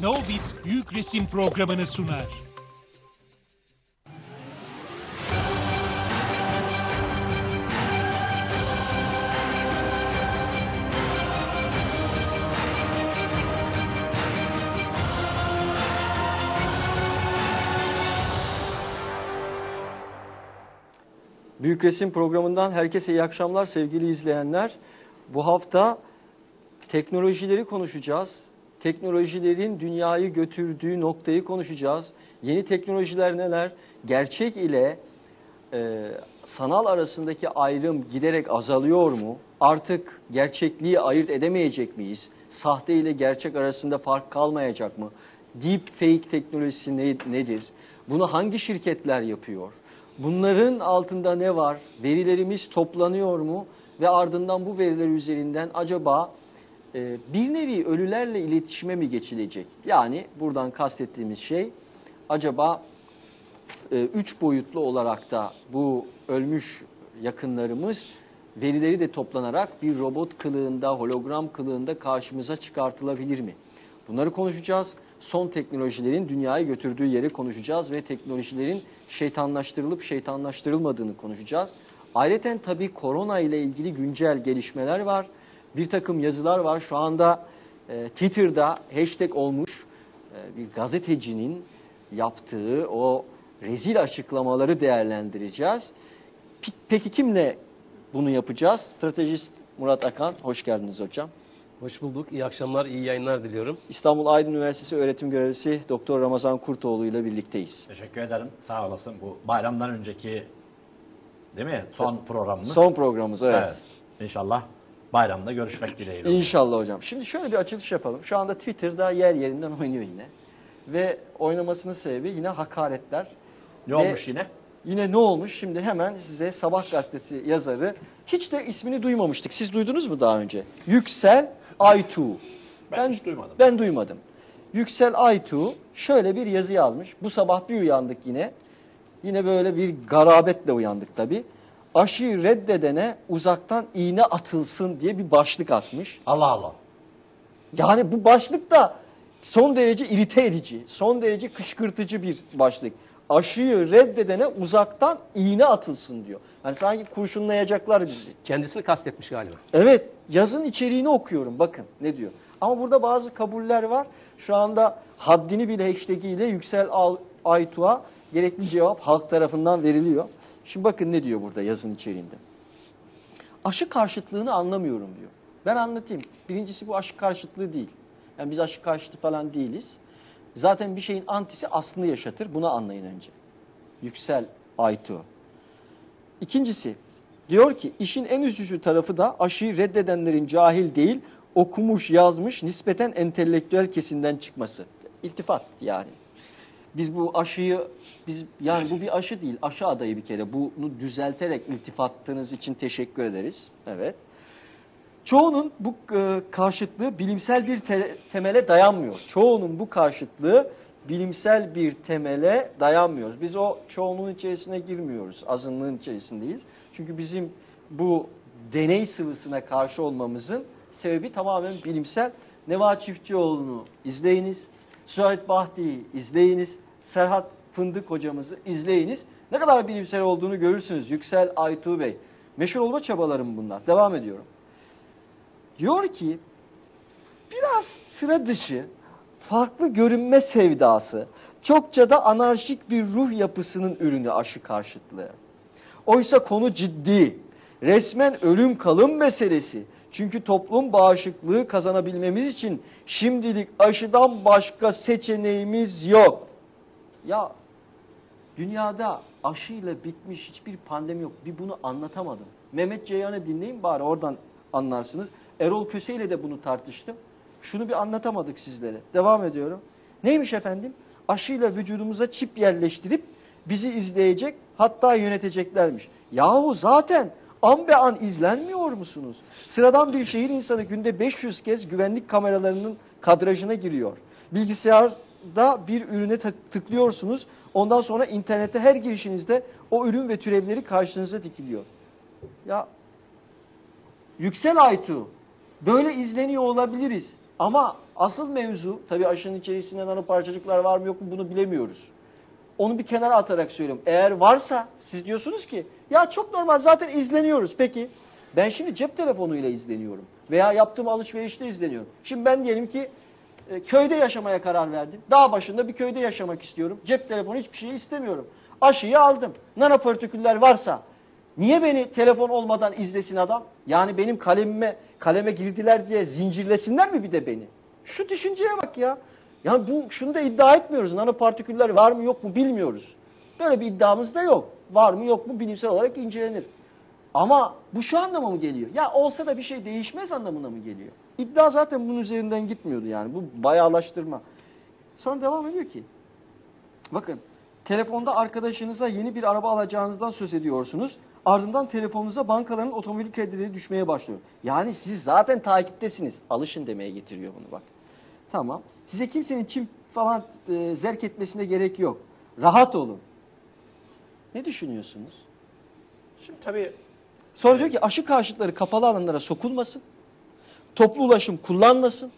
Novit Büyük Resim Programı'nı sunar. Büyük Resim programından herkese iyi akşamlar sevgili izleyenler. Bu hafta teknolojileri konuşacağız. Teknolojilerin dünyayı götürdüğü noktayı konuşacağız. Yeni teknolojiler neler? Gerçek ile e, sanal arasındaki ayrım giderek azalıyor mu? Artık gerçekliği ayırt edemeyecek miyiz? Sahte ile gerçek arasında fark kalmayacak mı? Deep fake teknolojisi ne, nedir? Bunu hangi şirketler yapıyor? Bunların altında ne var? Verilerimiz toplanıyor mu? Ve ardından bu veriler üzerinden acaba e, bir nevi ölülerle iletişime mi geçilecek? Yani buradan kastettiğimiz şey acaba e, üç boyutlu olarak da bu ölmüş yakınlarımız verileri de toplanarak bir robot kılığında, hologram kılığında karşımıza çıkartılabilir mi? Bunları konuşacağız. Son teknolojilerin dünyayı götürdüğü yeri konuşacağız ve teknolojilerin şeytanlaştırılıp şeytanlaştırılmadığını konuşacağız. Ayrıca tabii korona ile ilgili güncel gelişmeler var. Bir takım yazılar var. Şu anda e, Twitter'da hashtag olmuş e, bir gazetecinin yaptığı o rezil açıklamaları değerlendireceğiz. Peki kimle bunu yapacağız? Stratejist Murat Akan, hoş geldiniz hocam. Hoş bulduk. İyi akşamlar, iyi yayınlar diliyorum. İstanbul Aydın Üniversitesi öğretim görevlisi Doktor Ramazan Kurtoğlu ile birlikteyiz. Teşekkür ederim. Sağ olasın. Bu bayramdan önceki değil mi? Son programımız. Son programımız evet. evet. İnşallah bayramda görüşmek dileğiyle. İnşallah hocam. Şimdi şöyle bir açılış yapalım. Şu anda Twitter'da yer yerinden oynuyor yine. Ve oynamasının sebebi yine hakaretler. Ne Ve olmuş yine? Yine ne olmuş? Şimdi hemen size Sabah gazetesi yazarı. Hiç de ismini duymamıştık. Siz duydunuz mu daha önce? Yüksel Aytu. Ben, ben hiç duymadım. Ben duymadım. Yüksel Aytu şöyle bir yazı yazmış. Bu sabah bir uyandık yine. Yine böyle bir garabetle uyandık tabii. Aşıyı reddedene uzaktan iğne atılsın diye bir başlık atmış. Allah Allah. Yani bu başlık da son derece irite edici, son derece kışkırtıcı bir başlık. Aşıyı reddedene uzaktan iğne atılsın diyor. Yani sanki kurşunlayacaklar bizi. Kendisini kastetmiş galiba. Evet yazın içeriğini okuyorum bakın ne diyor. Ama burada bazı kabuller var. Şu anda haddini bile hashtag ile Yüksel Aytuğa gerekli cevap halk tarafından veriliyor. Şimdi bakın ne diyor burada yazın içeriğinde. Aşı karşıtlığını anlamıyorum diyor. Ben anlatayım. Birincisi bu aşı karşıtlığı değil. Yani biz aşı karşıtı falan değiliz. Zaten bir şeyin antisi aslını yaşatır. Bunu anlayın önce. Yüksel Aytu. İkincisi diyor ki işin en üzücü tarafı da aşıyı reddedenlerin cahil değil okumuş yazmış nispeten entelektüel kesimden çıkması. İltifat yani. Biz bu aşıyı biz yani bu bir aşı değil aşı adayı bir kere bunu düzelterek iltifattığınız için teşekkür ederiz. Evet. Çoğunun bu e, karşıtlığı bilimsel bir te temele dayanmıyor. Çoğunun bu karşıtlığı bilimsel bir temele dayanmıyoruz. Biz o çoğunluğun içerisine girmiyoruz. Azınlığın içerisindeyiz. Çünkü bizim bu deney sıvısına karşı olmamızın sebebi tamamen bilimsel. Neva Çiftçioğlu'nu izleyiniz. Suaret Bahti'yi izleyiniz. Serhat Fındık hocamızı izleyiniz. Ne kadar bilimsel olduğunu görürsünüz. Yüksel Aytuğ Bey. Meşhur olma çabalarım bunlar. Devam ediyorum. Diyor ki biraz sıra dışı farklı görünme sevdası, çokça da anarşik bir ruh yapısının ürünü aşı karşıtlığı. Oysa konu ciddi, resmen ölüm kalım meselesi. Çünkü toplum bağışıklığı kazanabilmemiz için şimdilik aşıdan başka seçeneğimiz yok. Ya dünyada aşıyla bitmiş hiçbir pandemi yok. Bir bunu anlatamadım. Mehmet Ceyhan'ı dinleyin bari oradan anlarsınız. Erol Köse ile de bunu tartıştım. Şunu bir anlatamadık sizlere. Devam ediyorum. Neymiş efendim? Aşıyla vücudumuza çip yerleştirip bizi izleyecek hatta yöneteceklermiş. Yahu zaten an be an izlenmiyor musunuz? Sıradan bir şehir insanı günde 500 kez güvenlik kameralarının kadrajına giriyor. Bilgisayarda bir ürüne tıklıyorsunuz. Ondan sonra internette her girişinizde o ürün ve türevleri karşınıza dikiliyor. Ya Yüksel Aytu böyle izleniyor olabiliriz. Ama asıl mevzu tabii aşının içerisinde nano parçacıklar var mı yok mu bunu bilemiyoruz. Onu bir kenara atarak söylüyorum. Eğer varsa siz diyorsunuz ki ya çok normal zaten izleniyoruz. Peki ben şimdi cep telefonuyla izleniyorum veya yaptığım alışverişte izleniyorum. Şimdi ben diyelim ki e, köyde yaşamaya karar verdim. Dağ başında bir köyde yaşamak istiyorum. Cep telefonu hiçbir şey istemiyorum. Aşıyı aldım. Nanopartiküller varsa niye beni telefon olmadan izlesin adam? Yani benim kalemime kaleme girdiler diye zincirlesinler mi bir de beni? Şu düşünceye bak ya. Yani bu şunu da iddia etmiyoruz. Nanopartiküller var mı yok mu bilmiyoruz. Böyle bir iddiamız da yok. Var mı yok mu bilimsel olarak incelenir. Ama bu şu anlama mı geliyor? Ya olsa da bir şey değişmez anlamına mı geliyor? İddia zaten bunun üzerinden gitmiyordu yani. Bu bayağılaştırma. Sonra devam ediyor ki. Bakın telefonda arkadaşınıza yeni bir araba alacağınızdan söz ediyorsunuz. Ardından telefonunuza bankaların otomobil kredileri düşmeye başlıyor. Yani siz zaten takiptesiniz. Alışın demeye getiriyor bunu bak. Tamam. Size kimsenin çim falan e, zerk etmesine gerek yok. Rahat olun. Ne düşünüyorsunuz? Şimdi tabii Sonra diyor ki aşı karşıtları kapalı alanlara sokulmasın. Toplu ulaşım kullanmasın.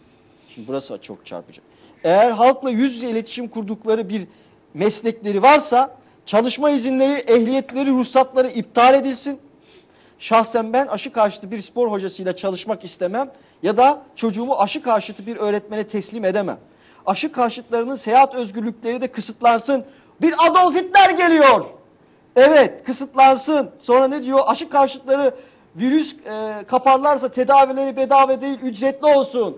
Şimdi burası çok çarpıcı. Eğer halkla yüz yüze iletişim kurdukları bir meslekleri varsa çalışma izinleri, ehliyetleri, ruhsatları iptal edilsin. Şahsen ben aşı karşıtı bir spor hocasıyla çalışmak istemem ya da çocuğumu aşı karşıtı bir öğretmene teslim edemem. Aşı karşıtlarının seyahat özgürlükleri de kısıtlansın. Bir Adolf Hitler geliyor. Evet kısıtlansın. Sonra ne diyor? Aşı karşıtları virüs e, kaparlarsa tedavileri bedava değil ücretli olsun.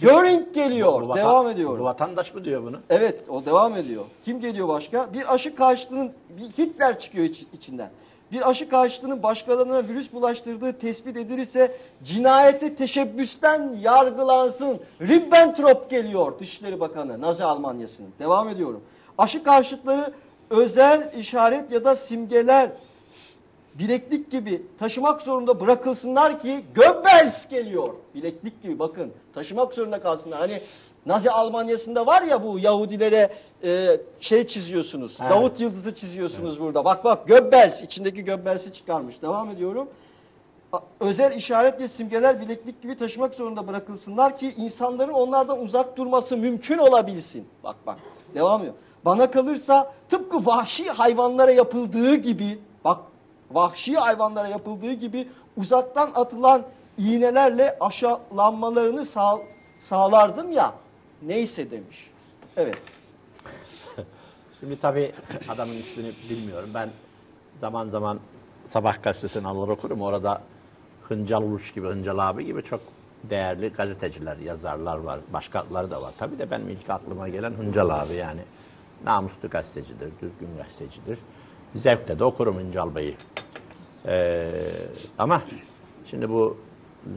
Göring geliyor. bu vatan- devam ediyor. Bu vatandaş mı diyor bunu? Evet o devam ediyor. Kim geliyor başka? Bir aşı karşıtının bir Hitler çıkıyor iç- içinden. Bir aşı karşıtının başkalarına virüs bulaştırdığı tespit edilirse cinayete teşebbüsten yargılansın. Ribbentrop geliyor Dışişleri Bakanı Nazi Almanyası'nın. Devam ediyorum. Aşı karşıtları özel işaret ya da simgeler bileklik gibi taşımak zorunda bırakılsınlar ki Goebbels geliyor. Bileklik gibi bakın taşımak zorunda kalsınlar. Hani Nazi Almanyası'nda var ya bu Yahudilere e, şey çiziyorsunuz. Evet. Davut yıldızı çiziyorsunuz burada. Bak bak Goebbels içindeki Goebbels'i çıkarmış. Devam ediyorum. Özel işaret ve simgeler bileklik gibi taşımak zorunda bırakılsınlar ki insanların onlardan uzak durması mümkün olabilsin. Bak bak devam ediyor. Bana kalırsa tıpkı vahşi hayvanlara yapıldığı gibi bak vahşi hayvanlara yapıldığı gibi uzaktan atılan iğnelerle aşılanmalarını sağ, sağlardım ya neyse demiş. Evet. Şimdi tabii adamın ismini bilmiyorum. Ben zaman zaman sabah gazetesini alır okurum. Orada Hıncal Uluç gibi, Hıncal abi gibi çok değerli gazeteciler, yazarlar var. Başka adları da var. Tabii de benim ilk aklıma gelen Hıncal abi yani. Namuslu gazetecidir, düzgün gazetecidir. Zevkle de okurum Hıncal Bey'i. Ee, ama şimdi bu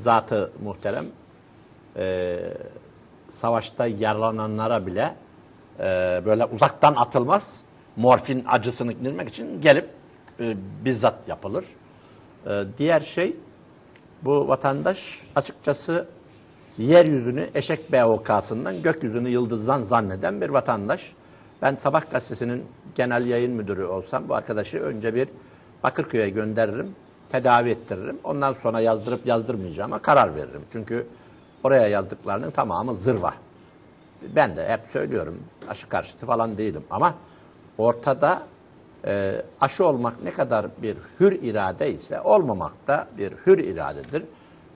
zatı muhterem e, savaşta yaralananlara bile e, böyle uzaktan atılmaz. Morfin acısını dindirmek için gelip e, bizzat yapılır. E, diğer şey bu vatandaş açıkçası yeryüzünü eşek BOK'sından gökyüzünü yıldızdan zanneden bir vatandaş. Ben Sabah gazetesinin genel yayın müdürü olsam bu arkadaşı önce bir Bakırköy'e gönderirim, tedavi ettiririm. Ondan sonra yazdırıp yazdırmayacağıma karar veririm. Çünkü oraya yazdıklarının tamamı zırva. Ben de hep söylüyorum aşı karşıtı falan değilim ama ortada e, aşı olmak ne kadar bir hür irade ise olmamak da bir hür iradedir.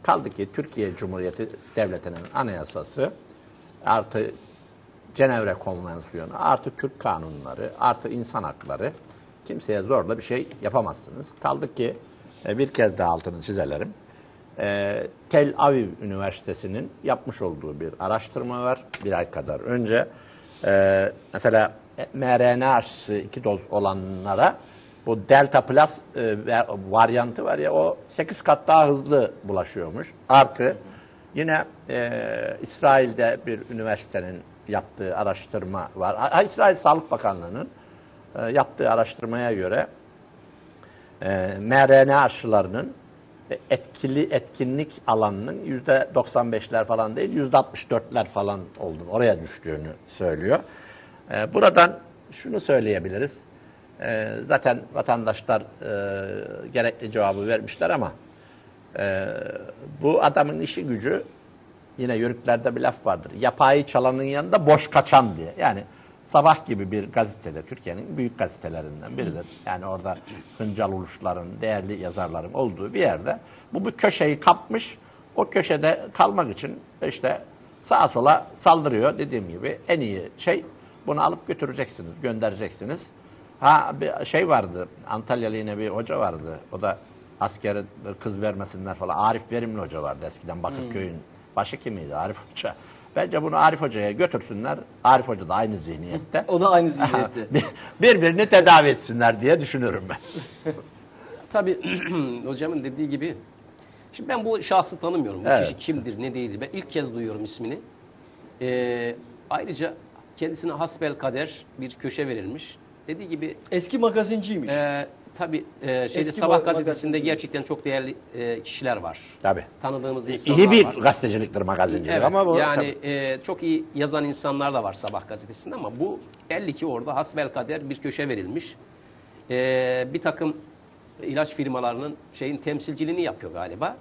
Kaldı ki Türkiye Cumhuriyeti Devleti'nin anayasası artı Cenevre Konvansiyonu artı Türk kanunları artı insan hakları kimseye zorla bir şey yapamazsınız. Kaldı ki e, bir kez daha altını çizelim. E, Tel Aviv Üniversitesi'nin yapmış olduğu bir araştırma var bir ay kadar önce. E, mesela mRNA aşısı iki doz olanlara bu Delta Plus varyantı var ya o 8 kat daha hızlı bulaşıyormuş. Artı yine İsrail'de bir üniversitenin yaptığı araştırma var. İsrail Sağlık Bakanlığı'nın e, yaptığı araştırmaya göre e, mRNA aşılarının etkili etkinlik alanının yüzde 95'ler falan değil yüzde 64'ler falan olduğunu oraya düştüğünü söylüyor. E, buradan şunu söyleyebiliriz. E, zaten vatandaşlar e, gerekli cevabı vermişler ama e, bu adamın işi gücü yine yörüklerde bir laf vardır. Yapayı çalanın yanında boş kaçan diye. Yani Sabah gibi bir gazetede, Türkiye'nin büyük gazetelerinden biridir. Yani orada Hıncal Uluşların, değerli yazarların olduğu bir yerde bu bir köşeyi kapmış. O köşede kalmak için işte sağa sola saldırıyor dediğim gibi. En iyi şey bunu alıp götüreceksiniz, göndereceksiniz. Ha bir şey vardı, Antalyalı yine bir hoca vardı. O da askere kız vermesinler falan. Arif Verimli Hoca vardı eskiden Bakırköy'ün başı kimiydi Arif Hoca. Bence bunu Arif Hoca'ya götürsünler. Arif Hoca da aynı zihniyette. O da aynı zihniyette. Bir- Birbirini tedavi etsinler diye düşünüyorum ben. Tabii hocamın dediği gibi. Şimdi ben bu şahsı tanımıyorum. Bu Evet. kişi kimdir, ne değildir. Ben ilk kez duyuyorum ismini. Ee, ayrıca kendisine hasbel kader bir köşe verilmiş. Dediği gibi Eski magazinciymiş. e, tabii e, şeyde Eski Sabah gazetesinde gerçekten çok değerli e, kişiler var. Tabii. Tanıdığımız insanlar İyi bir var. gazeteciliktir, magazincilik Evet, ama bu yani e, çok iyi yazan insanlar da var Sabah gazetesinde ama bu belli ki orada hasbel kader bir köşe verilmiş. E, bir takım ilaç firmalarının şeyin temsilciliğini yapıyor galiba.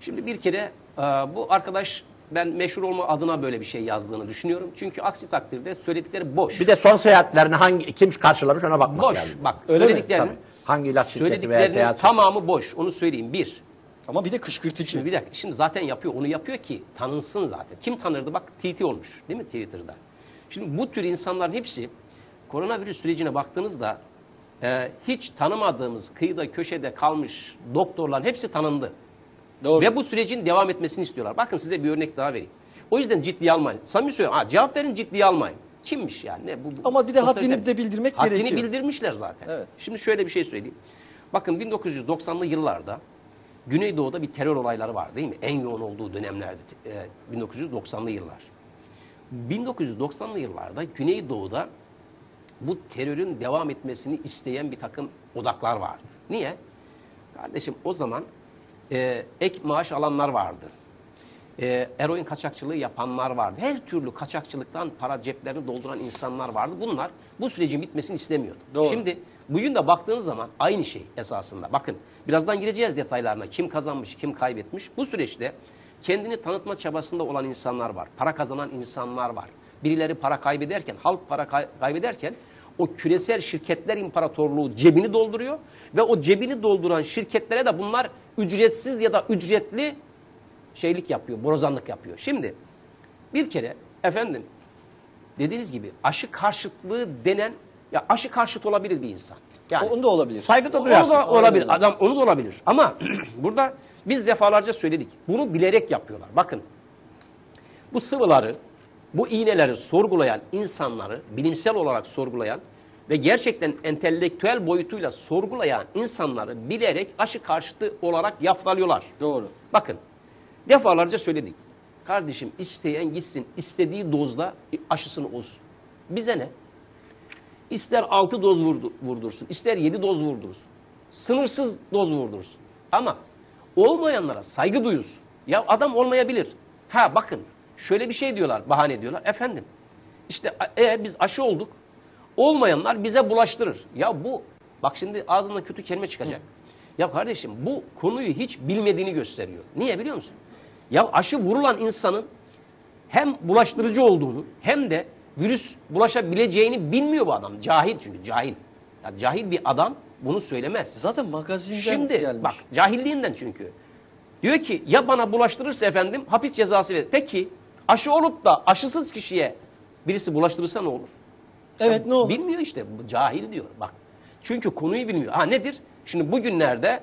Şimdi bir kere e, bu arkadaş ben meşhur olma adına böyle bir şey yazdığını düşünüyorum. Çünkü aksi takdirde söyledikleri boş. bir de son seyahatlerini hangi kim karşılamış ona bakmak boş. lazım. Bak Öyle mi? söylediklerinin, Tabii. Hangi ilaç şirketi veya söylediklerinin seyahat tamamı boş. Onu söyleyeyim. Bir, Ama bir de kışkırtıcı. Şimdi bir dakika. Şimdi zaten yapıyor. Onu yapıyor ki tanınsın zaten. Kim tanırdı? Bak TT olmuş. Değil mi Twitter'da? Şimdi bu tür insanların hepsi koronavirüs sürecine baktığınızda e, hiç tanımadığımız kıyıda köşede kalmış doktorların hepsi tanındı. Doğru. Ve bu sürecin devam etmesini istiyorlar. Bakın size bir örnek daha vereyim. O yüzden ciddiye almayın. Samimi söylüyorum. Ha, cevap verin ciddiye almayın. Kimmiş yani? Ne, bu, Ama bir de haddini de bildirmek haddini gerekiyor. bildirmişler zaten. Evet. Şimdi şöyle bir şey söyleyeyim. Bakın 1990'lı yıllarda Güneydoğu'da bir terör olayları var değil mi? En yoğun olduğu dönemlerde e, 1990'lı yıllar. 1990'lı yıllarda Güneydoğu'da bu terörün devam etmesini isteyen bir takım odaklar vardı. Niye? Kardeşim o zaman e, ek maaş alanlar vardı. E, eroin kaçakçılığı yapanlar vardı. Her türlü kaçakçılıktan para ceplerini dolduran insanlar vardı. Bunlar bu sürecin bitmesini istemiyordu. Doğru. Şimdi bugün de baktığınız zaman aynı şey esasında. Bakın birazdan gireceğiz detaylarına. Kim kazanmış, kim kaybetmiş. Bu süreçte kendini tanıtma çabasında olan insanlar var. Para kazanan insanlar var. Birileri para kaybederken, halk para kay- kaybederken o küresel şirketler imparatorluğu cebini dolduruyor ve o cebini dolduran şirketlere de bunlar ücretsiz ya da ücretli şeylik yapıyor, borazanlık yapıyor. Şimdi bir kere efendim dediğiniz gibi aşı karşıtlığı denen ya aşı karşıt olabilir bir insan. Yani Onu da olabilir. Saygı da onu duyarsın. da olabilir. Aynen. Adam onu da olabilir. Ama burada biz defalarca söyledik. Bunu bilerek yapıyorlar. Bakın. Bu sıvıları, bu iğneleri sorgulayan insanları, bilimsel olarak sorgulayan ve gerçekten entelektüel boyutuyla sorgulayan insanları bilerek aşı karşıtı olarak yaftalıyorlar. Doğru. Bakın defalarca söyledik. Kardeşim isteyen gitsin istediği dozla aşısını olsun. Bize ne? İster 6 doz vurdu, vurdursun, ister 7 doz vurdursun. Sınırsız doz vurdursun. Ama olmayanlara saygı duyulsun. Ya adam olmayabilir. Ha bakın şöyle bir şey diyorlar, bahane diyorlar. Efendim işte e, biz aşı olduk. Olmayanlar bize bulaştırır. Ya bu bak şimdi ağzından kötü kelime çıkacak. Ya kardeşim bu konuyu hiç bilmediğini gösteriyor. Niye biliyor musun? Ya aşı vurulan insanın hem bulaştırıcı olduğunu hem de virüs bulaşabileceğini bilmiyor bu adam. Cahil çünkü cahil. Ya cahil bir adam bunu söylemez. Zaten magazinden Şimdi gelmiş. bak cahilliğinden çünkü. Diyor ki ya bana bulaştırırsa efendim hapis cezası verir. Peki aşı olup da aşısız kişiye birisi bulaştırırsa ne olur? evet ne olur? Bilmiyor işte cahil diyor bak. Çünkü konuyu bilmiyor. Ha nedir? Şimdi bugünlerde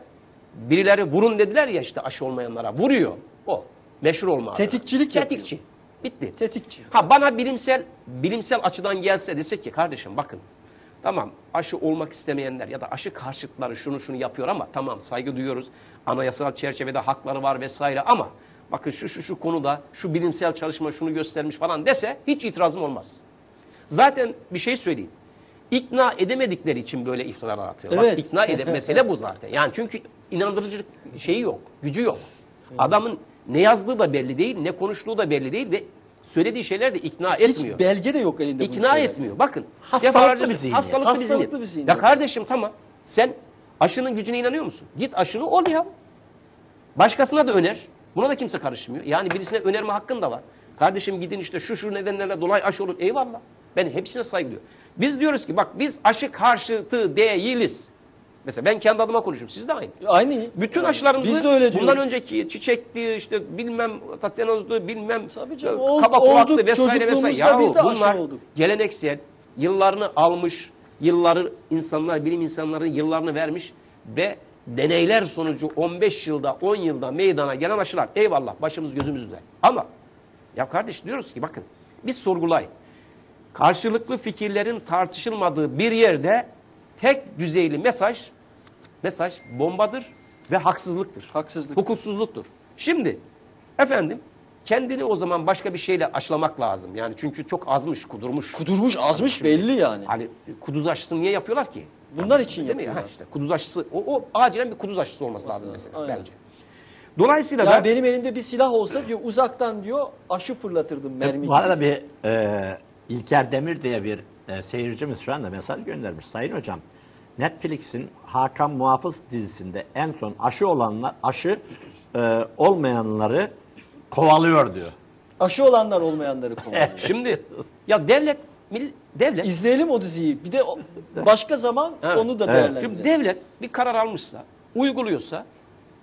birileri vurun dediler ya işte aşı olmayanlara vuruyor. O meşhur olma. adına. Tetikçilik yapıyor. Tetikçi. Bitti. Tetikçi. Ha bana bilimsel bilimsel açıdan gelse dese ki kardeşim bakın tamam aşı olmak istemeyenler ya da aşı karşıtları şunu şunu yapıyor ama tamam saygı duyuyoruz. Anayasal çerçevede hakları var vesaire ama bakın şu şu şu konuda şu bilimsel çalışma şunu göstermiş falan dese hiç itirazım olmaz. Zaten bir şey söyleyeyim. İkna edemedikleri için böyle iftiralar atıyorlar. Evet. Bak, ikna ede mesele bu zaten. Yani çünkü inandırıcılık şeyi yok, gücü yok. Adamın ne yazdığı da belli değil, ne konuştuğu da belli değil ve söylediği şeyler de ikna Hiç etmiyor. belge de yok elinde İkna etmiyor. Bakın. Hastalıklı bir zihniyet. Hastalıklı, bir Hastalıklı zihniyet. bir zihniyet. Ya kardeşim tamam. Sen aşının gücüne inanıyor musun? Git aşını ol ya. Başkasına da öner. Buna da kimse karışmıyor. Yani birisine önerme hakkın da var. Kardeşim gidin işte şu şu nedenlerle dolayı aşı olun. Eyvallah. Ben hepsine saygı duyuyorum. Biz diyoruz ki bak biz aşı karşıtı değiliz. Mesela ben kendi adıma konuşuyorum. Siz de aynı. Aynı. Bütün aşılarımızı Biz de öyle bundan diyoruz. önceki çiçekti, işte bilmem tatenozdu, bilmem Tabii canım, e, ol- kaba kulaktı vesaire vesaire. Çocukluğumuzda biz de bunlar olduk. geleneksel, yıllarını almış, yılları insanlar, bilim insanların yıllarını vermiş ve deneyler sonucu 15 yılda, 10 yılda meydana gelen aşılar. Eyvallah başımız gözümüz üzere. Ama ya kardeş diyoruz ki bakın biz sorgulayın. Karşılıklı fikirlerin tartışılmadığı bir yerde tek düzeyli mesaj mesaj bombadır ve haksızlıktır. Haksızlık. Hukuksuzluktur. Şimdi efendim kendini o zaman başka bir şeyle aşılamak lazım. Yani çünkü çok azmış, kudurmuş. Kudurmuş, azmış belli yani. Hani kuduz aşısını niye yapıyorlar ki? Bunlar için Değil mi? yapıyorlar. Ha işte kuduz aşısı. O, o acilen bir kuduz aşısı olması lazım mesela Aynen. bence. Dolayısıyla Ya da benim elimde bir silah olsa diyor uzaktan diyor aşı fırlatırdım mermi. Bu arada bir e, İlker Demir diye bir e, seyircimiz şu anda mesaj göndermiş. Sayın hocam Netflix'in Hakan Muhafız dizisinde en son aşı olanlar aşı e, olmayanları kovalıyor diyor. Aşı olanlar olmayanları kovalıyor. şimdi ya devlet mil- devlet İzleyelim o diziyi. Bir de o- başka zaman Evet. onu da Şimdi değerlendirelim. devlet bir karar almışsa, uyguluyorsa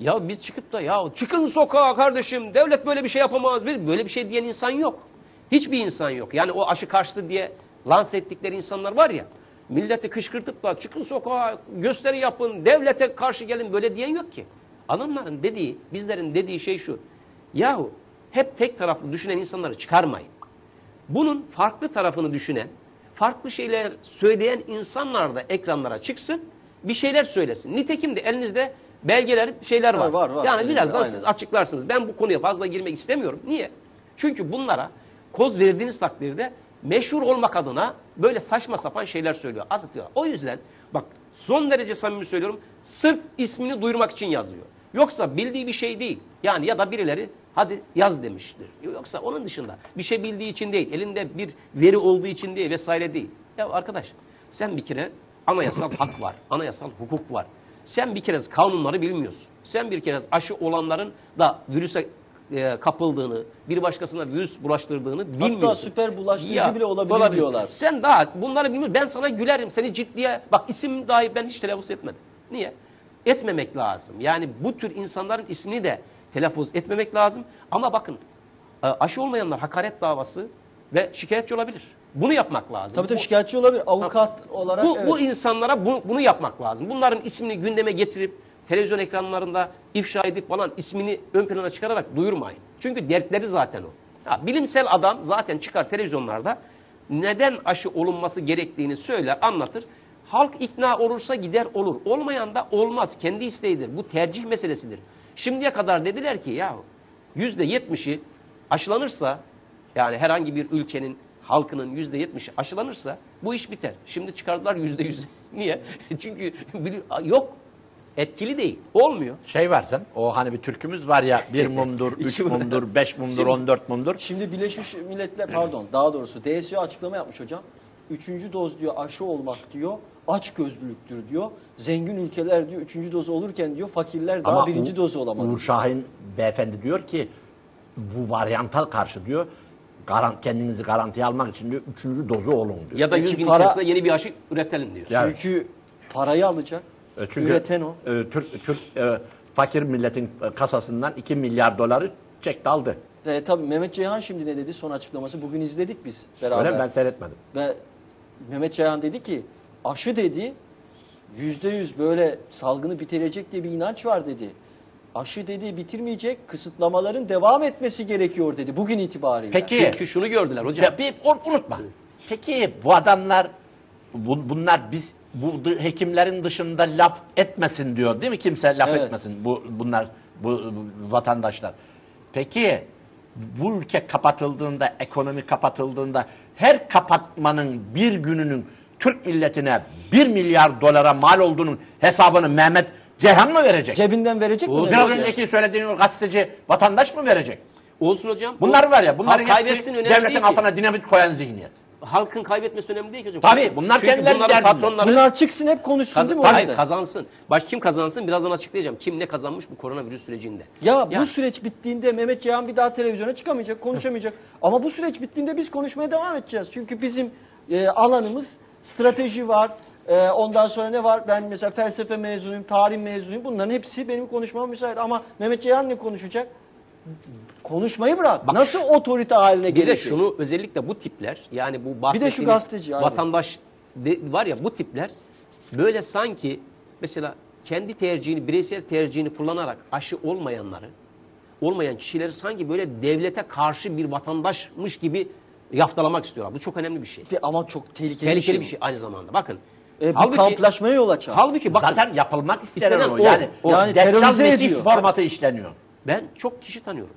ya biz çıkıp da ya çıkın sokağa kardeşim devlet böyle bir şey yapamaz. Biz böyle bir şey diyen insan yok. Hiçbir insan yok. Yani o aşı karşıtı diye lanse ettikleri insanlar var ya. Milleti kışkırtıp da çıkın sokağa gösteri yapın, devlete karşı gelin böyle diyen yok ki. Adamların dediği, bizlerin dediği şey şu. Yahu hep tek taraflı düşünen insanları çıkarmayın. Bunun farklı tarafını düşünen, farklı şeyler söyleyen insanlar da ekranlara çıksın, bir şeyler söylesin. Nitekim de elinizde belgeler, şeyler var. Var, var, var. Yani birazdan aynen. siz açıklarsınız. Ben bu konuya fazla girmek istemiyorum. Niye? Çünkü bunlara koz verdiğiniz takdirde meşhur olmak adına böyle saçma sapan şeyler söylüyor, azıtıyor. O yüzden bak son derece samimi söylüyorum, sırf ismini duyurmak için yazıyor. Yoksa bildiği bir şey değil. Yani ya da birileri hadi yaz demiştir. Yoksa onun dışında bir şey bildiği için değil, elinde bir veri olduğu için değil vesaire değil. Ya arkadaş sen bir kere anayasal hak var, anayasal hukuk var. Sen bir kere kanunları bilmiyorsun. Sen bir kere aşı olanların da virüse e, kapıldığını, bir başkasına virüs bulaştırdığını bilmiyorsun. süper bulaştırıcı bile olabilir diyorlar. Sen daha bunları bilmiyorsun. Ben sana gülerim. Seni ciddiye... Bak isim dahi ben hiç telaffuz etmedim. Niye? Etmemek lazım. Yani bu tür insanların ismini de telaffuz etmemek lazım. Ama bakın e, aşı olmayanlar hakaret davası ve şikayetçi olabilir. Bunu yapmak lazım. Tabii tabii Bu- şikayetçi olabilir. Avukat olarak bu, evet. bu insanlara bu- bunu yapmak lazım. Bunların ismini gündeme getirip televizyon ekranlarında ifşa edip falan ismini ön plana çıkararak duyurmayın. Çünkü dertleri zaten o. Ya, bilimsel adam zaten çıkar televizyonlarda neden aşı olunması gerektiğini söyler, anlatır. Halk ikna olursa gider olur. Olmayan da olmaz. Kendi isteğidir. Bu tercih meselesidir. Şimdiye kadar dediler ki ya yüzde yetmişi aşılanırsa yani herhangi bir ülkenin halkının yüzde yetmişi aşılanırsa bu iş biter. Şimdi çıkardılar yüzde yüz. Niye? Çünkü yok. Etkili değil. Olmuyor. Şey var sen, o hani bir türkümüz var ya bir mumdur, üç mumdur, beş mumdur, on dört mumdur. Şimdi Birleşmiş Milletler pardon daha doğrusu DSO açıklama yapmış hocam. Üçüncü doz diyor aşı olmak diyor aç gözlülüktür diyor. Zengin ülkeler diyor üçüncü doz olurken diyor fakirler daha birinci U- dozu olamadı. Uğur Şahin beyefendi diyor ki bu varyanta karşı diyor garant, kendinizi garantiye almak için diyor üçüncü dozu olun diyor. Ya da Peki 100 gün para- içerisinde yeni bir aşı üretelim diyor. Çünkü parayı alacak. E, Çünkü üreten o. e, Türk, Türk e, fakir milletin kasasından 2 milyar doları çekti aldı. E, tabii Mehmet Ceyhan şimdi ne dedi son açıklaması bugün izledik biz beraber. Öyle mi? Ben seyretmedim. Ve Mehmet Ceyhan dedi ki aşı dedi yüzde yüz böyle salgını bitirecek diye bir inanç var dedi. Aşı dedi bitirmeyecek kısıtlamaların devam etmesi gerekiyor dedi bugün itibariyle. Peki Çünkü şunu gördüler hocam. ya bir un- unutma. Peki bu adamlar bu- bunlar biz bu hekimlerin dışında laf etmesin diyor değil mi? Kimse laf Evet. etmesin bu bunlar bu, bu vatandaşlar. Peki bu ülke kapatıldığında, ekonomi kapatıldığında her kapatmanın bir gününün Türk milletine 1 milyar dolara mal olduğunun hesabını Mehmet Ceyhan mı verecek? Cebinden verecek mi? Oğuz Mehmet Biraz önceki söylediğin o gazeteci vatandaş mı verecek? Olsun hocam. Bunlar var ya, bunların hepsi devletin altına dinamit koyan zihniyet. Halkın kaybetmesi önemli değil ki hocam. Tabii, bunlar Çünkü kendileri bunların patronları Bunlar çıksın hep konuşsun kaz- değil mi hayır, orada? kazansın. Baş kim kazansın birazdan açıklayacağım. Kim ne kazanmış bu koronavirüs sürecinde. Ya, Ya- bu süreç bittiğinde Mehmet Ceyhan bir daha televizyona çıkamayacak, konuşamayacak. Ama bu süreç bittiğinde biz konuşmaya devam edeceğiz. Çünkü bizim e, alanımız strateji var. E, ondan sonra ne var? Ben mesela felsefe mezunuyum, tarih mezunuyum. Bunların hepsi benim konuşmama müsait. Ama Mehmet Ceyhan ne konuşacak? Konuşmayı bırak. Nasıl otorite haline Bir de gelecek? şunu özellikle bu tipler yani bu Bir de şu gazeteci, vatandaş de- var ya bu tipler böyle sanki mesela kendi tercihini bireysel tercihini kullanarak aşı olmayanları olmayan kişileri sanki böyle devlete karşı bir vatandaşmış gibi yaftalamak istiyorlar. Bu çok önemli bir şey. Ama çok tehlikeli, Tehlikeli bir bir şey. şey aynı zamanda. Bakın. E, bu kamplaşmaya yol açar. halbuki bakın, Zaten yapılmak istenen İstenen o. Yani, O. Yani terörize Mesih ediyor. formatı işleniyor. Ben çok kişi tanıyorum.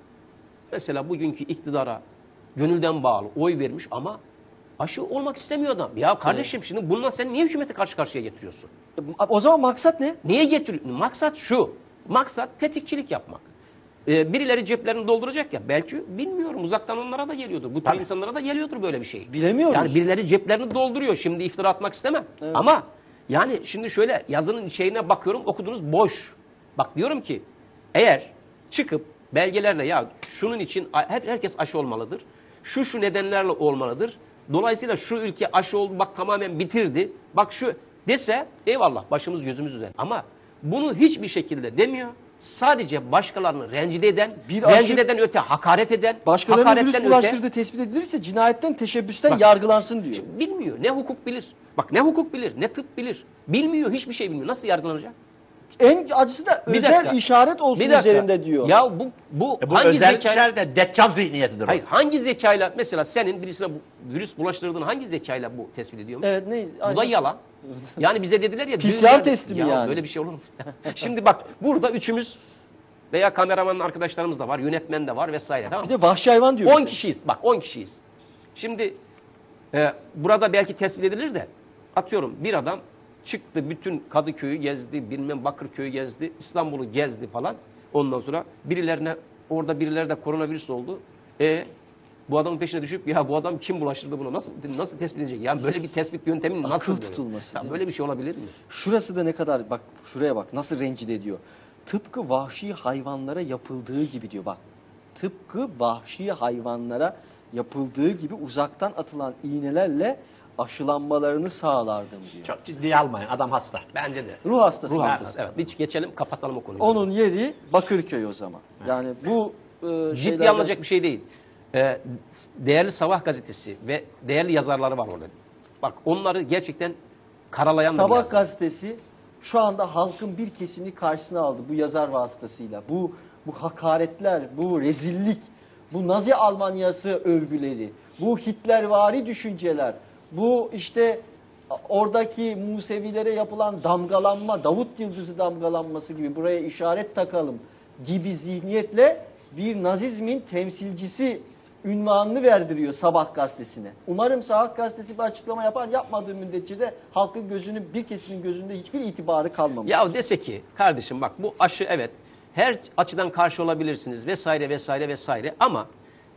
Mesela bugünkü iktidara gönülden bağlı oy vermiş ama aşı olmak istemiyor adam. Ya kardeşim şimdi bundan sen niye hükümeti karşı karşıya getiriyorsun? O zaman maksat ne? Niye getiriyorsun? Maksat şu. Maksat tetikçilik yapmak. Ee, birileri ceplerini dolduracak ya. Belki bilmiyorum uzaktan onlara da geliyordur. Bu tür insanlara da geliyordur böyle bir şey. Bilemiyoruz. Yani birileri ceplerini dolduruyor. Şimdi iftira atmak istemem. Ama yani şimdi şöyle yazının şeyine bakıyorum okudunuz boş. Bak diyorum ki eğer çıkıp belgelerle ya şunun için hep herkes aşı olmalıdır. Şu şu nedenlerle olmalıdır. Dolayısıyla şu ülke aşı oldu bak tamamen bitirdi. Bak şu dese eyvallah başımız gözümüz üzerinde. Ama bunu hiçbir şekilde demiyor. Sadece başkalarını rencide eden, Bir aşı- rencide eden öte hakaret eden, Başkalarına virüs hakaretten bulaştırdığı tespit edilirse cinayetten, teşebbüsten Bak. yargılansın diyor. bilmiyor. Ne hukuk bilir. Bak ne hukuk bilir, ne tıp bilir. Bilmiyor, hiçbir şey bilmiyor. Nasıl yargılanacak? En acısı da Bir özel dakika. işaret olsun üzerinde diyor. Ya bu bu E bu hangi özel zekayla de deccal zihniyetidir. o. Hayır, hangi zekayla mesela senin birisine bu virüs bulaştırdığını hangi zekayla bu tespit ediyormuş? Evet ne? Bu da yalan. Yani bize dediler ya. PCR testi mi Ya yani? Böyle bir şey olur mu? Şimdi bak burada üçümüz veya kameraman arkadaşlarımız da var, yönetmen de var vesaire tamam mı? Bir de vahşi hayvan diyor. 10 bize. kişiyiz. Bak 10 kişiyiz. Şimdi e, burada belki tespit edilir de atıyorum bir adam çıktı bütün Kadıköy'ü gezdi, bilmem Bakırköy'ü gezdi, İstanbul'u gezdi falan. Ondan sonra birilerine orada birileri de koronavirüs oldu. E bu adamın peşine düşüp ya bu adam kim bulaştırdı bunu nasıl nasıl tespit edecek? Yani böyle bir tespit yöntemi nasıl Akıl böyle? tutulması Ya böyle bir şey olabilir mi? Şurası da ne kadar bak şuraya bak nasıl rencide ediyor. Tıpkı vahşi hayvanlara yapıldığı gibi diyor bak. Tıpkı vahşi hayvanlara yapıldığı gibi uzaktan atılan iğnelerle aşılanmalarını sağlardım diyor. Çok ciddiye almayın. Adam hasta. Bence de. Ruh hastası. Ruh hastası. Evet. Hiç geçelim kapatalım o konuyu. Onun yeri Bakırköy o zaman. Yani bu e, Ciddi şeylerden- alınacak bir şey değil. Ee, değerli Sabah gazetesi ve değerli yazarları var orada. Bak onları gerçekten karalayan da bir Sabah gazetesi şu anda halkın bir kesimini karşısına aldı bu yazar vasıtasıyla. Bu bu hakaretler, bu rezillik, bu Nazi Almanyası övgüleri, bu Hitlervari düşünceler, bu işte oradaki Musevilere yapılan damgalanma, Davut Yıldızı damgalanması gibi buraya işaret takalım gibi zihniyetle bir nazizmin temsilcisi ünvanını verdiriyor Sabah gazetesine. Umarım Sabah gazetesi bir açıklama yapar. Yapmadığı müddetçe de halkın gözünün bir kesimin gözünde hiçbir itibarı kalmamış. Ya dese ki kardeşim bak bu aşı evet her açıdan karşı olabilirsiniz vesaire vesaire vesaire ama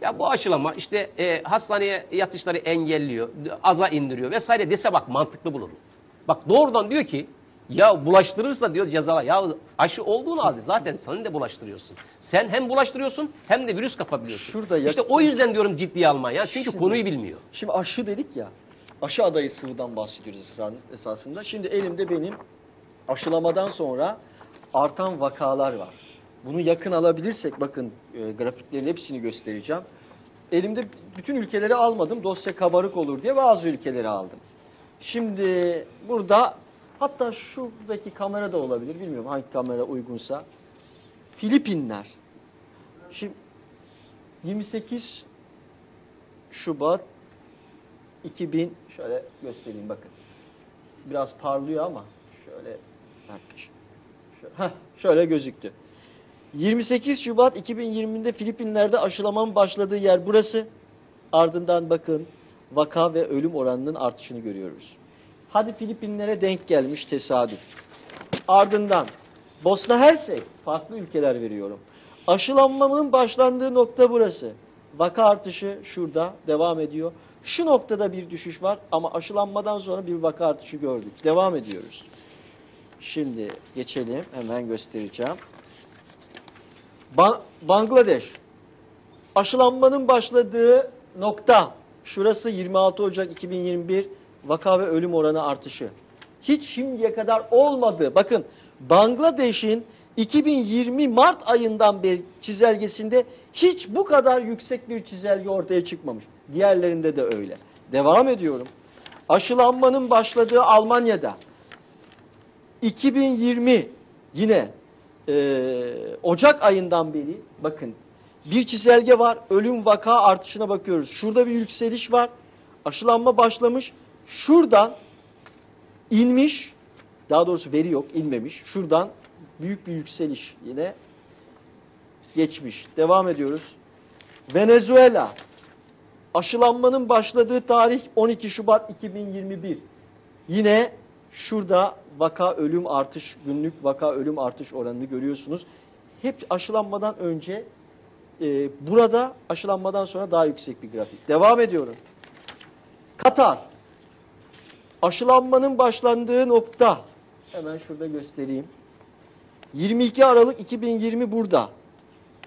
ya bu aşılama işte e, hastaneye yatışları engelliyor, aza indiriyor vesaire dese bak mantıklı bulurum. Bak doğrudan diyor ki ya bulaştırırsa diyor cezala. Ya aşı olduğun halde zaten sen de bulaştırıyorsun. Sen hem bulaştırıyorsun hem de virüs kapabiliyorsun. Şurada işte o yüzden diyorum ciddiye alma ya. Çünkü konuyu bilmiyor. Şimdi aşı dedik ya. Aşı adayı sıvıdan bahsediyoruz esa- esasında. Şimdi elimde benim aşılamadan sonra artan vakalar var. Bunu yakın alabilirsek bakın e, grafiklerin hepsini göstereceğim. Elimde bütün ülkeleri almadım. Dosya kabarık olur diye bazı ülkeleri aldım. Şimdi burada hatta şuradaki kamera da olabilir. Bilmiyorum hangi kamera uygunsa. Filipinler. Şimdi 28 Şubat 2000 şöyle göstereyim bakın. Biraz parlıyor ama şöyle heh, şöyle gözüktü. 28 Şubat 2020'de Filipinler'de aşılamanın başladığı yer burası. Ardından bakın vaka ve ölüm oranının artışını görüyoruz. Hadi Filipinlere denk gelmiş tesadüf. Ardından Bosna Hersek farklı ülkeler veriyorum. Aşılanmanın başlandığı nokta burası. Vaka artışı şurada devam ediyor. Şu noktada bir düşüş var ama aşılanmadan sonra bir vaka artışı gördük. Devam ediyoruz. Şimdi geçelim. Hemen göstereceğim. Ba- Bangladeş. Aşılanmanın başladığı nokta. Şurası 26 Ocak 2021 vaka ve ölüm oranı artışı. Hiç şimdiye kadar olmadı. Bakın Bangladeş'in 2020 Mart ayından beri çizelgesinde hiç bu kadar yüksek bir çizelge ortaya çıkmamış. Diğerlerinde de öyle. Devam ediyorum. Aşılanmanın başladığı Almanya'da 2020 yine e, Ocak ayından beri bakın bir çizelge var. Ölüm vaka artışına bakıyoruz. Şurada bir yükseliş var. Aşılanma başlamış. Şuradan inmiş. Daha doğrusu veri yok inmemiş. Şuradan büyük bir yükseliş yine geçmiş. Devam ediyoruz. Venezuela. Aşılanmanın başladığı tarih 12 Şubat 2021. Yine şurada vaka ölüm artış, günlük vaka ölüm artış oranını görüyorsunuz. Hep aşılanmadan önce e, burada aşılanmadan sonra daha yüksek bir grafik. Devam ediyorum. Katar. Aşılanmanın başlandığı nokta. Hemen şurada göstereyim. 22 Aralık 2020 burada.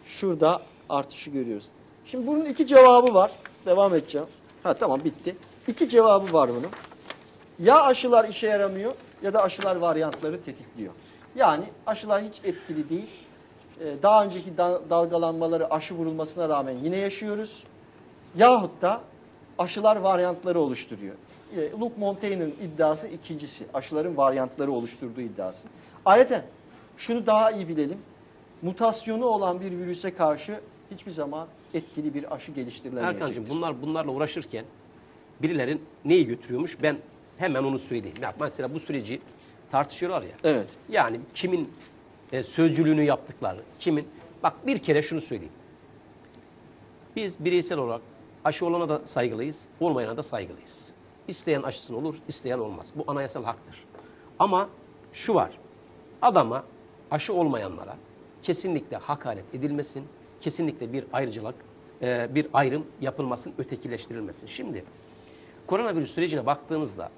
Şurada artışı görüyoruz. Şimdi bunun iki cevabı var. Devam edeceğim. Ha tamam bitti. İki cevabı var bunun. Ya aşılar işe yaramıyor ya da aşılar varyantları tetikliyor. Yani aşılar hiç etkili değil. Ee, Daha önceki da- dalgalanmaları aşı vurulmasına rağmen yine yaşıyoruz. Yahut da aşılar varyantları oluşturuyor. Ee, Luke Montaigne'in iddiası ikincisi. Aşıların varyantları oluşturduğu iddiası. Ayrıca şunu daha iyi bilelim. Mutasyonu olan bir virüse karşı hiçbir zaman etkili bir aşı geliştirilemeyecektir. Erkancığım bunlar bunlarla uğraşırken birilerin neyi götürüyormuş ben hemen onu söyleyeyim. Ya mesela bu süreci tartışıyorlar ya. Evet. Yani kimin e, sözcülüğünü yaptıkları, kimin... Bak bir kere şunu söyleyeyim. Biz bireysel olarak aşı olana da saygılıyız, olmayana da saygılıyız. İsteyen aşısını olur, isteyen olmaz. Bu anayasal haktır. Ama şu var, adama aşı olmayanlara kesinlikle hakaret edilmesin, kesinlikle bir ayrıcalık, e, bir ayrım yapılmasın, ötekileştirilmesin. Şimdi koronavirüs sürecine baktığımızda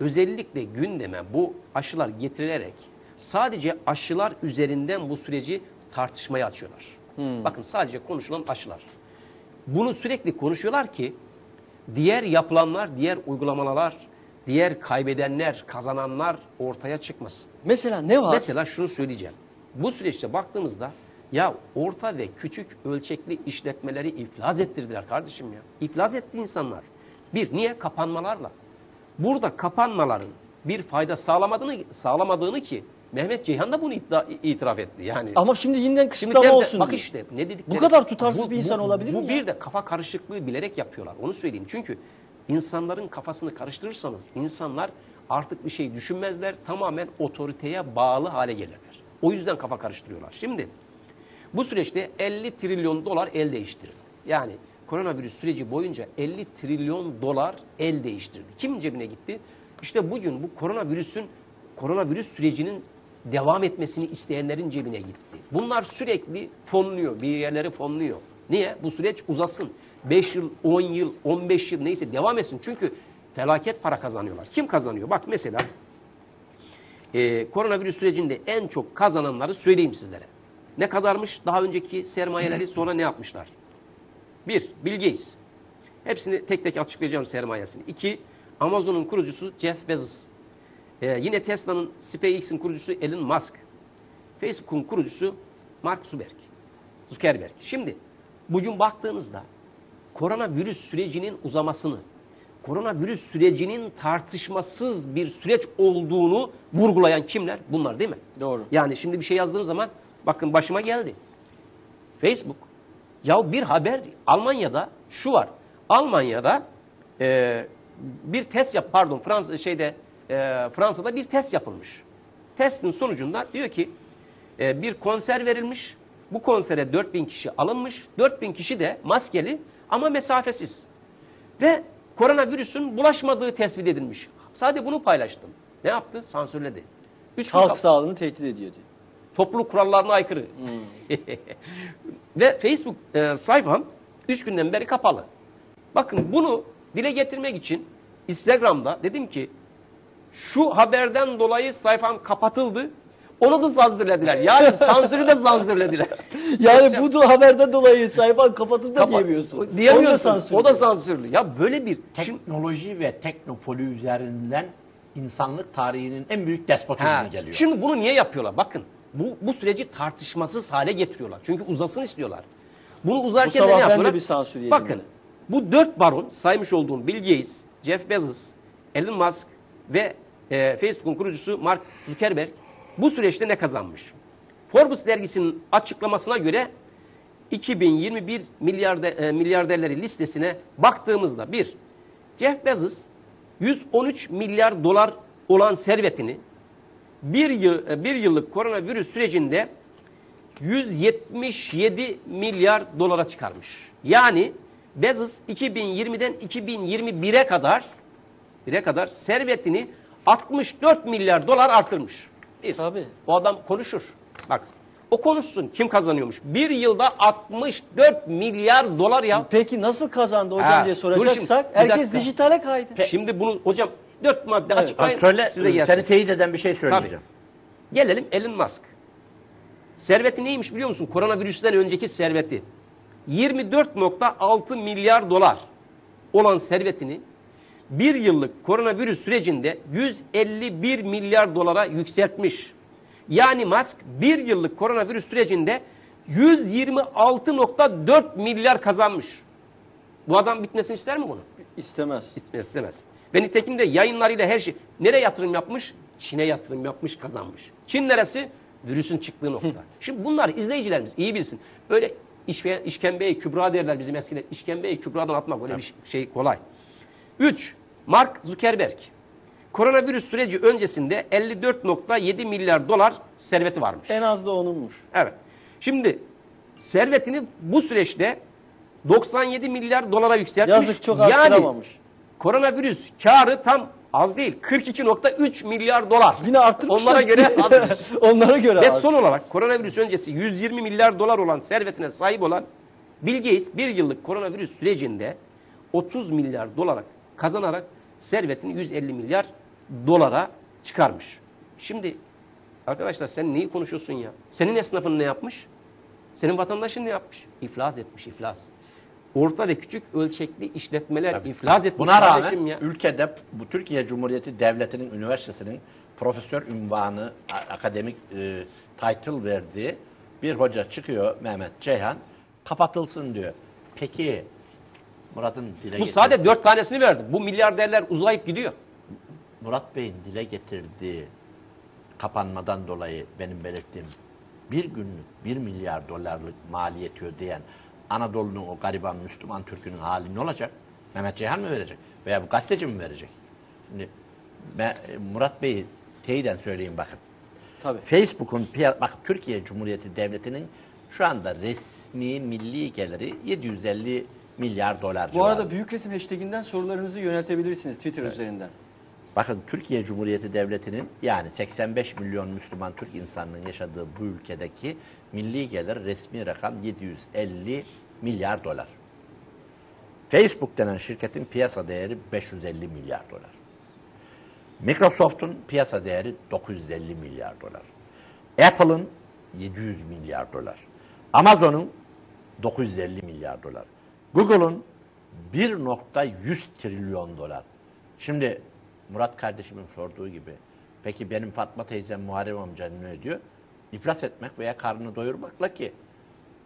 özellikle gündeme bu aşılar getirilerek sadece aşılar üzerinden bu süreci tartışmaya açıyorlar. Bakın sadece konuşulan aşılar. Bunu sürekli konuşuyorlar ki diğer yapılanlar, diğer uygulamalar, diğer kaybedenler, kazananlar ortaya çıkmasın. Mesela ne var? Mesela şunu söyleyeceğim. Bu süreçte baktığımızda ya orta ve küçük ölçekli işletmeleri iflas ettirdiler kardeşim ya. İflas etti insanlar. Bir, niye? Kapanmalarla. Burada kapanmaların bir fayda sağlamadığını, sağlamadığını ki Mehmet Ceyhan da bunu iddia, itiraf etti. Yani Ama şimdi yeniden Şimdi kısıtlama devlet- olsun Bak işte ne dedikleri. Bu kadar tutarsız bir insan olabilir bu mi bir ya? de kafa karışıklığı bilerek yapıyorlar. Onu söyleyeyim. Çünkü insanların kafasını karıştırırsanız insanlar artık bir şey düşünmezler. Tamamen otoriteye bağlı hale gelirler. O yüzden kafa karıştırıyorlar. Şimdi bu süreçte 50 trilyon dolar el değiştirildi. Yani koronavirüs süreci boyunca 50 trilyon dolar el değiştirdi. Kimin cebine gitti? İşte bugün bu koronavirüsün koronavirüs sürecinin devam etmesini isteyenlerin cebine gitti. Bunlar sürekli fonluyor, bir yerleri fonluyor. Niye? Bu süreç uzasın. 5 yıl, 10 yıl, 15 yıl neyse devam etsin. Çünkü felaket para kazanıyorlar. Kim kazanıyor? Bak mesela e, koronavirüs sürecinde en çok kazananları söyleyeyim sizlere. Ne kadarmış daha önceki sermayeleri sonra ne yapmışlar? Bir, Gates. Hepsini tek tek açıklayacağım sermayesini. İki, Amazon'un kurucusu Jeff Bezos. Ee, yine Tesla'nın SpaceX'in kurucusu Elon Musk. Facebook'un kurucusu Mark Zuckerberg. Zuckerberg. Şimdi bugün baktığınızda koronavirüs sürecinin uzamasını, koronavirüs sürecinin tartışmasız bir süreç olduğunu vurgulayan kimler? Bunlar değil mi? Doğru. Yani şimdi bir şey yazdığım zaman bakın başıma geldi. Facebook. Ya bir haber Almanya'da şu var. Almanya'da e, bir test yap pardon Fransa şeyde e, Fransa'da bir test yapılmış. Testin sonucunda diyor ki e, bir konser verilmiş. Bu konsere 4000 kişi alınmış. 4000 kişi de maskeli ama mesafesiz. Ve koronavirüsün bulaşmadığı tespit edilmiş. Sadece bunu paylaştım. Ne yaptı? Sansürledi. Üç Halk sağlığını tehdit ediyor diyor. Topluluk kurallarına aykırı. Ve Facebook e, sayfam 3 günden beri kapalı. Bakın bunu dile getirmek için Instagram'da dedim ki şu haberden dolayı sayfam kapatıldı. Onu da sansürlediler. Yani sansürü de sansürlediler. Yani bu da haberden dolayı sayfan kapatıldı Kapa- diyemiyorsun. Da Diyemiyorsun. sansürlü. O da sansürlü. Ya böyle bir şimdi, Teknoloji ve teknopoli üzerinden insanlık tarihinin en büyük despotizmi Ha, geliyor. Şimdi bunu niye yapıyorlar? Bakın bu, bu süreci tartışmasız hale getiriyorlar. Çünkü uzasın istiyorlar. Bunu uzarken Bu de ne ben de yapıyorlar? bir sansür yedim Bakın bu dört baron saymış olduğum Bill Gates, Jeff Bezos, Elon Musk ve e, Facebook'un kurucusu Mark Zuckerberg bu süreçte ne kazanmış? Forbes dergisinin açıklamasına göre 2021 milyarder, e, milyarderleri listesine baktığımızda bir, Jeff Bezos 113 milyar dolar olan servetini bir, yıl, e, bir yıllık koronavirüs sürecinde 177 milyar dolara çıkarmış. Yani Bezos 2020'den 2021'e kadar 1'e kadar servetini 64 milyar dolar artırmış. Bir. Tabii. O adam konuşur. Bak o konuşsun. Kim kazanıyormuş? Bir yılda 64 milyar dolar ya. Peki nasıl kazandı hocam Ha, diye soracaksak şimdi, herkes dakika. dijitale kaydı. Şimdi bunu hocam dört madde Evet. açıklayın. Söyle, size gelsin. seni teyit eden bir şey Tabii. söyleyeceğim. Gelelim Elon Musk. Serveti neymiş biliyor musun? Koronavirüsten önceki serveti. 24.6 milyar dolar olan servetini bir yıllık koronavirüs sürecinde 151 milyar dolara yükseltmiş. Yani Musk bir yıllık koronavirüs sürecinde 126.4 milyar kazanmış. Bu adam bitmesini ister mi bunu? İstemez. Gitmez istemez. Ve nitekim de yayınlarıyla her şey. Nereye yatırım yapmış? Çin'e yatırım yapmış, kazanmış. Çin neresi? Virüsün çıktığı nokta. Şimdi bunlar izleyicilerimiz iyi bilsin. Öyle işve, işkembeye kübra derler bizim eskiden. İşkembeye kübradan atmak öyle bir şey kolay. 3. Mark Zuckerberg. Koronavirüs süreci öncesinde 54.7 milyar dolar serveti varmış. En az da onunmuş. Evet. Şimdi servetini bu süreçte 97 milyar dolara yükseltmiş. Yazık çok yani, arttıramamış. Koronavirüs karı tam az değil. 42.3 milyar dolar. Yine arttırmış Onlara göre azmış. Onlara göre Ve az. son olarak koronavirüs öncesi 120 milyar dolar olan servetine sahip olan Bill Gates bir yıllık koronavirüs sürecinde 30 milyar dolar kazanarak servetini 150 milyar dolara çıkarmış. Şimdi arkadaşlar sen neyi konuşuyorsun ya? Senin esnafın ne yapmış? Senin vatandaşın ne yapmış? İflas etmiş iflas. Orta ve küçük ölçekli işletmeler iflas etmiş Buna rağmen ya. ülkede bu Türkiye Cumhuriyeti Devleti'nin üniversitesinin profesör ünvanı, akademik e, title verdiği bir hoca çıkıyor Mehmet Ceyhan kapatılsın diyor. Peki Murat'ın dile Bu getirdiği- sadece dört tanesini verdi. Bu milyarderler uzayıp gidiyor. Murat Bey'in dile getirdiği kapanmadan dolayı benim belirttiğim bir günlük bir milyar dolarlık maliyet ödeyen Anadolu'nun o gariban Müslüman Türk'ünün hali ne olacak? Mehmet Ceyhan mı verecek? Veya bu gazeteci mi verecek? Şimdi ben, e, Murat Bey'i teyiden söyleyeyim bakın. Tabii. Facebook'un bak Türkiye Cumhuriyeti Devleti'nin şu anda resmi milli geliri 750 milyar dolar Bu arada civarında. büyük resim hashtaginden sorularınızı yöneltebilirsiniz Twitter üzerinden. Bakın Türkiye Cumhuriyeti Devleti'nin yani 85 milyon Müslüman Türk insanının yaşadığı bu ülkedeki milli gelir resmi rakam 750 milyar dolar. Facebook denen şirketin piyasa değeri 550 milyar dolar. Microsoft'un piyasa değeri 950 milyar dolar. Apple'ın 700 milyar dolar. Amazon'un 950 milyar dolar. Google'un 1.100 trilyon dolar. Şimdi Murat kardeşimin sorduğu gibi peki benim Fatma teyzem Muharrem amca ne ödüyor? İflas etmek veya karnını doyurmakla ki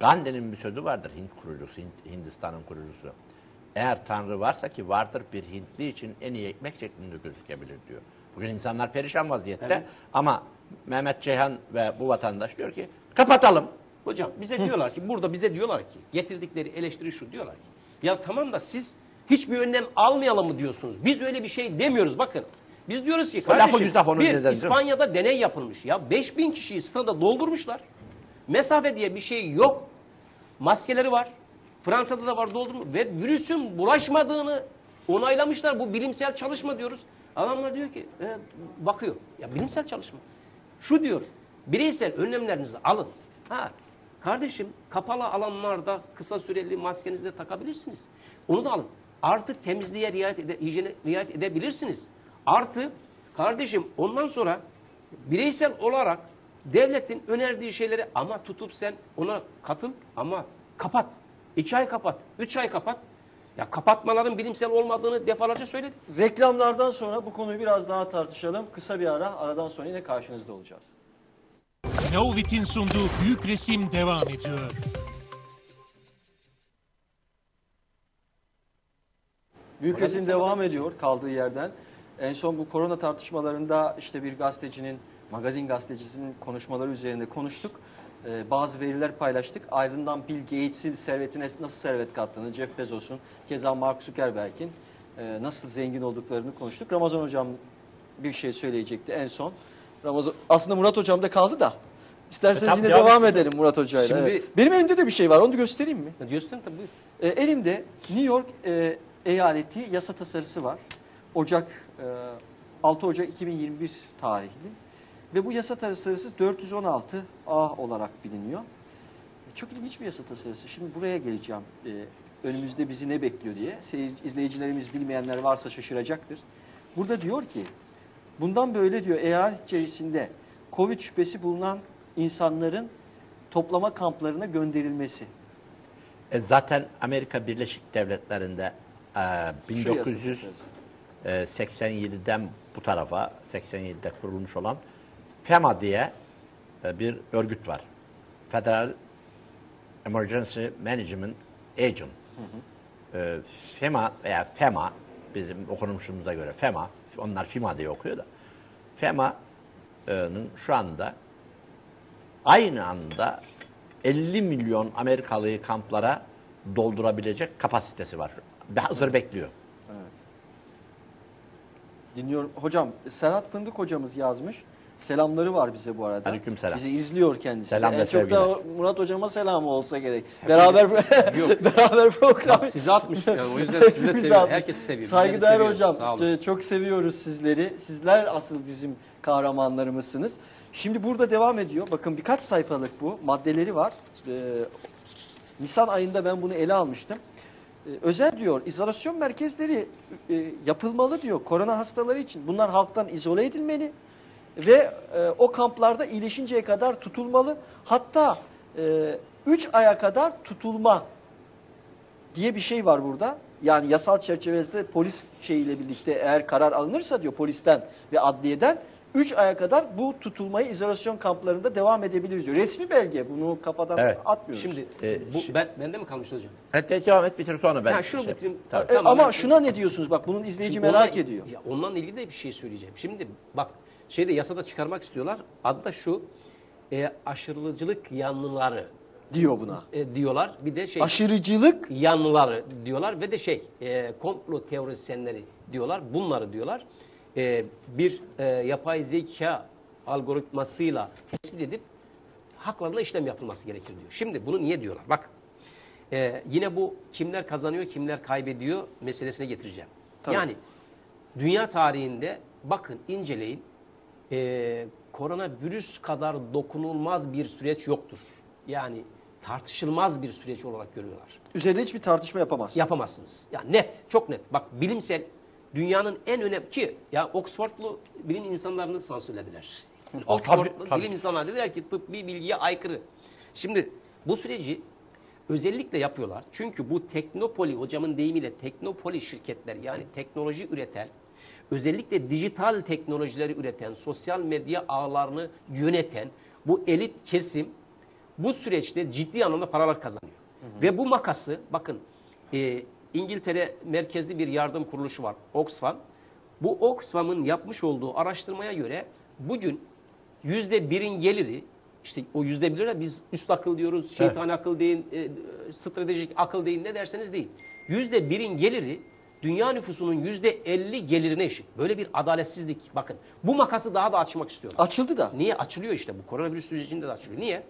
Gandhi'nin bir sözü vardır Hint kurucusu, Hint- Hindistan'ın kurucusu. Eğer Tanrı varsa ki vardır bir Hintli için en iyi ekmek şeklinde gözükebilir diyor. Bugün insanlar perişan vaziyette ama Mehmet Ceyhan ve bu vatandaş diyor ki kapatalım. Hocam bize diyorlar ki burada bize diyorlar ki getirdikleri eleştiri şu diyorlar ki ya tamam da siz hiçbir önlem almayalım mı diyorsunuz? Biz öyle bir şey demiyoruz bakın. Biz diyoruz ki kardeşim güzel, bir neden? İspanya'da deney yapılmış ya 5000 kişiyi stada doldurmuşlar. Mesafe diye bir şey yok. Maskeleri var. Fransa'da da var doldurmuş ve virüsün bulaşmadığını onaylamışlar. Bu bilimsel çalışma diyoruz. Adamlar diyor ki e, bakıyor. Ya bilimsel çalışma. Şu diyor. Bireysel önlemlerinizi alın. Ha kardeşim kapalı alanlarda kısa süreli maskenizi de takabilirsiniz. Onu da alın. Artı temizliğe riayet, ede, hijyene riayet edebilirsiniz. Artı kardeşim ondan sonra bireysel olarak devletin önerdiği şeyleri ama tutup sen ona katıl ama kapat. İki ay kapat, üç ay kapat. Ya kapatmaların bilimsel olmadığını defalarca söyledim. Reklamlardan sonra bu konuyu biraz daha tartışalım. Kısa bir ara. Aradan sonra yine karşınızda olacağız. Neovit'in sunduğu büyük resim devam ediyor. Büyük resim devam ediyor kaldığı yerden. En son bu korona tartışmalarında işte bir gazetecinin, magazin gazetecisinin konuşmaları üzerinde konuştuk. Ee, bazı veriler paylaştık. Ardından Bill Gates'in servetine nasıl servet kattığını, Jeff Bezos'un, keza Mark Zuckerberg'in e, nasıl zengin olduklarını konuştuk. Ramazan hocam bir şey söyleyecekti en son. Ramazan, aslında Murat hocam da kaldı da. İsterseniz E, yine devam devam edelim. Murat hocayla. Şimdi- Evet. Benim elimde de bir şey var. Onu da göstereyim mi? Ya Diyorsun tabii buyur. E, elimde New York e, eyaleti yasa tasarısı var. Ocak e, 6 Ocak 2021 tarihli. Ve bu yasa tasarısı 416 A olarak biliniyor. Çok ilginç bir yasa tasarısı. Şimdi buraya geleceğim. E, önümüzde bizi ne bekliyor diye. Seyirci, izleyicilerimiz bilmeyenler varsa şaşıracaktır. Burada diyor ki bundan böyle diyor eyalet içerisinde Covid şüphesi bulunan insanların toplama kamplarına gönderilmesi. E, zaten Amerika Birleşik Devletleri'nde e, Şu yasa tasarısı. 1987'den bu tarafa 87'de kurulmuş olan FEMA diye e, bir örgüt var. Federal Emergency Management Agent. E, FEMA veya FEMA bizim okunuşumuza göre FEMA, onlar FEMA diye okuyor da FEMA'nın şu anda aynı anda 50 milyon Amerikalıyı kamplara doldurabilecek kapasitesi var. Hazır bekliyor. Dinliyorum. Hocam Serhat Fındık hocamız yazmış. Selamları var bize bu arada. Aleykümselam. Bizi izliyor kendisi. Selam en ve çok da. Murat hocama selamı olsa gerek. Beraber beraber program. Bak sizi atmış yani, o yüzden sizi de Hepimiz seviyor. atmış. Herkes seviyor. Saygıdeğer hocam. E, Çok seviyoruz sizleri. Sizler asıl bizim kahramanlarımızsınız. Şimdi burada devam ediyor. Bakın birkaç sayfalık bu. Maddeleri var. Ee, Nisan ayında ben bunu ele almıştım. Ee, özel diyor izolasyon merkezleri e, yapılmalı diyor korona hastaları için. Bunlar halktan izole edilmeli ve e, o kamplarda iyileşinceye kadar tutulmalı. Hatta 3 aya kadar tutulma diye bir şey var burada. Yani yasal çerçevesinde polis şeyiyle birlikte eğer karar alınırsa diyor polisten ve adliyeden 3 aya kadar bu tutulmayı izolasyon kamplarında devam edebiliriz diyor. Resmi belge bunu kafadan Evet. atmıyoruz. Şimdi Ee, bu, ben, bende mi kalmış hocam? Evet, devam et bitir sonra ben. Ha, şunu şey- bitireyim. Tabii. E, Tamam, ama ben- şuna ne diyorsunuz? Bak bunun izleyici Şimdi merak onunla- ediyor. Ya onunla ilgili de bir şey söyleyeceğim. Şimdi bak şeyde yasada çıkarmak istiyorlar. Adı da şu e, aşırılıcılık yanlıları Diyor buna. e, diyorlar. Bir de şey Aşırıcılık yanlıları diyorlar ve de şey e, komplo teorisyenleri diyorlar. Bunları diyorlar. E, bir e, yapay zeka algoritmasıyla tespit edip haklarına işlem yapılması gerekir diyor. Şimdi bunu niye diyorlar? Bak e, yine bu kimler kazanıyor kimler kaybediyor meselesine getireceğim. Tabii. Yani dünya tarihinde bakın inceleyin e, koronavirüs kadar dokunulmaz bir süreç yoktur. Yani tartışılmaz bir süreç olarak görüyorlar. üzerinde hiçbir tartışma yapamaz. Yapamazsınız. Ya net, çok net. Bak bilimsel dünyanın en önemli ki ya Oxfordlu bilim insanlarını sansürlediler. Oxfordlu tabii. bilim insanları dediler ki tıbbi bilgiye aykırı. Şimdi bu süreci özellikle yapıyorlar. Çünkü bu teknopoli hocamın deyimiyle teknopoli şirketler yani teknoloji üreten özellikle dijital teknolojileri üreten, sosyal medya ağlarını yöneten bu elit kesim bu süreçte ciddi anlamda paralar kazanıyor. Ve bu makası bakın e, İngiltere merkezli bir yardım kuruluşu var Oxfam. Bu Oxfam'ın yapmış olduğu araştırmaya göre bugün yüzde birin geliri işte o yüzde birine biz üst akıl diyoruz, şeytani akıl deyin, e, stratejik akıl deyin ne derseniz deyin. Yüzde birin geliri dünya nüfusunun yüzde elli gelirine eşit. Böyle bir adaletsizlik bakın. Bu makası daha da açmak istiyorum. Açıldı da. Niye? Açılıyor işte bu koronavirüs sürecinde de açılıyor. Niye?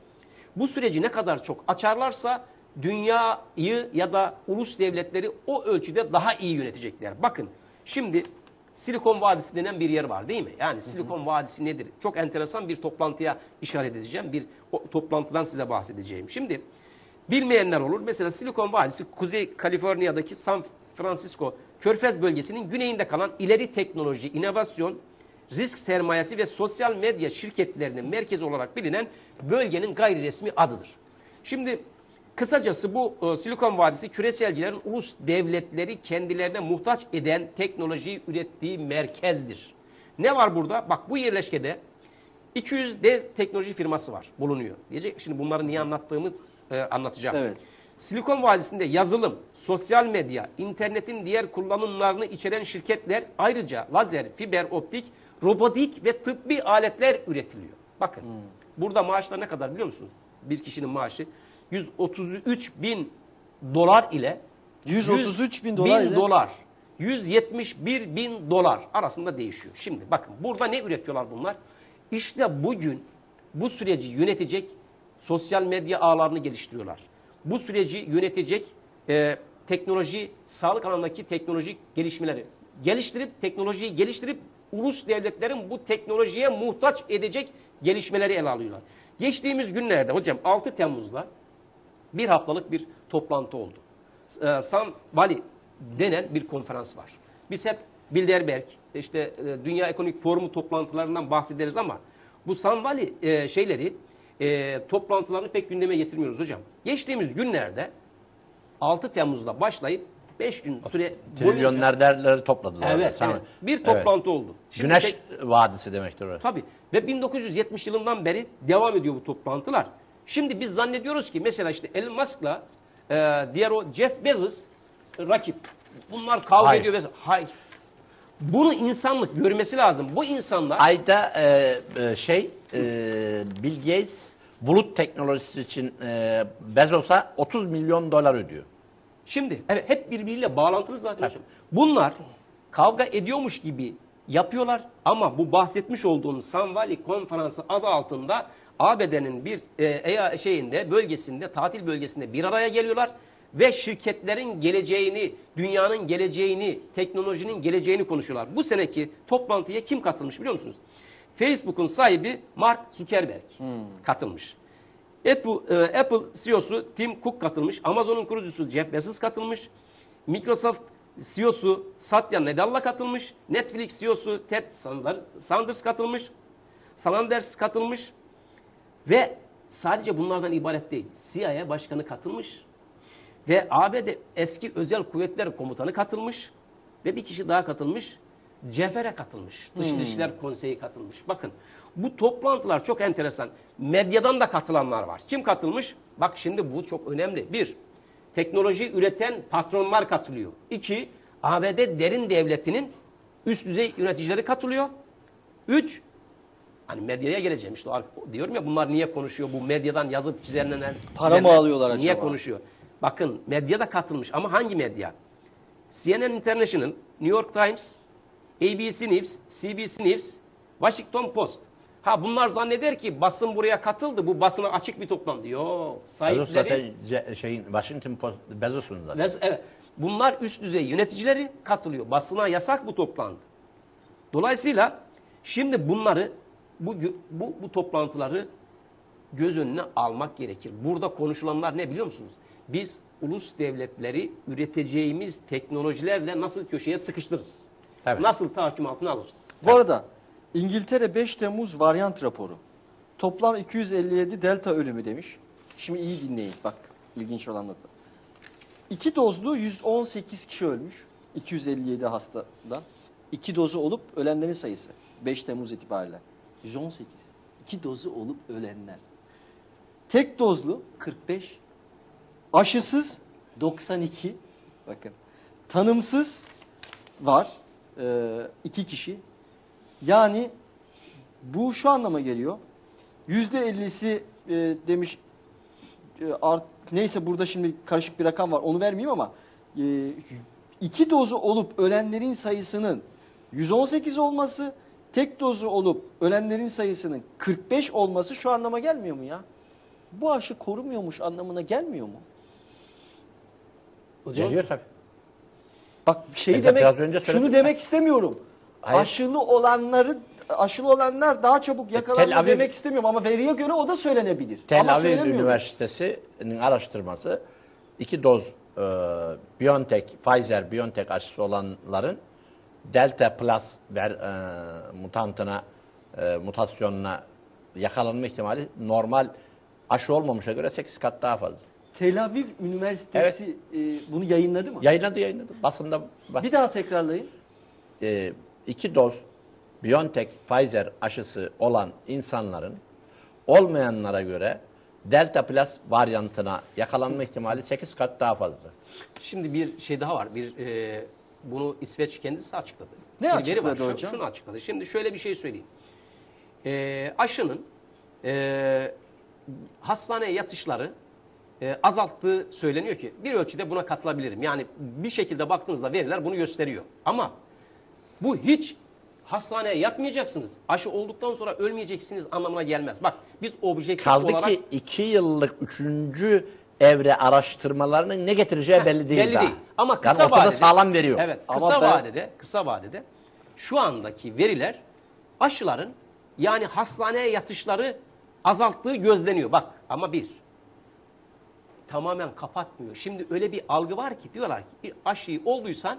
Bu süreci ne kadar çok açarlarsa dünyayı ya da ulus devletleri o ölçüde daha iyi yönetecekler. Bakın şimdi Silikon Vadisi denen bir yer var değil mi? Yani Silikon Vadisi nedir? Çok enteresan bir toplantıya işaret edeceğim. Bir o, toplantıdan size bahsedeceğim. Şimdi bilmeyenler olur. Mesela Silikon Vadisi Kuzey Kaliforniya'daki San Francisco Körfez bölgesinin güneyinde kalan ileri teknoloji, inovasyon, risk sermayesi ve sosyal medya şirketlerinin merkezi olarak bilinen bölgenin gayri resmi adıdır. Şimdi kısacası bu e, Silikon Vadisi küreselcilerin ulus devletleri kendilerine muhtaç eden teknolojiyi ürettiği merkezdir. Ne var burada? Bak bu yerleşkede 200 dev teknoloji firması var, bulunuyor. Diyecek şimdi bunları niye anlattığımı e, anlatacağım. Evet. Silikon Vadisi'nde yazılım, sosyal medya, internetin diğer kullanımlarını içeren şirketler ayrıca lazer, fiber optik, robotik ve tıbbi aletler üretiliyor. Bakın burada maaşlar ne kadar biliyor musunuz? Bir kişinin maaşı 133 bin dolar ile 133 bin dolar ile- dolar 171 bin dolar arasında değişiyor. Şimdi bakın burada ne üretiyorlar bunlar? İşte bugün bu süreci yönetecek sosyal medya ağlarını geliştiriyorlar. Bu süreci yönetecek e, teknoloji, sağlık alanındaki teknolojik gelişmeleri geliştirip teknolojiyi geliştirip ulus devletlerin bu teknolojiye muhtaç edecek gelişmeleri ele alıyorlar. Geçtiğimiz günlerde hocam 6 Temmuz'da bir haftalık bir toplantı oldu. Ee, Sun Valley denen bir konferans var. Biz hep Bilderberg, işte e, Dünya Ekonomik Forumu toplantılarından bahsederiz ama bu Sun Valley e, şeyleri, e, toplantılarını pek gündeme getirmiyoruz hocam. Geçtiğimiz günlerde 6 Temmuz'da başlayıp 5 gün süre boyunca... Trilyonlerleri topladılar. Evet, evet. Bir toplantı oldu. Şimdi Güneş tek- Vadisi demektir orası. Tabii. Ve 1970 yılından beri devam ediyor bu toplantılar. Şimdi biz zannediyoruz ki mesela işte Elon Musk'la e, diğer o Jeff Bezos e, rakip. Bunlar kavga Hayır. ediyor. vesaire. Hayır. Bunu insanlık görmesi lazım. Bu insanlar Ayda e, e, şey e, Bill Gates bulut teknolojisi için e, Bezos'a 30 milyon dolar ödüyor. Şimdi evet hep birbiriyle bağlantılı zaten. hocam. Bunlar kavga ediyormuş gibi yapıyorlar ama bu bahsetmiş olduğum Sun Valley Konferansı adı altında ABD'nin bir e, EA şeyinde bölgesinde tatil bölgesinde bir araya geliyorlar ve şirketlerin geleceğini, dünyanın geleceğini, teknolojinin geleceğini konuşuyorlar. Bu seneki toplantıya kim katılmış biliyor musunuz? Facebook'un sahibi Mark Zuckerberg katılmış. Apple, e, Apple CEO'su Tim Cook katılmış. Amazon'un kurucusu Jeff Bezos katılmış. Microsoft CEO'su Satya Nadella katılmış. Netflix CEO'su Ted Sander- Sanders katılmış. Sanders katılmış. Ve sadece bunlardan ibaret değil. CIA başkanı katılmış. Ve ABD eski özel kuvvetler komutanı katılmış. Ve bir kişi daha katılmış. Cefer'e katılmış. Dış İlişkiler Konseyi katılmış. Bakın bu toplantılar çok enteresan. Medyadan da katılanlar var. Kim katılmış? Bak şimdi bu çok önemli. Bir, teknoloji üreten patronlar katılıyor. İki, ABD derin devletinin üst düzey yöneticileri katılıyor. Üç, Hani medyaya geleceğim işte diyorum ya bunlar niye konuşuyor bu medyadan yazıp çizenler Para mı alıyorlar Niye acaba? konuşuyor? Bakın medya da katılmış ama hangi medya? CNN International, New York Times, ABC News, CBC News, Washington Post. Ha bunlar zanneder ki basın buraya katıldı. Bu basına açık bir toplantı. Yok. Bezos Sahipleri zaten ce- şeyin Washington Post Bezos'un zaten. ve- evet. Bunlar üst düzey yöneticileri katılıyor. Basına yasak bu toplantı. Dolayısıyla şimdi bunları bu bu bu toplantıları göz önüne almak gerekir. Burada konuşulanlar ne biliyor musunuz? Biz ulus devletleri üreteceğimiz teknolojilerle nasıl köşeye sıkıştırırız? Evet. Nasıl tahakküm altına alırız? Bu arada İngiltere 5 Temmuz varyant raporu. Toplam 257 delta ölümü demiş. Şimdi iyi dinleyin bak ilginç olan nokta. İki dozlu 118 kişi ölmüş. 257 hastadan. İki dozu olup ölenlerin sayısı 5 Temmuz itibariyle 118. İki dozu olup ölenler. Tek dozlu 45. Aşısız 92. Bakın. Tanımsız var. Ee, iki kişi. Yani bu şu anlama geliyor. Yüzde ellisi e, demiş e, art, neyse burada şimdi karışık bir rakam var onu vermeyeyim ama e, iki dozu olup ölenlerin sayısının 118 olması tek dozu olup ölenlerin sayısının 45 olması şu anlama gelmiyor mu ya? Bu aşı korumuyormuş anlamına gelmiyor mu? Hocam, Geliyor tabii. Bak şeyi Mesela demek önce şunu demek istemiyorum. Hayır. Aşılı olanları aşılı olanlar daha çabuk yakalanır Tel Aviv- demek istemiyorum ama veriye göre o da söylenebilir. Tel ama Aviv. Üniversitesi'nin araştırması iki doz e, BioNTech, Pfizer, BioNTech aşısı olanların Delta Plus ver, e, mutantına, e, mutasyonuna yakalanma ihtimali normal aşı olmamışa göre 8 kat daha fazla. Tel Aviv Üniversitesi e, bunu yayınladı mı? Yayınladı yayınladı. Basında var. Bir daha tekrarlayın. e, iki doz BioNTech Pfizer aşısı olan insanların olmayanlara göre Delta Plus varyantına yakalanma ihtimali 8 kat daha fazla. Şimdi bir şey daha var. Bir e, bunu İsveç kendisi açıkladı. Ne Bir veri açıkladı var. Hocam? Şunu açıkladı. Şimdi şöyle bir şey söyleyeyim. E, aşının e, hastaneye yatışları e, azalttığı söyleniyor ki bir ölçüde buna katılabilirim. Yani bir şekilde baktığınızda veriler bunu gösteriyor. Ama bu hiç hastaneye yatmayacaksınız. Aşı olduktan sonra ölmeyeceksiniz anlamına gelmez. Bak biz objektif Kaldı olarak... ki 2 yıllık 3. evre araştırmalarının ne getireceği Heh, belli değil belli daha. değil. Ama Yani kısa ortada vadede sağlam veriyor. Evet, Ama kısa ben- vadede, kısa vadede şu andaki veriler aşıların yani hastaneye yatışları azalttığı gözleniyor. Bak ama bir tamamen kapatmıyor. Şimdi öyle bir algı var ki diyorlar ki aşıyı olduysan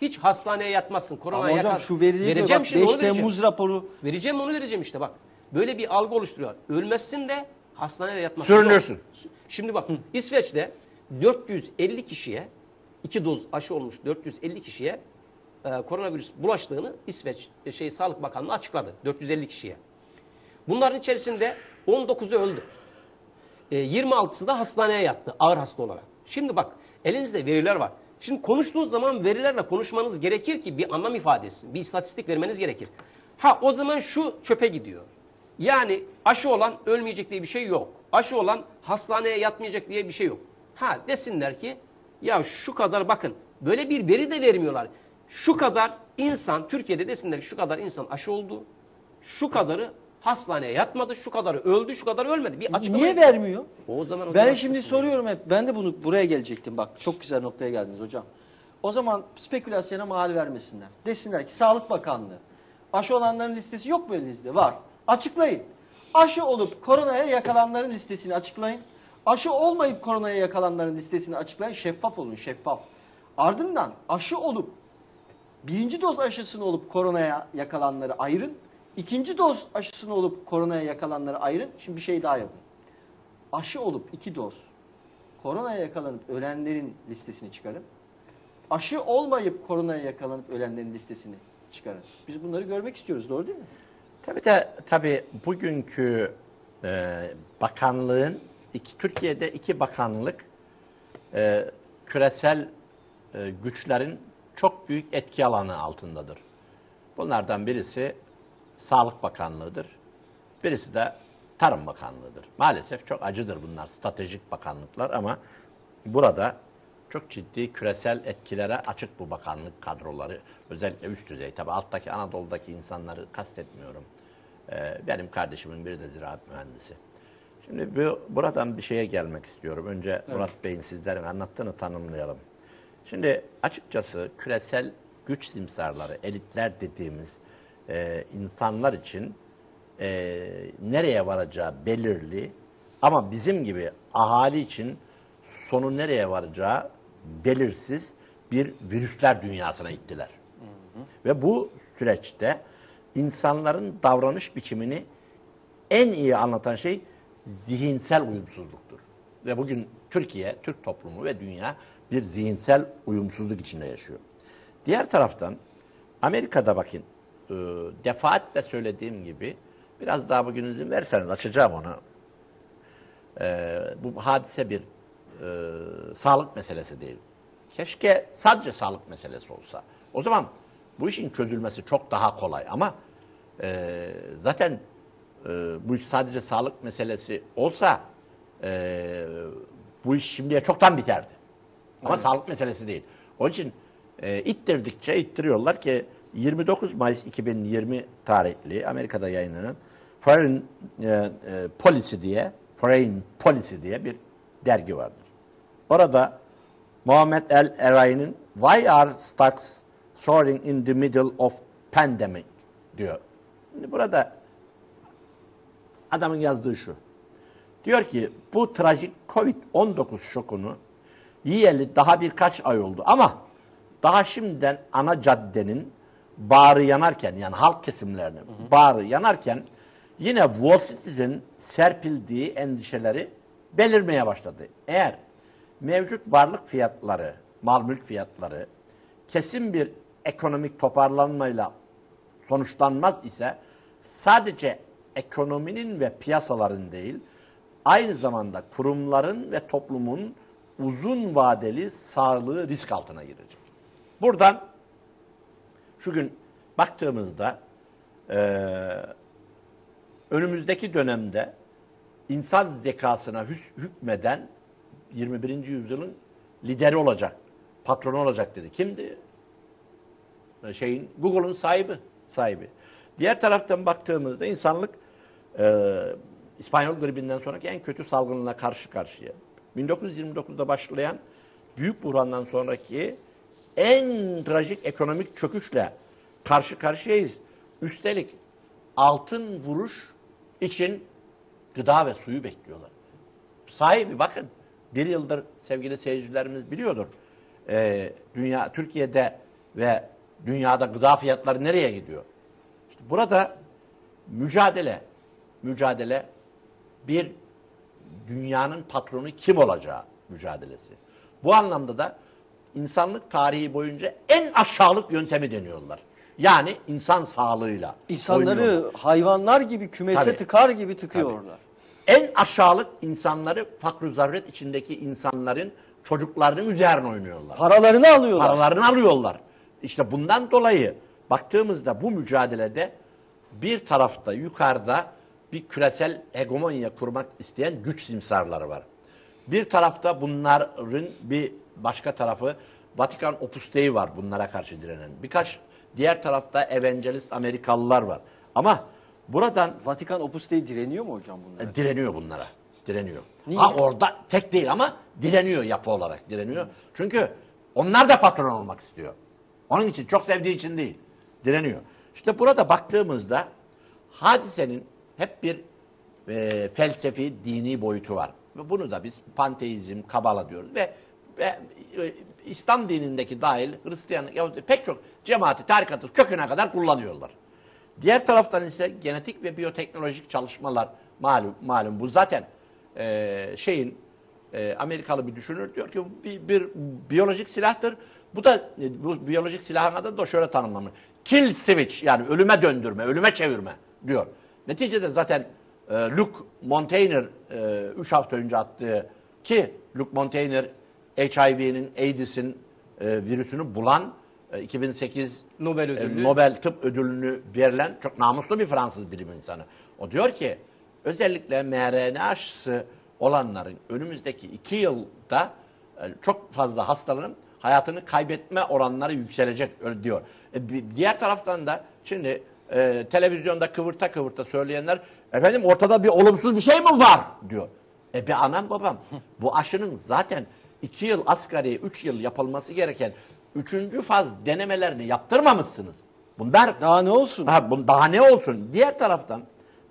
hiç hastaneye yatmazsın. Ama Koronaya hocam yakar- şu verileri vereceğim bak şimdi 5 onu vereceğim. Temmuz raporu Vereceğim onu vereceğim işte bak. Böyle bir algı oluşturuyor. Ölmezsin de hastanede yatmazsın. Sürünürsün. Yok. Şimdi bak İsveç'te 450 kişiye iki doz aşı olmuş 450 kişiye e, koronavirüs bulaştığını İsveç e, şey Sağlık Bakanlığı açıkladı. 450 kişiye. Bunların içerisinde 19'u öldü. E, 26'sı da hastaneye yattı ağır hasta olarak. Şimdi bak elinizde veriler var. Şimdi konuştuğunuz zaman verilerle konuşmanız gerekir ki bir anlam ifade etsin. Bir istatistik vermeniz gerekir. Ha o zaman şu çöpe gidiyor. Yani aşı olan ölmeyecek diye bir şey yok. Aşı olan hastaneye yatmayacak diye bir şey yok. Ha desinler ki ya şu kadar bakın böyle bir veri de vermiyorlar. Şu kadar insan Türkiye'de desinler ki şu kadar insan aşı oldu. Şu kadarı hastaneye yatmadı, şu kadarı öldü, şu kadarı ölmedi. Bir açıklama niye vermiyor? o zaman o Ben şimdi soruyorum hep. Ben de bunu buraya gelecektim bak. Çok güzel noktaya geldiniz hocam. O zaman spekülasyona mahal vermesinler. Desinler ki Sağlık Bakanlığı aşı olanların listesi yok mu elinizde? Var. Açıklayın. Aşı olup koronaya yakalanların listesini açıklayın. Aşı olmayıp koronaya yakalanların listesini açıklayın. Şeffaf olun, şeffaf. Ardından aşı olup birinci doz aşısını olup koronaya yakalanları ayırın. İkinci doz aşısını olup koronaya yakalanları ayırın. Şimdi bir şey daha yapın. Aşı olup iki doz koronaya yakalanıp ölenlerin listesini çıkarın. Aşı olmayıp koronaya yakalanıp ölenlerin listesini çıkarın. Biz bunları görmek istiyoruz doğru değil mi? Tabii de tabii bugünkü e, bakanlığın iki Türkiye'de iki bakanlık e, küresel e, güçlerin çok büyük etki alanı altındadır. Bunlardan birisi Sağlık Bakanlığı'dır. Birisi de Tarım Bakanlığı'dır. Maalesef çok acıdır bunlar stratejik bakanlıklar ama burada çok ciddi küresel etkilere açık bu bakanlık kadroları. Özellikle üst düzey. Tabi alttaki Anadolu'daki insanları kastetmiyorum. Ee, benim kardeşimin biri de ziraat mühendisi. Şimdi bu, buradan bir şeye gelmek istiyorum. Önce Murat Bey'in sizlerin anlattığını tanımlayalım. Şimdi açıkçası küresel güç simsarları, elitler dediğimiz e, insanlar için e, nereye varacağı belirli ama bizim gibi ahali için sonu nereye varacağı belirsiz bir virüsler dünyasına ittiler. Ve bu süreçte insanların davranış biçimini en iyi anlatan şey zihinsel uyumsuzluktur. Ve bugün Türkiye, Türk toplumu ve dünya bir zihinsel uyumsuzluk içinde yaşıyor. Diğer taraftan Amerika'da bakın e, defaatle söylediğim gibi biraz daha bugün izin verseniz açacağım onu. E, bu hadise bir e, sağlık meselesi değil. Keşke sadece sağlık meselesi olsa. O zaman bu işin çözülmesi çok daha kolay ama e, zaten e, bu iş sadece sağlık meselesi olsa e, bu iş şimdiye çoktan biterdi. Ama sağlık meselesi değil. Onun için e, ittirdikçe ittiriyorlar ki 29 Mayıs 2020 tarihli Amerika'da yayınlanan Foreign e, e, Policy diye Foreign Policy diye bir dergi vardır. Orada Muhammed El Eray'nin Why are stocks soaring in the middle of pandemic diyor. Şimdi burada adamın yazdığı şu. Diyor ki bu trajik Covid-19 şokunu yiyeli daha birkaç ay oldu ama daha şimdiden ana caddenin bağrı yanarken yani halk kesimlerinin bağrı yanarken yine Wall Street'in serpildiği endişeleri belirmeye başladı. Eğer mevcut varlık fiyatları, mal mülk fiyatları kesin bir ekonomik toparlanmayla sonuçlanmaz ise sadece ekonominin ve piyasaların değil, aynı zamanda kurumların ve toplumun uzun vadeli sağlığı risk altına girecek. Buradan şu gün baktığımızda eee, önümüzdeki dönemde insan zekasına hükmeden 21. yüzyılın lideri olacak, patronu olacak dedi. Kimdi? Şeyin Google'un sahibi, sahibi. Diğer taraftan baktığımızda insanlık e, İspanyol gribinden sonraki en kötü salgınla karşı karşıya. 1929'da başlayan büyük buhrandan sonraki en trajik ekonomik çöküşle karşı karşıyayız. Üstelik altın vuruş için gıda ve suyu bekliyorlar. Sahibi bakın bir yıldır sevgili seyircilerimiz biliyordur. Ee, dünya Türkiye'de ve dünyada gıda fiyatları nereye gidiyor? İşte burada mücadele, mücadele bir dünyanın patronu kim olacağı mücadelesi. Bu anlamda da insanlık tarihi boyunca en aşağılık yöntemi deniyorlar. Yani insan sağlığıyla. oynuyorlar. İnsanları hayvanlar gibi kümese Tabii. tıkar gibi tıkıyorlar. En aşağılık insanları fakr zaruret içindeki insanların çocuklarının üzerine oynuyorlar. Paralarını alıyorlar. Paralarını alıyorlar. İşte bundan dolayı baktığımızda bu mücadelede bir tarafta yukarıda bir küresel hegemonya kurmak isteyen güç simsarları var. Bir tarafta bunların bir başka tarafı Vatikan Opus Dei var bunlara karşı direnen. Birkaç diğer tarafta evangelist Amerikalılar var. Ama buradan Vatikan Opus Dei direniyor mu hocam bunlar? e, direniyor bunlara. Direniyor. Niye? Ha orada tek değil ama direniyor yapı olarak direniyor. Çünkü onlar da patron olmak istiyor. Onun için çok sevdiği için değil. Direniyor. İşte burada baktığımızda hadisenin hep bir e, felsefi, dini boyutu var. Ve bunu da biz panteizm, kabala diyoruz. Ve, ve e, İslam dinindeki dahil Hristiyan, Yahudi pek çok cemaati, tarikatı köküne kadar kullanıyorlar. Diğer taraftan ise genetik ve biyoteknolojik çalışmalar malum, malum bu zaten e, şeyin e, Amerikalı bir düşünür diyor ki bir, bir biyolojik silahtır. Bu da e, bu biyolojik silahın adı da şöyle tanımlanmış. Kill switch yani ölüme döndürme, ölüme çevirme diyor. Neticede zaten e, Luke Montaigne 3 hafta önce attığı ki Luke Montaigne HIV'nin, AIDS'in e, virüsünü bulan e, 2008 Nobel e, ödüllü. Nobel Tıp Ödülünü verilen çok namuslu bir Fransız bilim insanı. O diyor ki özellikle mRNA aşısı olanların önümüzdeki iki yılda e, çok fazla hastaların hayatını kaybetme oranları yükselecek diyor. E, diğer taraftan da şimdi e, televizyonda kıvırta kıvırta söyleyenler efendim ortada bir olumsuz bir şey mi var diyor. E be anam babam bu aşının zaten iki yıl asgari üç yıl yapılması gereken üçüncü faz denemelerini yaptırmamışsınız. Bunlar Daha ne olsun? Ha, bu daha ne olsun? Diğer taraftan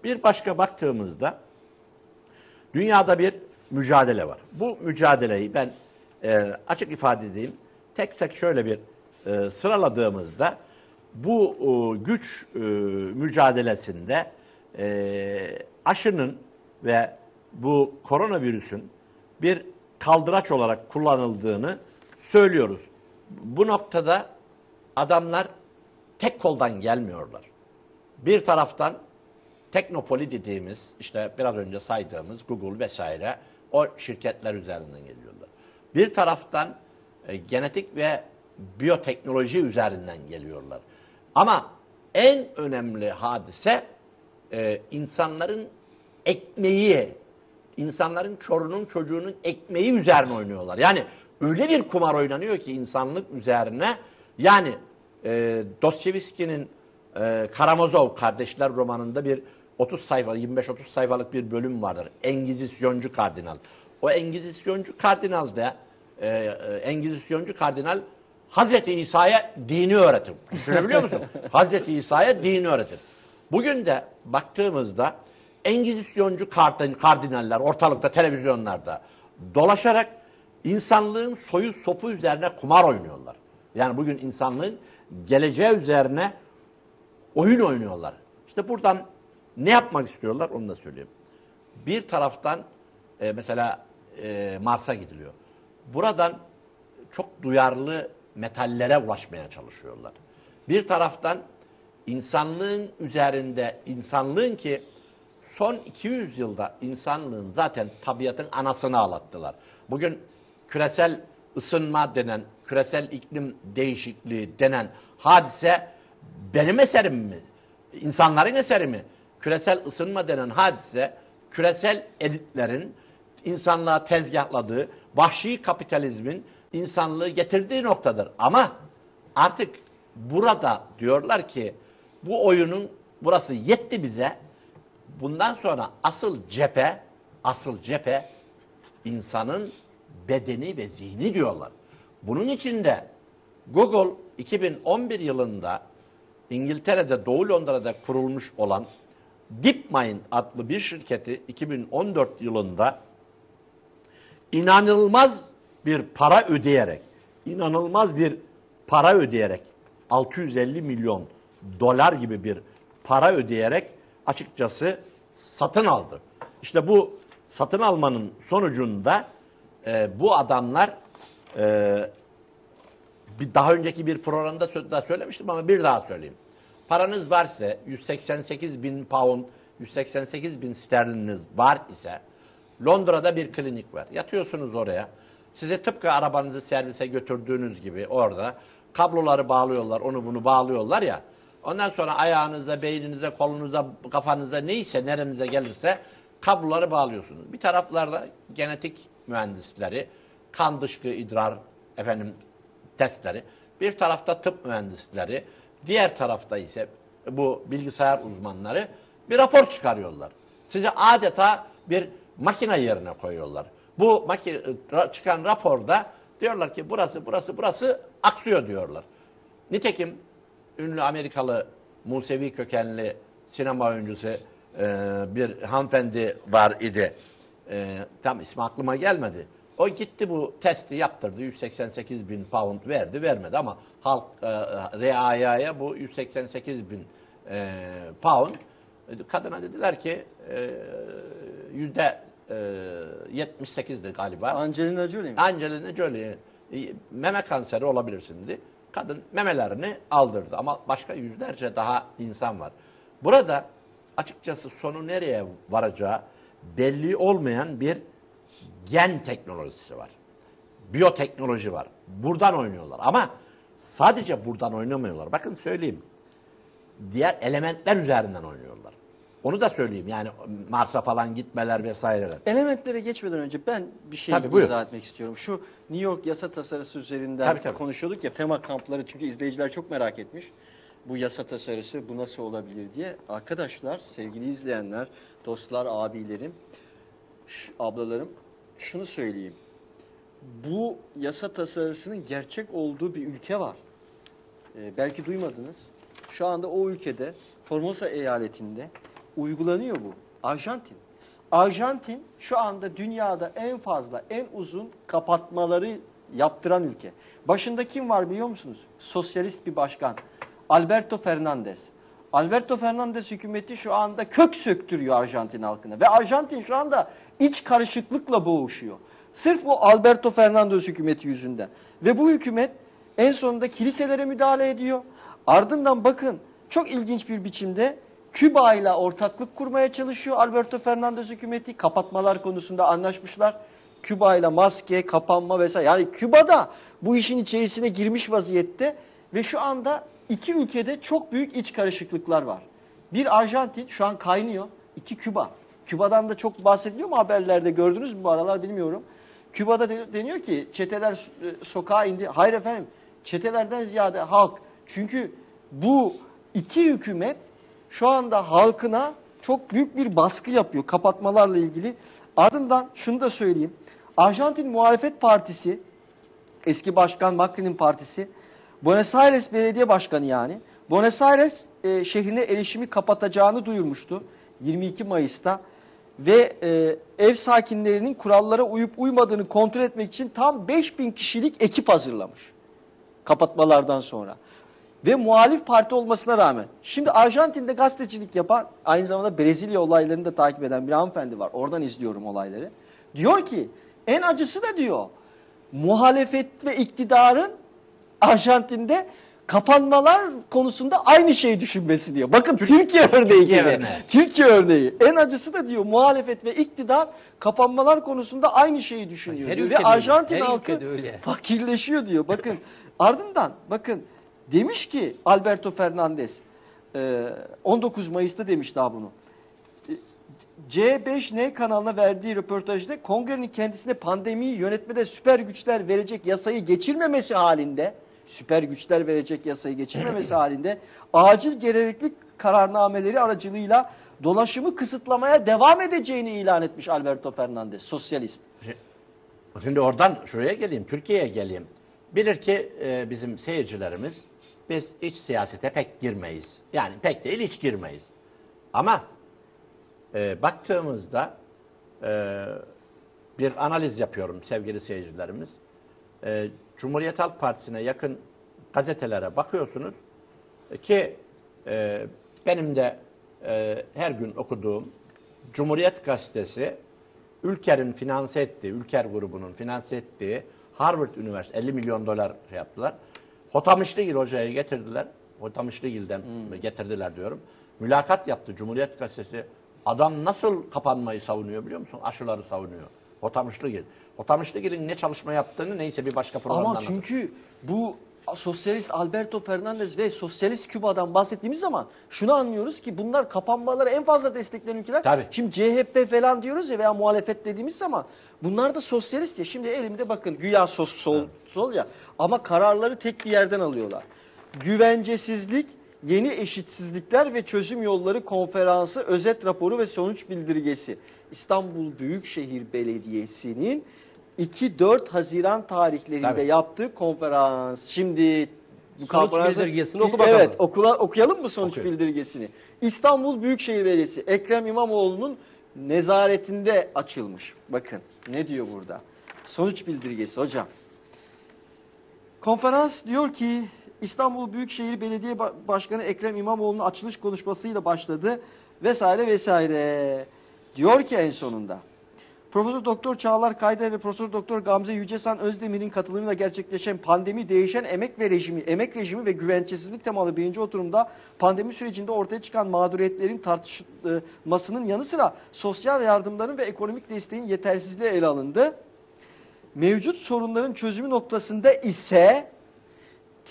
bir başka baktığımızda dünyada bir mücadele var. Bu mücadeleyi ben e, açık ifade edeyim. Tek tek şöyle bir e, sıraladığımızda bu e, güç e, mücadelesinde e, aşının ve bu koronavirüsün bir kaldıraç olarak kullanıldığını söylüyoruz. Bu noktada adamlar tek koldan gelmiyorlar. Bir taraftan teknopoli dediğimiz işte biraz önce saydığımız Google vesaire o şirketler üzerinden geliyorlar. Bir taraftan e, genetik ve biyoteknoloji üzerinden geliyorlar. Ama en önemli hadise e, insanların ekmeği, insanların çorunun çocuğunun ekmeği üzerine oynuyorlar. Yani öyle bir kumar oynanıyor ki insanlık üzerine yani e, Dostoyevski'nin e, Karamazov Kardeşler romanında bir 30 sayfa, 25-30 sayfalık bir bölüm vardır. Engizisyoncu kardinal. O Engizisyoncu kardinal da e, e, Engizisyoncu kardinal Hazreti İsa'ya dini öğretir. Düşünebiliyor musun? Hazreti İsa'ya dini öğretir. Bugün de baktığımızda Engizisyoncu kardin- kardinaller ortalıkta televizyonlarda dolaşarak insanlığın soyu sopu üzerine kumar oynuyorlar. Yani bugün insanlığın geleceği üzerine oyun oynuyorlar. İşte buradan ne yapmak istiyorlar onu da söyleyeyim. Bir taraftan e, mesela e, Mars'a gidiliyor. Buradan çok duyarlı metallere ulaşmaya çalışıyorlar. Bir taraftan insanlığın üzerinde, insanlığın ki son 200 yılda insanlığın zaten tabiatın anasını ağlattılar. Bugün küresel ısınma denen, küresel iklim değişikliği denen hadise benim eserim mi? İnsanların eseri mi? Küresel ısınma denen hadise küresel elitlerin insanlığa tezgahladığı vahşi kapitalizmin insanlığı getirdiği noktadır. Ama artık burada diyorlar ki bu oyunun burası yetti bize. Bundan sonra asıl cephe, asıl cephe insanın bedeni ve zihni diyorlar. Bunun için de Google 2011 yılında İngiltere'de Doğu Londra'da kurulmuş olan DeepMind adlı bir şirketi 2014 yılında inanılmaz bir para ödeyerek, inanılmaz bir para ödeyerek 650 milyon dolar gibi bir para ödeyerek açıkçası satın aldı. İşte bu satın almanın sonucunda e, bu adamlar e, bir daha önceki bir programda sö- da söylemiştim ama bir daha söyleyeyim. Paranız varsa 188 bin pound, 188 bin sterlininiz var ise Londra'da bir klinik var. Yatıyorsunuz oraya. Size tıpkı arabanızı servise götürdüğünüz gibi orada kabloları bağlıyorlar, onu bunu bağlıyorlar ya. Ondan sonra ayağınıza, beyninize, kolunuza, kafanıza neyse nerenize gelirse kabloları bağlıyorsunuz. Bir taraflarda genetik mühendisleri, kan dışkı idrar efendim testleri, bir tarafta tıp mühendisleri, diğer tarafta ise bu bilgisayar uzmanları bir rapor çıkarıyorlar. Size adeta bir makine yerine koyuyorlar. Bu makine, çıkan raporda diyorlar ki burası, burası, burası aksıyor diyorlar. Nitekim ünlü Amerikalı Musevi kökenli sinema oyuncusu e, bir hanımefendi var idi. E, tam ismi aklıma gelmedi. O gitti bu testi yaptırdı. 188 bin pound verdi vermedi ama halk e, RAYA'ya bu 188 bin e, pound kadına dediler ki e, yüzde e, 78'di galiba. Angelina Jolie mi? Angelina Jolie e, meme kanseri olabilirsin dedi. Kadın memelerini aldırdı ama başka yüzlerce daha insan var. Burada açıkçası sonu nereye varacağı belli olmayan bir gen teknolojisi var. Biyoteknoloji var. Buradan oynuyorlar ama sadece buradan oynamıyorlar. Bakın söyleyeyim. Diğer elementler üzerinden oynuyorlar. Onu da söyleyeyim yani Mars'a falan gitmeler vesaireler. Elementlere geçmeden önce ben bir şey Tabii, buyur. izah etmek istiyorum. Şu New York yasa tasarısı üzerinden Tabii, tabii. konuşuyorduk ya FEMA kampları çünkü izleyiciler çok merak etmiş. Bu yasa tasarısı bu nasıl olabilir diye. Arkadaşlar, sevgili izleyenler, dostlar, abilerim, ablalarım şunu söyleyeyim. Bu yasa tasarısının gerçek olduğu bir ülke var. Ee, belki duymadınız. Şu anda o ülkede Formosa eyaletinde uygulanıyor bu. Arjantin. Arjantin şu anda dünyada en fazla, en uzun kapatmaları yaptıran ülke. Başında kim var biliyor musunuz? Sosyalist bir başkan. Alberto Fernandez. Alberto Fernandez hükümeti şu anda kök söktürüyor Arjantin halkına. Ve Arjantin şu anda iç karışıklıkla boğuşuyor. Sırf bu Alberto Fernandez hükümeti yüzünden. Ve bu hükümet en sonunda kiliselere müdahale ediyor. Ardından bakın çok ilginç bir biçimde Küba ile ortaklık kurmaya çalışıyor Alberto Fernandez hükümeti. Kapatmalar konusunda anlaşmışlar. Küba ile maske, kapanma vesaire. Yani Küba'da bu işin içerisine girmiş vaziyette ve şu anda iki ülkede çok büyük iç karışıklıklar var. Bir Arjantin şu an kaynıyor. iki Küba. Küba'dan da çok bahsediliyor mu haberlerde gördünüz mü bu aralar bilmiyorum. Küba'da de- deniyor ki çeteler e, sokağa indi. Hayır efendim çetelerden ziyade halk. Çünkü bu iki hükümet şu anda halkına çok büyük bir baskı yapıyor kapatmalarla ilgili. Ardından şunu da söyleyeyim. Arjantin Muhalefet Partisi, eski başkan Macri'nin partisi, Buenos Aires Belediye Başkanı yani, Buenos Aires e, şehrine erişimi kapatacağını duyurmuştu 22 Mayıs'ta. ve e, ev sakinlerinin kurallara uyup uymadığını kontrol etmek için tam 5000 kişilik ekip hazırlamış. Kapatmalardan sonra. Ve muhalif parti olmasına rağmen. Şimdi Arjantin'de gazetecilik yapan aynı zamanda Brezilya olaylarını da takip eden bir hanımefendi var. Oradan izliyorum olayları. Diyor ki en acısı da diyor muhalefet ve iktidarın Arjantin'de kapanmalar konusunda aynı şeyi düşünmesi diyor. Bakın Türkiye örneği Türkiye gibi. örneği. Türkiye örneği. En acısı da diyor muhalefet ve iktidar kapanmalar konusunda aynı şeyi düşünüyor. Her diyor. Ve öyle. Arjantin Her halkı öyle. fakirleşiyor diyor. Bakın ardından bakın demiş ki Alberto Fernandez e, 19 Mayıs'ta demiş daha bunu. E, C5N kanalına verdiği röportajda kongrenin kendisine pandemiyi yönetmede süper güçler verecek yasayı geçirmemesi halinde süper güçler verecek yasayı geçirmemesi halinde acil gereklilik kararnameleri aracılığıyla dolaşımı kısıtlamaya devam edeceğini ilan etmiş Alberto Fernandez, sosyalist. Şimdi oradan şuraya geleyim, Türkiye'ye geleyim. Bilir ki e, bizim seyircilerimiz biz iç siyasete pek girmeyiz. Yani pek değil hiç girmeyiz. Ama e, baktığımızda e, bir analiz yapıyorum sevgili seyircilerimiz. E, Cumhuriyet Halk Partisi'ne yakın gazetelere bakıyorsunuz e, ki e, benim de e, her gün okuduğum Cumhuriyet Gazetesi Ülker'in finanse ettiği, Ülker grubunun finanse ettiği Harvard Üniversitesi 50 milyon dolar şey yaptılar. Hotamışlıgil hocayı getirdiler. Hotamışlıgil'den getirdiler diyorum. Mülakat yaptı Cumhuriyet Gazetesi. Adam nasıl kapanmayı savunuyor biliyor musun? Aşıları savunuyor. Hotamışlıgil. Hotamışlıgil'in ne çalışma yaptığını neyse bir başka programda Ama anlatırım. çünkü bu sosyalist Alberto Fernandez ve sosyalist Küba'dan bahsettiğimiz zaman şunu anlıyoruz ki bunlar kapanmaları en fazla destekleyen ülkeler. Tabii. Şimdi CHP falan diyoruz ya veya muhalefet dediğimiz zaman bunlar da sosyalist ya. Şimdi elimde bakın güya sol, sol, sol ya ama kararları tek bir yerden alıyorlar. Güvencesizlik, yeni eşitsizlikler ve çözüm yolları konferansı özet raporu ve sonuç bildirgesi. İstanbul Büyükşehir Belediyesi'nin 2-4 Haziran tarihlerinde Tabii. yaptığı konferans. Şimdi bu Sonuç bildirgesini oku bakalım. Evet okula, okuyalım mı sonuç Okuyun. bildirgesini? İstanbul Büyükşehir Belediyesi Ekrem İmamoğlu'nun nezaretinde açılmış. Bakın ne diyor burada? Sonuç bildirgesi hocam. Konferans diyor ki İstanbul Büyükşehir Belediye Ba- Başkanı Ekrem İmamoğlu'nun açılış konuşmasıyla başladı vesaire vesaire. Diyor ki en sonunda Profesör Doktor Çağlar Kayder ve Profesör Doktor Gamze Yücesan Özdemir'in katılımıyla gerçekleşen pandemi değişen emek ve rejimi, emek rejimi ve güvencesizlik temalı birinci oturumda pandemi sürecinde ortaya çıkan mağduriyetlerin tartışılmasının yanı sıra sosyal yardımların ve ekonomik desteğin yetersizliği ele alındı. Mevcut sorunların çözümü noktasında ise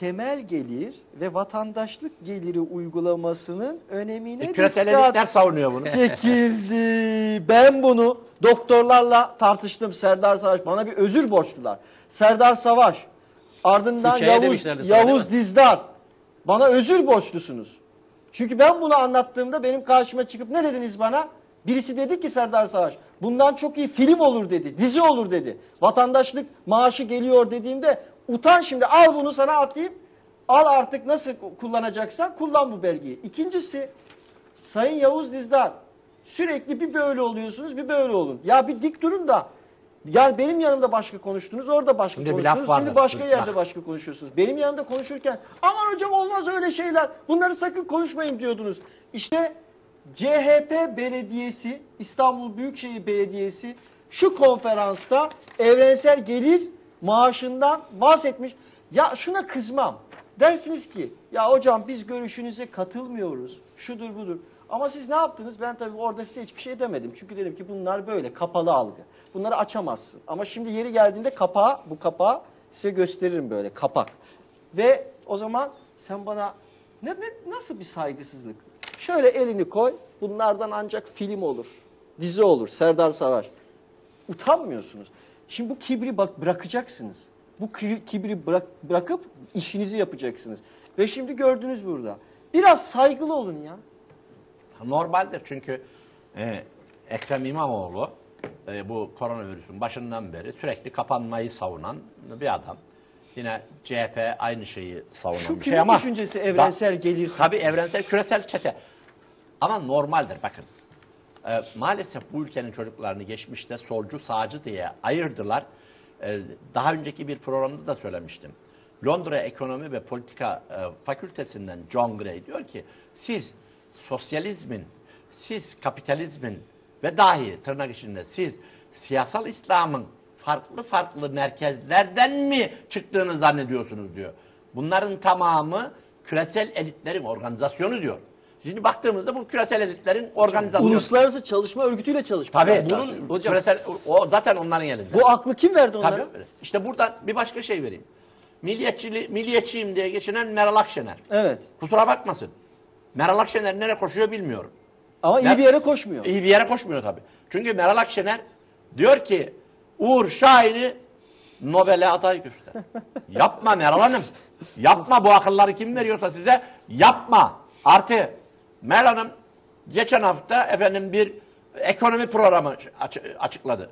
temel gelir ve vatandaşlık geliri uygulamasının önemine E, dikkat savunuyor bunu. çekildi. Ben bunu doktorlarla tartıştım. Serdar Savaş bana bir özür borçlular. Serdar Savaş ardından Hikaye Yavuz, Yavuz Dizdar bana özür borçlusunuz. Çünkü ben bunu anlattığımda benim karşıma çıkıp ne dediniz bana? Birisi dedi ki Serdar Savaş bundan çok iyi film olur dedi, dizi olur dedi. Vatandaşlık maaşı geliyor dediğimde utan şimdi al bunu sana atayım. Al artık nasıl kullanacaksan kullan bu belgeyi. İkincisi Sayın Yavuz Dizdar sürekli bir böyle oluyorsunuz bir böyle olun. Ya bir dik durun da yani benim yanımda başka konuştunuz orada başka Şimdi konuştunuz şimdi başka Bak. yerde başka konuşuyorsunuz. Benim yanımda konuşurken aman hocam olmaz öyle şeyler bunları sakın konuşmayın diyordunuz. İşte CHP Belediyesi İstanbul Büyükşehir Belediyesi şu konferansta evrensel gelir maaşından bahsetmiş. Ya şuna kızmam. Dersiniz ki ya hocam biz görüşünüze katılmıyoruz. Şudur budur. Ama siz ne yaptınız? Ben tabii orada size hiçbir şey demedim. Çünkü dedim ki bunlar böyle kapalı algı. Bunları açamazsın. Ama şimdi yeri geldiğinde kapağı, bu kapağı size gösteririm böyle kapak. Ve o zaman sen bana ne, ne nasıl bir saygısızlık? Şöyle elini koy. Bunlardan ancak film olur. Dizi olur. Serdar Savaş. Utanmıyorsunuz. Şimdi bu kibri bak bırakacaksınız. Bu ki- kibri bırak, bırakıp işinizi yapacaksınız. Ve şimdi gördünüz burada. Biraz saygılı olun ya. Normaldir çünkü e, Ekrem İmamoğlu e, bu koronavirüsün başından beri sürekli kapanmayı savunan bir adam. Yine CHP aynı şeyi savunan Şu bir şey ama düşüncesi evrensel gelir? Tabii evrensel küresel çete. Ama normaldir bakın. E, maalesef bu ülkenin çocuklarını geçmişte solcu sağcı diye ayırdılar. E, daha önceki bir programda da söylemiştim. Londra Ekonomi ve Politika e, Fakültesinden John Gray diyor ki siz sosyalizmin, siz kapitalizmin ve dahi tırnak içinde siz siyasal İslam'ın farklı farklı merkezlerden mi çıktığını zannediyorsunuz diyor. Bunların tamamı küresel elitlerin organizasyonu diyor. Şimdi baktığımızda bu küresel elitlerin organizasyonu. Uluslararası Çalışma Örgütü'yle çalışmış. Tabii. Bunun hocam küresel, o zaten onların elinde. Bu aklı kim verdi onlara? Tabii. İşte buradan bir başka şey vereyim. Milliyetçili, milliyetçiyim diye geçinen Meral Akşener. Evet. Kusura bakmasın. Meral Akşener nereye koşuyor bilmiyorum. Ama iyi Ben- bir yere koşmuyor. İyi bir yere koşmuyor tabii. Çünkü Meral Akşener diyor ki Uğur Şahin'i Nobel'e aday göster. yapma Meral Hanım. Yapma bu akılları kim veriyorsa size yapma. Artı Meral Hanım geçen hafta efendim bir ekonomi programı aç- açıkladı.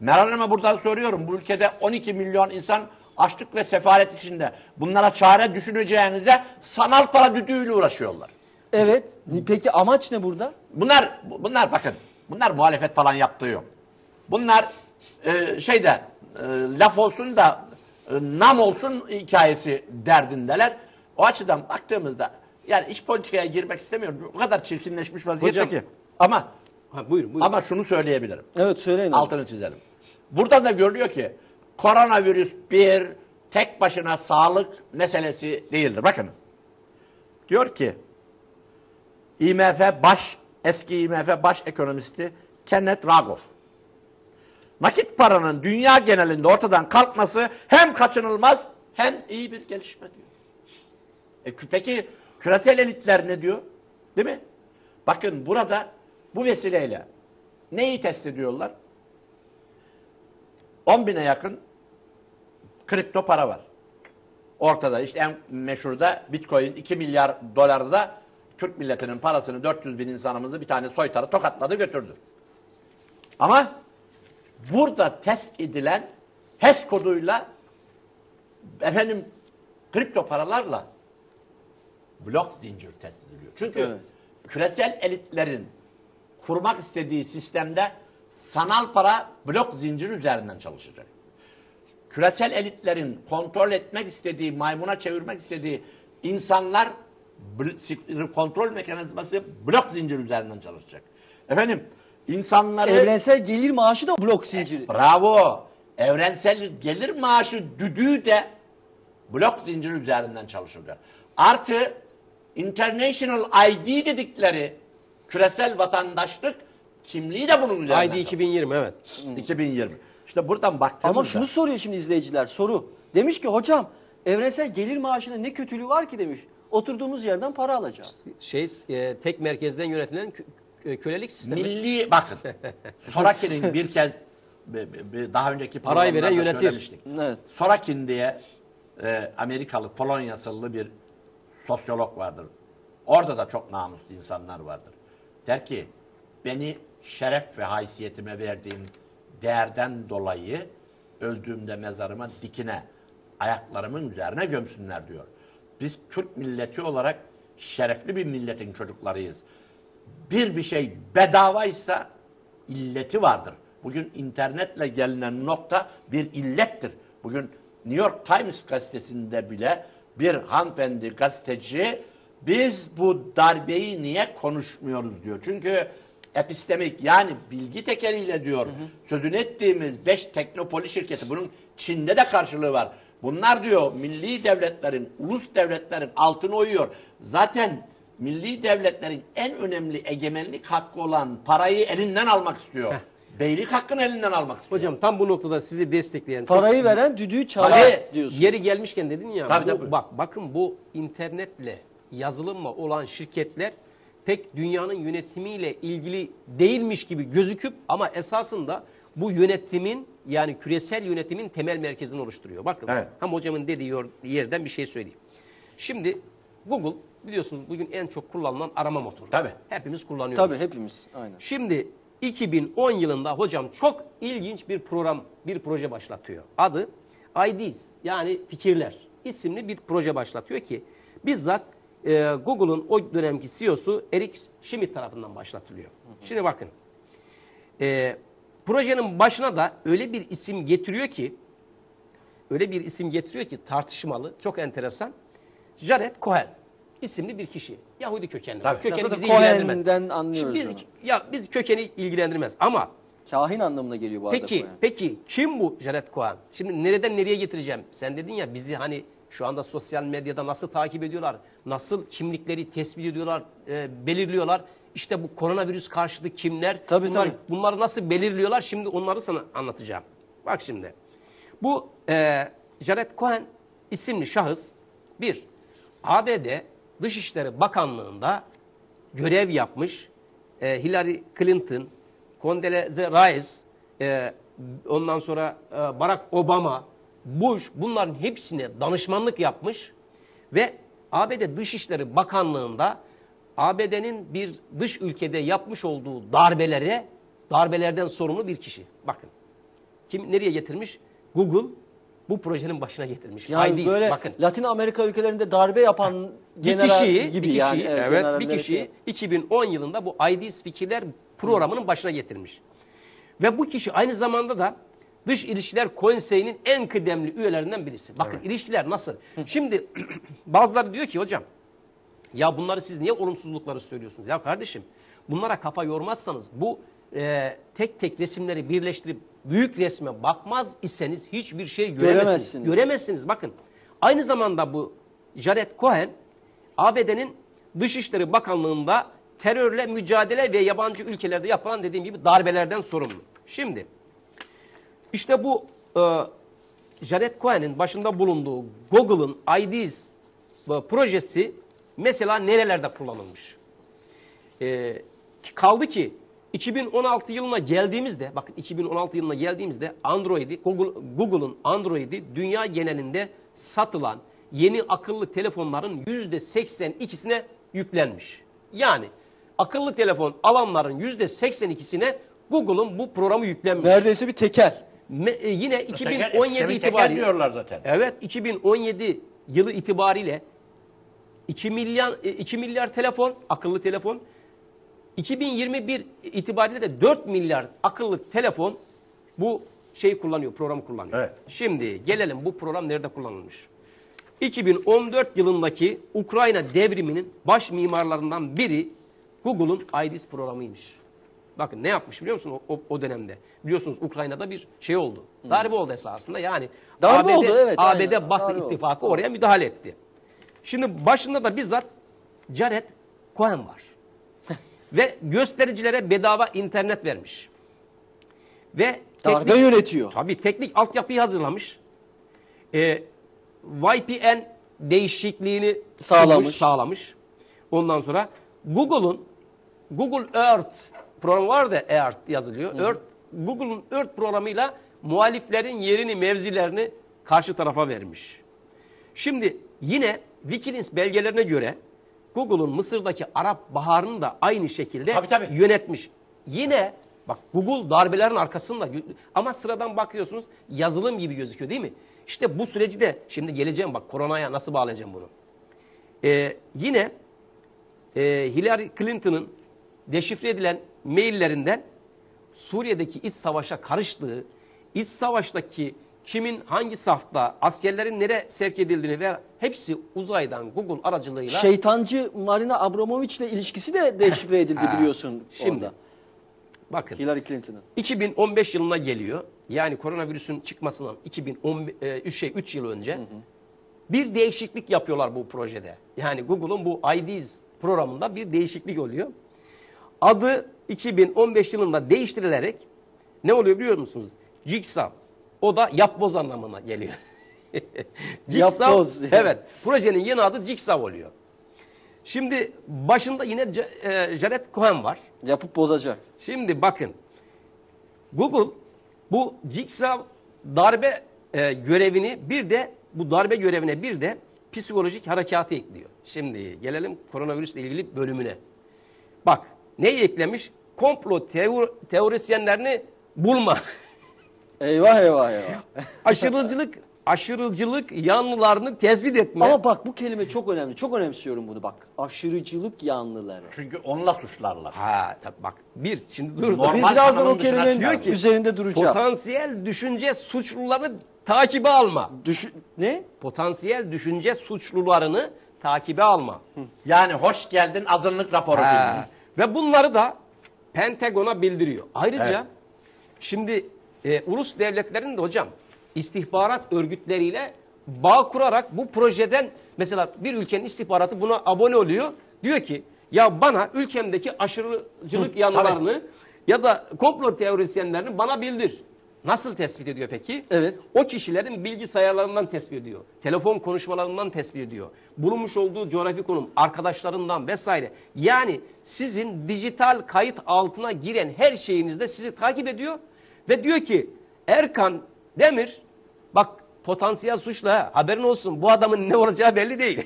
Meral Hanım'a buradan soruyorum. Bu ülkede 12 milyon insan açlık ve sefalet içinde. Bunlara çare düşüneceğinize sanal para düdüğüyle uğraşıyorlar. Evet. Peki amaç ne burada? Bunlar bunlar bakın. Bunlar muhalefet falan yaptığı yok. Bunlar e, şeyde e, laf olsun da e, nam olsun hikayesi derdindeler. O açıdan baktığımızda yani iş politikaya girmek istemiyorum. O kadar çirkinleşmiş vaziyette Hocam. ki. Ama Ha, buyurun buyurun. ama şunu söyleyebilirim. Evet söyleyin. Altını çizelim. Burada da görülüyor ki koronavirüs bir tek başına sağlık meselesi değildir. Bakınız. Diyor ki IMF baş eski IMF baş ekonomisti Kenneth Rogoff. Nakit paranın dünya genelinde ortadan kalkması hem kaçınılmaz hem iyi bir gelişme diyor. E, peki küresel elitler ne diyor? Değil mi? Bakın burada bu vesileyle neyi test ediyorlar? 10 bine yakın kripto para var. Ortada işte en meşhur da Bitcoin 2 milyar dolarda da Türk milletinin parasını 400 bin insanımızı bir tane soytarı tokatladı götürdü. Ama burada test edilen HES koduyla efendim kripto paralarla blok zincir test ediliyor. Çünkü Evet. küresel elitlerin kurmak istediği sistemde sanal para blok zincir üzerinden çalışacak. Küresel elitlerin kontrol etmek istediği, maymuna çevirmek istediği insanlar kontrol mekanizması blok zincir üzerinden çalışacak. Efendim insanları Evrensel gelir maaşı da blok zinciri. Bravo. Evrensel gelir maaşı düdüğü de blok zinciri üzerinden çalışılıyor. Artı International ID dedikleri küresel vatandaşlık kimliği de bunun üzerinden ID 2020 evet. çalışıyor. 2020. İşte buradan baktığımızda Ama şunu soruyor şimdi izleyiciler soru. Demiş ki hocam evrensel gelir maaşının ne kötülüğü var ki demiş. Oturduğumuz yerden para alacağız. Şey e, tek merkezden yönetilen kö- e, kölelik sistemi. milli bakın. Sorakin'in bir kez bir- bir- bir daha önceki Parayı veren yönetir. Evet. Sorakin diye e, Amerikalı, Polonyasılı bir sosyolog vardır. Orada da çok namuslu insanlar vardır. Der ki beni şeref ve haysiyetime verdiğim değerden dolayı öldüğümde mezarıma dikine ayaklarımın üzerine gömsünler diyor. Biz Türk milleti olarak şerefli bir milletin çocuklarıyız bir bir şey bedavaysa illeti vardır. Bugün internetle gelinen nokta bir illettir. Bugün New York Times gazetesinde bile bir hanımefendi gazeteci biz bu darbeyi niye konuşmuyoruz diyor. Çünkü epistemik yani bilgi tekeriyle diyor sözünü ettiğimiz 5 teknopoli şirketi bunun Çin'de de karşılığı var. Bunlar diyor milli devletlerin, ulus devletlerin altını oyuyor. Zaten milli devletlerin en önemli egemenlik hakkı olan parayı elinden almak istiyor. Beylik hakkını elinden almak istiyor. Hocam tam bu noktada sizi destekleyen Parayı veren düdüğü çalar Tabii. diyorsun. Yeri gelmişken dedin ya. Tabii, bu- tabii. Bak bakın bu internetle yazılımla olan şirketler pek dünyanın yönetimiyle ilgili değilmiş gibi gözüküp ama esasında bu yönetimin yani küresel yönetimin temel merkezini oluşturuyor. Bakın Evet. hem hocamın dediği yor- yerden bir şey söyleyeyim. Şimdi Google biliyorsunuz bugün en çok kullanılan arama motoru. Tabii. Hepimiz kullanıyoruz. Tabii hepimiz. Aynen. Şimdi 2010 yılında hocam çok ilginç bir program, bir proje başlatıyor. Adı IDs yani fikirler isimli bir proje başlatıyor ki bizzat e, Google'un o dönemki CEO'su Eric Schmidt tarafından başlatılıyor. Şimdi bakın. E, projenin başına da öyle bir isim getiriyor ki öyle bir isim getiriyor ki tartışmalı, çok enteresan. Jared Cohen isimli bir kişi. Yahudi kökenli. Tabii. Kökeni bizi ilgilendirmez. anlıyoruz Şimdi biz, onu. ya biz kökeni ilgilendirmez ama Kahin anlamına geliyor bu arada. Peki, Cohen. peki kim bu Jared Cohen? Şimdi nereden nereye getireceğim? Sen dedin ya bizi hani şu anda sosyal medyada nasıl takip ediyorlar? Nasıl kimlikleri tespit ediyorlar, e, belirliyorlar? İşte bu koronavirüs karşıtı kimler? Tabii, bunlar, tabii. Bunları nasıl belirliyorlar? Şimdi onları sana anlatacağım. Bak şimdi. Bu e, Jared Cohen isimli şahıs bir ABD Dışişleri Bakanlığı'nda görev yapmış. E, Hillary Clinton, Condoleezza Rice, e, ondan sonra e, Barack Obama, Bush bunların hepsine danışmanlık yapmış ve ABD Dışişleri Bakanlığı'nda ABD'nin bir dış ülkede yapmış olduğu darbelere, darbelerden sorumlu bir kişi. Bakın. Kim nereye getirmiş? Google bu projenin başına getirmiş. Yani IDs, böyle bakın. Latin Amerika ülkelerinde darbe yapan Bir general kişiyi, gibi bir kişiyi, yani. evet, generalleri bir kişiyi falan. 2010 yılında bu IDs Fikirler programının başına getirmiş. Ve bu kişi aynı zamanda da Dış İlişkiler Konseyi'nin en kıdemli üyelerinden birisi. Bakın ilişkiler nasıl? Şimdi bazıları diyor ki hocam ya bunları siz niye olumsuzlukları söylüyorsunuz? Ya kardeşim bunlara kafa yormazsanız bu e, tek tek resimleri birleştirip büyük resme bakmaz iseniz hiçbir şey göremezsiniz. Göremezsiniz. Göremezsiniz bakın. Aynı zamanda bu Jared Cohen ABD'nin Dışişleri Bakanlığı'nda terörle mücadele ve yabancı ülkelerde yapılan dediğim gibi darbelerden sorumlu. Şimdi işte bu e, Jared Cohen'in başında bulunduğu Google'ın IDs e, projesi mesela nerelerde kullanılmış? E, kaldı ki 2016 yılına geldiğimizde, bakın 2016 yılına geldiğimizde Android'i, Google, Google'ın Android'i dünya genelinde satılan yeni akıllı telefonların %82'sine yüklenmiş. Yani akıllı telefon alanların %82'sine Google'ın bu programı yüklenmiş. Neredeyse bir tekel. Me- e, yine Teker- 2017 teker itibariyle diyorlar zaten. Evet 2017 yılı itibariyle 2 milyar 2 milyar telefon, akıllı telefon 2021 itibariyle de 4 milyar akıllı telefon bu şeyi kullanıyor, programı kullanıyor. Evet. Şimdi gelelim bu program nerede kullanılmış? 2014 yılındaki Ukrayna devriminin baş mimarlarından biri Google'un IDS programıymış. Bakın ne yapmış biliyor musun o, o, o dönemde? Biliyorsunuz Ukrayna'da bir şey oldu. Darbe oldu esasında yani. Darbe ABD, oldu, evet, ABD aynen. Batı Darbe oldu. ittifakı oraya müdahale etti. Şimdi başında da bizzat Jared Cohen var. Ve göstericilere bedava internet vermiş. Ve Darbe teknik, yönetiyor. tabii teknik altyapıyı hazırlamış. Ee, VPN değişikliğini Sağlamış. sunmuş, sağlamış. Ondan sonra Google'un Google Earth programı var da Earth yazılıyor. Earth Google'un Earth programıyla muhaliflerin yerini, mevzilerini karşı tarafa vermiş. Şimdi yine Wikileaks belgelerine göre Google'un Mısır'daki Arap Baharı'nı da aynı şekilde Tabii, tabii. yönetmiş. Yine bak Google darbelerin arkasında ama sıradan bakıyorsunuz yazılım gibi gözüküyor değil mi? İşte bu süreci de şimdi geleceğim bak koronaya nasıl bağlayacağım bunu. Ee, yine e, Hillary Clinton'ın deşifre edilen maillerinden Suriye'deki iç savaşa karıştığı, iç savaştaki kimin hangi safta, askerlerin nereye sevk edildiğini ve hepsi uzaydan Google aracılığıyla Şeytancı Marina Abramovich ile ilişkisi de deşifre edildi Ha, biliyorsun şimdi. orada. bakın Hillary Clinton'ın. 2015 yılına geliyor. Yani koronavirüsün çıkmasından 2013 şey 3 yıl önce bir değişiklik yapıyorlar bu projede. Yani Google'un bu IDs programında bir değişiklik oluyor. Adı 2015 yılında değiştirilerek ne oluyor biliyor musunuz? Jigsaw. O da yapboz anlamına geliyor. Jigsaw, Yapboz. Evet. Projenin yeni adı Jigsaw oluyor. Şimdi başında yine e, Jared Cohen var. Yapıp bozacak. Şimdi bakın Google bu Jigsaw darbe e, görevini bir de bu darbe görevine bir de psikolojik harekatı ekliyor. Şimdi gelelim koronavirüsle ilgili bölümüne. Bak neyi eklemiş? Komplo teo- teorisyenlerini bulma. Eyvah eyvah eyvah. Aşırılıcılık aşırıcılık yanlılarını tespit etme. Ama bak bu kelime çok önemli. Çok önemsiyorum bunu bak. Aşırıcılık yanlıları. Çünkü onunla suçlarlar. Ha tabii bak bir şimdi dur. Normal Bir birazdan o kelimenin çıkarmıyor ki. üzerinde duracağım. Potansiyel düşünce suçlularını takibe alma. Düşün ne? Potansiyel düşünce suçlularını takibe alma. Yani hoş geldin azınlık raporu. Ve bunları da Pentagon'a bildiriyor. Ayrıca Evet. şimdi e, ulus devletlerin de hocam istihbarat örgütleriyle bağ kurarak bu projeden mesela bir ülkenin istihbaratı buna abone oluyor. Diyor ki ya bana ülkemdeki aşırıcılık yanlarını ya da komplo teorisyenlerini bana bildir. Nasıl tespit ediyor peki? Evet. O kişilerin bilgisayarlarından tespit ediyor. Telefon konuşmalarından tespit ediyor. Bulunmuş olduğu coğrafi konum, arkadaşlarından vesaire. Yani sizin dijital kayıt altına giren her şeyinizde sizi takip ediyor. Ve diyor ki Erkan Demir bak potansiyel suçlu ha haberin olsun bu adamın ne olacağı belli değil.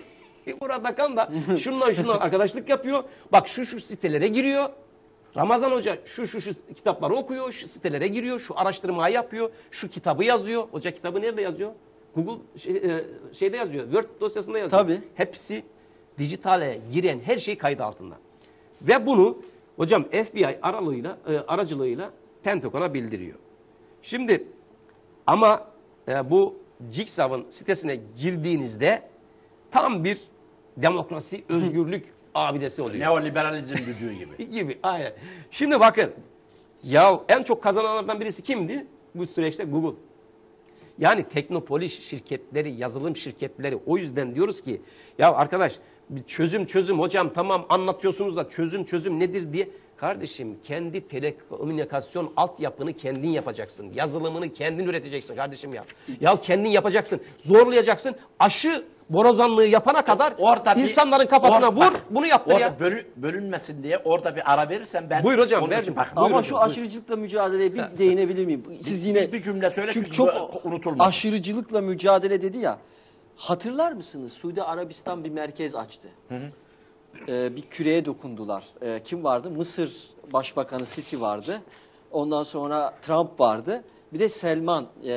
Burada kan da şundan şundan arkadaşlık yapıyor. Bak şu şu sitelere giriyor. Ramazan Hoca şu şu şu kitapları okuyor, şu sitelere giriyor, şu araştırmayı yapıyor, şu kitabı yazıyor. Hoca kitabı nerede yazıyor? Google şey- e, şeyde yazıyor, Word dosyasında yazıyor. Tabii. Hepsi dijitale giren her şey kayıt altında. Ve bunu hocam FBI aralığıyla, e, aracılığıyla Pentagon'a bildiriyor. Şimdi ama e, bu Jigsaw'ın sitesine girdiğinizde tam bir demokrasi, özgürlük abidesi oluyor Neoliberalizm düdüğü gibi. gibi. Aynen. Şimdi bakın. Ya en çok kazananlardan birisi kimdi? Bu süreçte Google. Yani teknopolis şirketleri, yazılım şirketleri. O yüzden diyoruz ki ya arkadaş bir çözüm çözüm hocam tamam anlatıyorsunuz da çözüm çözüm nedir diye. Kardeşim kendi telekomünikasyon altyapını kendin yapacaksın. Yazılımını kendin üreteceksin kardeşim ya. Ya kendin yapacaksın. Zorlayacaksın. Aşı borazanlığı yapana kadar Orada bir- insanların kafasına orada- vur bunu yaptır orada ya. bölü- bölünmesin diye orada bir ara verirsen ben... Buyur hocam, onun ver. için- Bak, Buyur Ama hocam, şu buyur. aşırıcılıkla mücadeleye bir değinebilir miyim? Siz yine bir cümle söyle çünkü çünkü çok bu unutulmasın. aşırıcılıkla mücadele dedi ya. Hatırlar mısınız? Suudi Arabistan bir merkez açtı. Ee, bir küreye dokundular. Ee, kim vardı? Mısır Başbakanı Sisi vardı. Ondan sonra Trump vardı. Bir de Selman ee,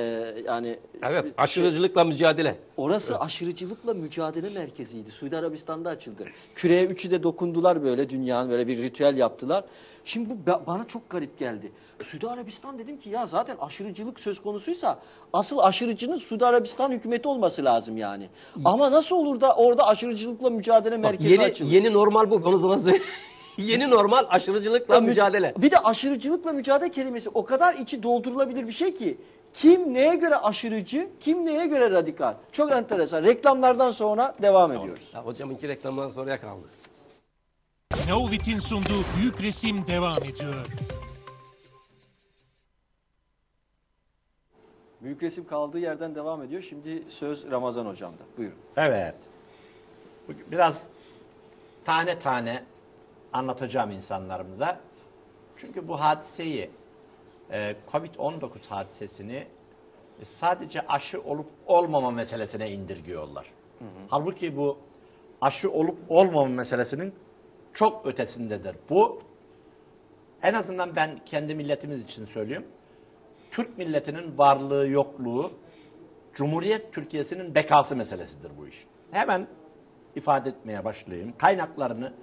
yani Evet, bir- aşırıcılıkla mücadele. Orası aşırıcılıkla mücadele merkeziydi. Suudi Arabistan'da açıldı. Küreye üçü de dokundular böyle dünyanın böyle bir ritüel yaptılar. Şimdi bu ba- bana çok garip geldi. Suudi Arabistan dedim ki ya zaten aşırıcılık söz konusuysa asıl aşırıcının Suudi Arabistan hükümeti olması lazım yani. Ama nasıl olur da orada aşırıcılıkla mücadele merkezi Yeni, açılır? yeni normal bu. Onu sana söyleyeyim. Yeni normal aşırıcılıkla Ya müc- mücadele. Bir de aşırıcılıkla mücadele kelimesi o kadar içi doldurulabilir bir şey ki. Kim neye göre aşırıcı, kim neye göre radikal? Çok enteresan. Reklamlardan sonra devam ediyoruz. Ya hocam iki reklamdan sonra kaldı. Neovit'in sunduğu büyük resim devam ediyor. Büyük resim kaldığı yerden devam ediyor. Şimdi söz Ramazan hocamda. Buyurun. Evet. Biraz tane tane anlatacağım insanlarımıza. Çünkü bu hadiseyi, e, Covid-19 hadisesini e, sadece aşı olup olmama meselesine indirgiyorlar. Halbuki bu aşı olup olmama meselesinin çok ötesindedir. Bu en azından ben kendi milletimiz için söylüyorum. Türk milletinin varlığı yokluğu Cumhuriyet Türkiye'sinin bekası meselesidir bu iş. Hemen ifade etmeye başlayayım. Kaynaklarını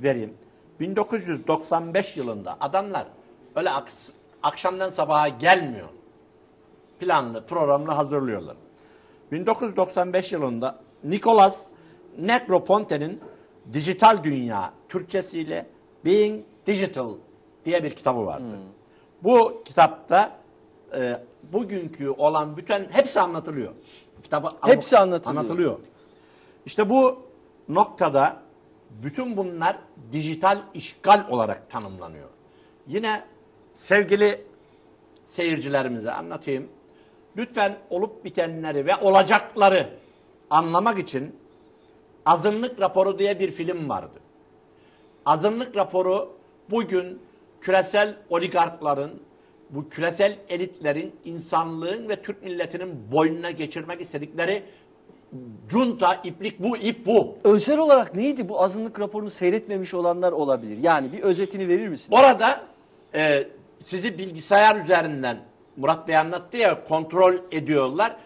vereyim. 1995 yılında adamlar öyle akşamdan sabaha gelmiyor. Planlı, programlı hazırlıyorlar. 1995 yılında Nicholas Negroponte'nin Dijital Dünya Türkçesiyle Being Digital diye bir kitabı vardı. Bu kitapta e, bugünkü olan bütün hepsi anlatılıyor. Kitabı Hepsi anlatılıyor. Anlatılıyor. İşte bu noktada bütün bunlar dijital işgal olarak tanımlanıyor. Yine sevgili seyircilerimize anlatayım. Lütfen olup bitenleri ve olacakları anlamak için Azınlık Raporu diye bir film vardı. Azınlık raporu bugün küresel oligarkların, bu küresel elitlerin insanlığın ve Türk milletinin boynuna geçirmek istedikleri junta, iplik bu, ip bu. Özel olarak neydi bu azınlık raporunu seyretmemiş olanlar olabilir. Yani bir özetini verir misin? Orada e, sizi bilgisayar üzerinden Murat Bey anlattı ya kontrol ediyorlar.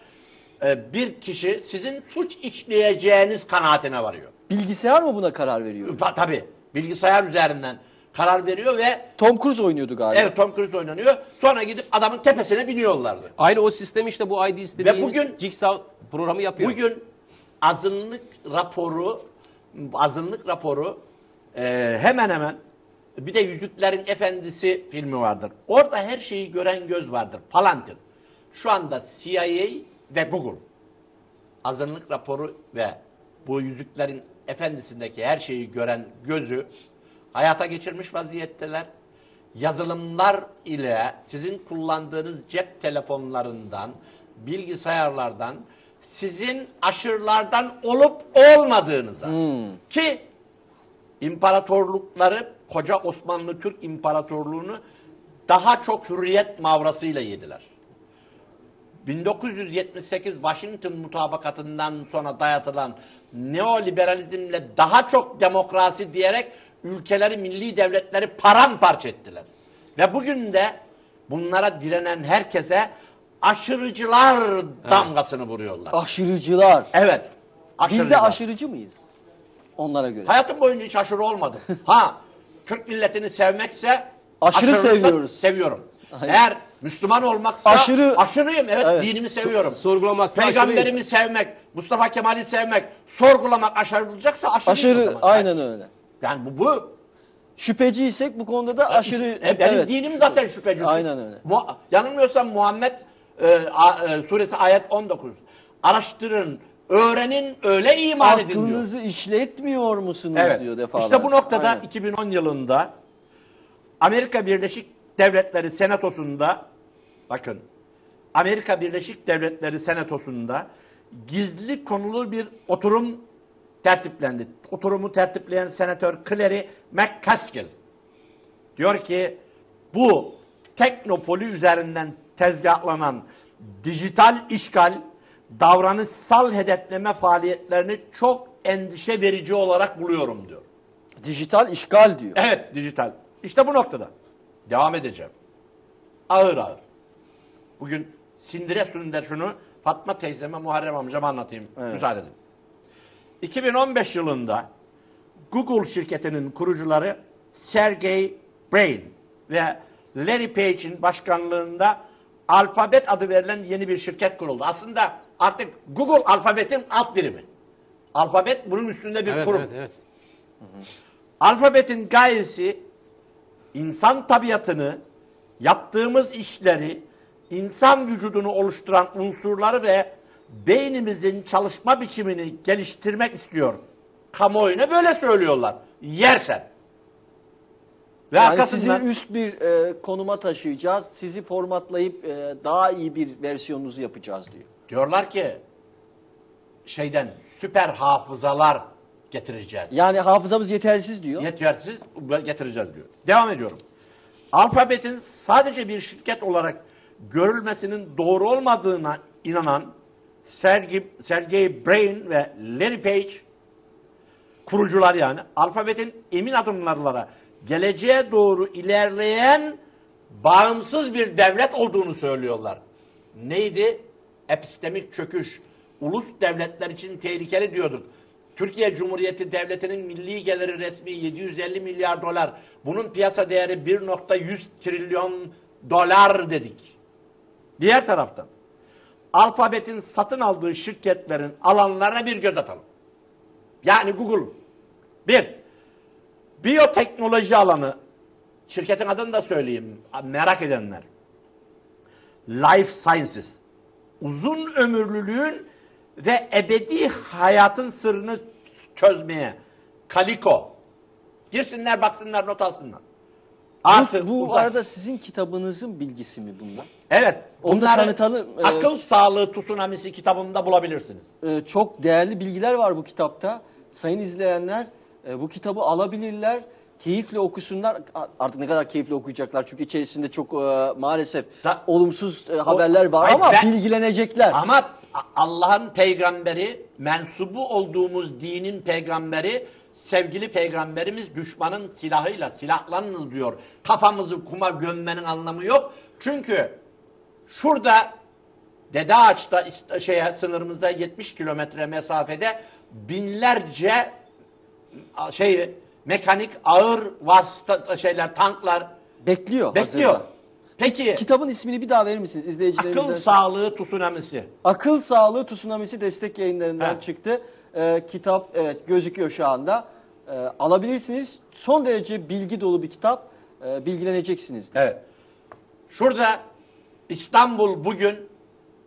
e, bir kişi sizin suç işleyeceğiniz kanaatine varıyor. Bilgisayar mı buna karar veriyor? Ta- Tabii bilgisayar üzerinden karar veriyor ve Tom Cruise oynuyordu galiba. evet Tom Cruise oynanıyor. Sonra gidip adamın tepesine biniyorlardı. Aynı o sistem işte bu ID istediğimiz bugün- Jigsaw programı yapıyor. Bugün azınlık raporu azınlık raporu e, hemen hemen bir de Yüzüklerin Efendisi filmi vardır. Orada her şeyi gören göz vardır. Palantir. Şu anda CIA ve Google azınlık raporu ve bu Yüzüklerin Efendisi'ndeki her şeyi gören gözü hayata geçirmiş vaziyetteler. Yazılımlar ile sizin kullandığınız cep telefonlarından, bilgisayarlardan sizin aşırılardan olup olmadığınıza ki imparatorlukları koca Osmanlı Türk İmparatorluğunu daha çok hürriyet mavrasıyla yediler. 1978 Washington mutabakatından sonra dayatılan neoliberalizmle daha çok demokrasi diyerek ülkeleri, milli devletleri paramparça ettiler. Ve bugün de bunlara direnen herkese aşırıcılar damgasını vuruyorlar. Aşırıcılar. Evet. Biz de aşırıcılar. aşırıcı mıyız? Onlara göre. Hayatım boyunca hiç aşırı olmadı. ha, Türk milletini sevmekse Aşırı seviyoruz. Seviyorum. Aynen. Eğer Müslüman olmaksa Aşırı- aşırıyım. Evet, Evet. dinimi seviyorum. sorgulamaksa Peygamberimi sevmek, Mustafa Kemal'i sevmek, sorgulamak aşırılacaksa aşırı. Aşırı aynen öyle. Yani bu, bu Şüpheciysek bu konuda da aşırı e, benim dinim zaten şüpheci. Aynen öyle. Mu- yanılmıyorsam Muhammed e, a- e, suresi ayet 19. Araştırın, öğrenin, öyle iman edin diyor. Aklınızı işletmiyor musunuz Evet. diyor defalarca. İşte bu noktada Aynen. 2010 yılında Amerika Birleşik Devletleri Senatosu'nda bakın Amerika Birleşik Devletleri Senatosu'nda gizli konulu bir oturum tertiplendi. Oturumu tertipleyen senatör Clary McCaskill diyor ki bu teknopoli üzerinden tezgahlanan dijital işgal davranışsal hedefleme faaliyetlerini çok endişe verici olarak buluyorum diyor. Dijital işgal diyor. Evet dijital. İşte bu noktada. Devam edeceğim. Ağır ağır. Bugün sindire sünde şunu Fatma teyzeme Muharrem amcama anlatayım. Müsaade edin. 2015 yılında Google şirketinin kurucuları Sergey Brin ve Larry Page'in başkanlığında Alphabet adı verilen yeni bir şirket kuruldu. Aslında artık Google alfabetin alt birimi. Alfabet bunun üstünde bir Evet, kurum. evet, evet. Alfabetin gayesi insan tabiatını, yaptığımız işleri, insan vücudunu oluşturan unsurları ve beynimizin çalışma biçimini geliştirmek istiyor. Kamuoyuna böyle söylüyorlar. Yersen. Ve Yani arkasından sizi üst bir e, konuma taşıyacağız. Sizi formatlayıp e, daha iyi bir versiyonunuzu yapacağız diyor. diyorlar ki şeyden süper hafızalar getireceğiz. Yani hafızamız yetersiz diyor. yetersiz getireceğiz diyor. Devam ediyorum. Alfabetin sadece bir şirket olarak görülmesinin doğru olmadığına inanan Sergey, Sergey Brin ve Larry Page kurucular yani alfabetin emin adımlarla geleceğe doğru ilerleyen bağımsız bir devlet olduğunu söylüyorlar. Neydi? Epistemik çöküş. Ulus devletler için tehlikeli diyorduk. Türkiye Cumhuriyeti Devleti'nin milli geliri resmi 750 milyar dolar. Bunun piyasa değeri 1.100 trilyon dolar dedik. Diğer taraftan alfabetin satın aldığı şirketlerin alanlarına bir göz atalım. Yani Google. Bir, biyoteknoloji alanı. Şirketin adını da söyleyeyim merak edenler. Life Sciences. Uzun ömürlülüğün ve ebedi hayatın sırrını çözmeye. Kaliko. Girsinler baksınlar not alsınlar. Artı, bu bu uzak- arada sizin kitabınızın bilgisi mi bunlar? Evet. Onu da tanıtalım. Ee, Akıl Sağlığı Tsunamisi kitabında bulabilirsiniz. Ee, çok değerli bilgiler var bu kitapta. Sayın izleyenler e, bu kitabı alabilirler. Keyifle okusunlar. Artık ne kadar keyifle okuyacaklar çünkü içerisinde çok e, maalesef Ta- olumsuz e, haberler var Hayır, ama ben- bilgilenecekler. Ama Allah'ın peygamberi, mensubu olduğumuz dinin peygamberi, sevgili peygamberimiz düşmanın silahıyla silahlanınız diyor. Kafamızı kuma gömmenin anlamı yok. Çünkü şurada Dede Ağaç'ta şeye sınırımızda 70 kilometre mesafede binlerce şey mekanik ağır vasıta şeyler tanklar Bekliyor. bekliyor. hazırda. Peki Kitabın ismini bir daha verir misiniz izleyicilerimizden? akıl sağlığı tsunamisi. Akıl Sağlığı Tsunamisi destek yayınlarından Ha. çıktı. Ee, kitap evet gözüküyor şu anda. Ee, alabilirsiniz. Son derece bilgi dolu bir kitap. Ee, bilgileneceksiniz. Evet. Şurada İstanbul bugün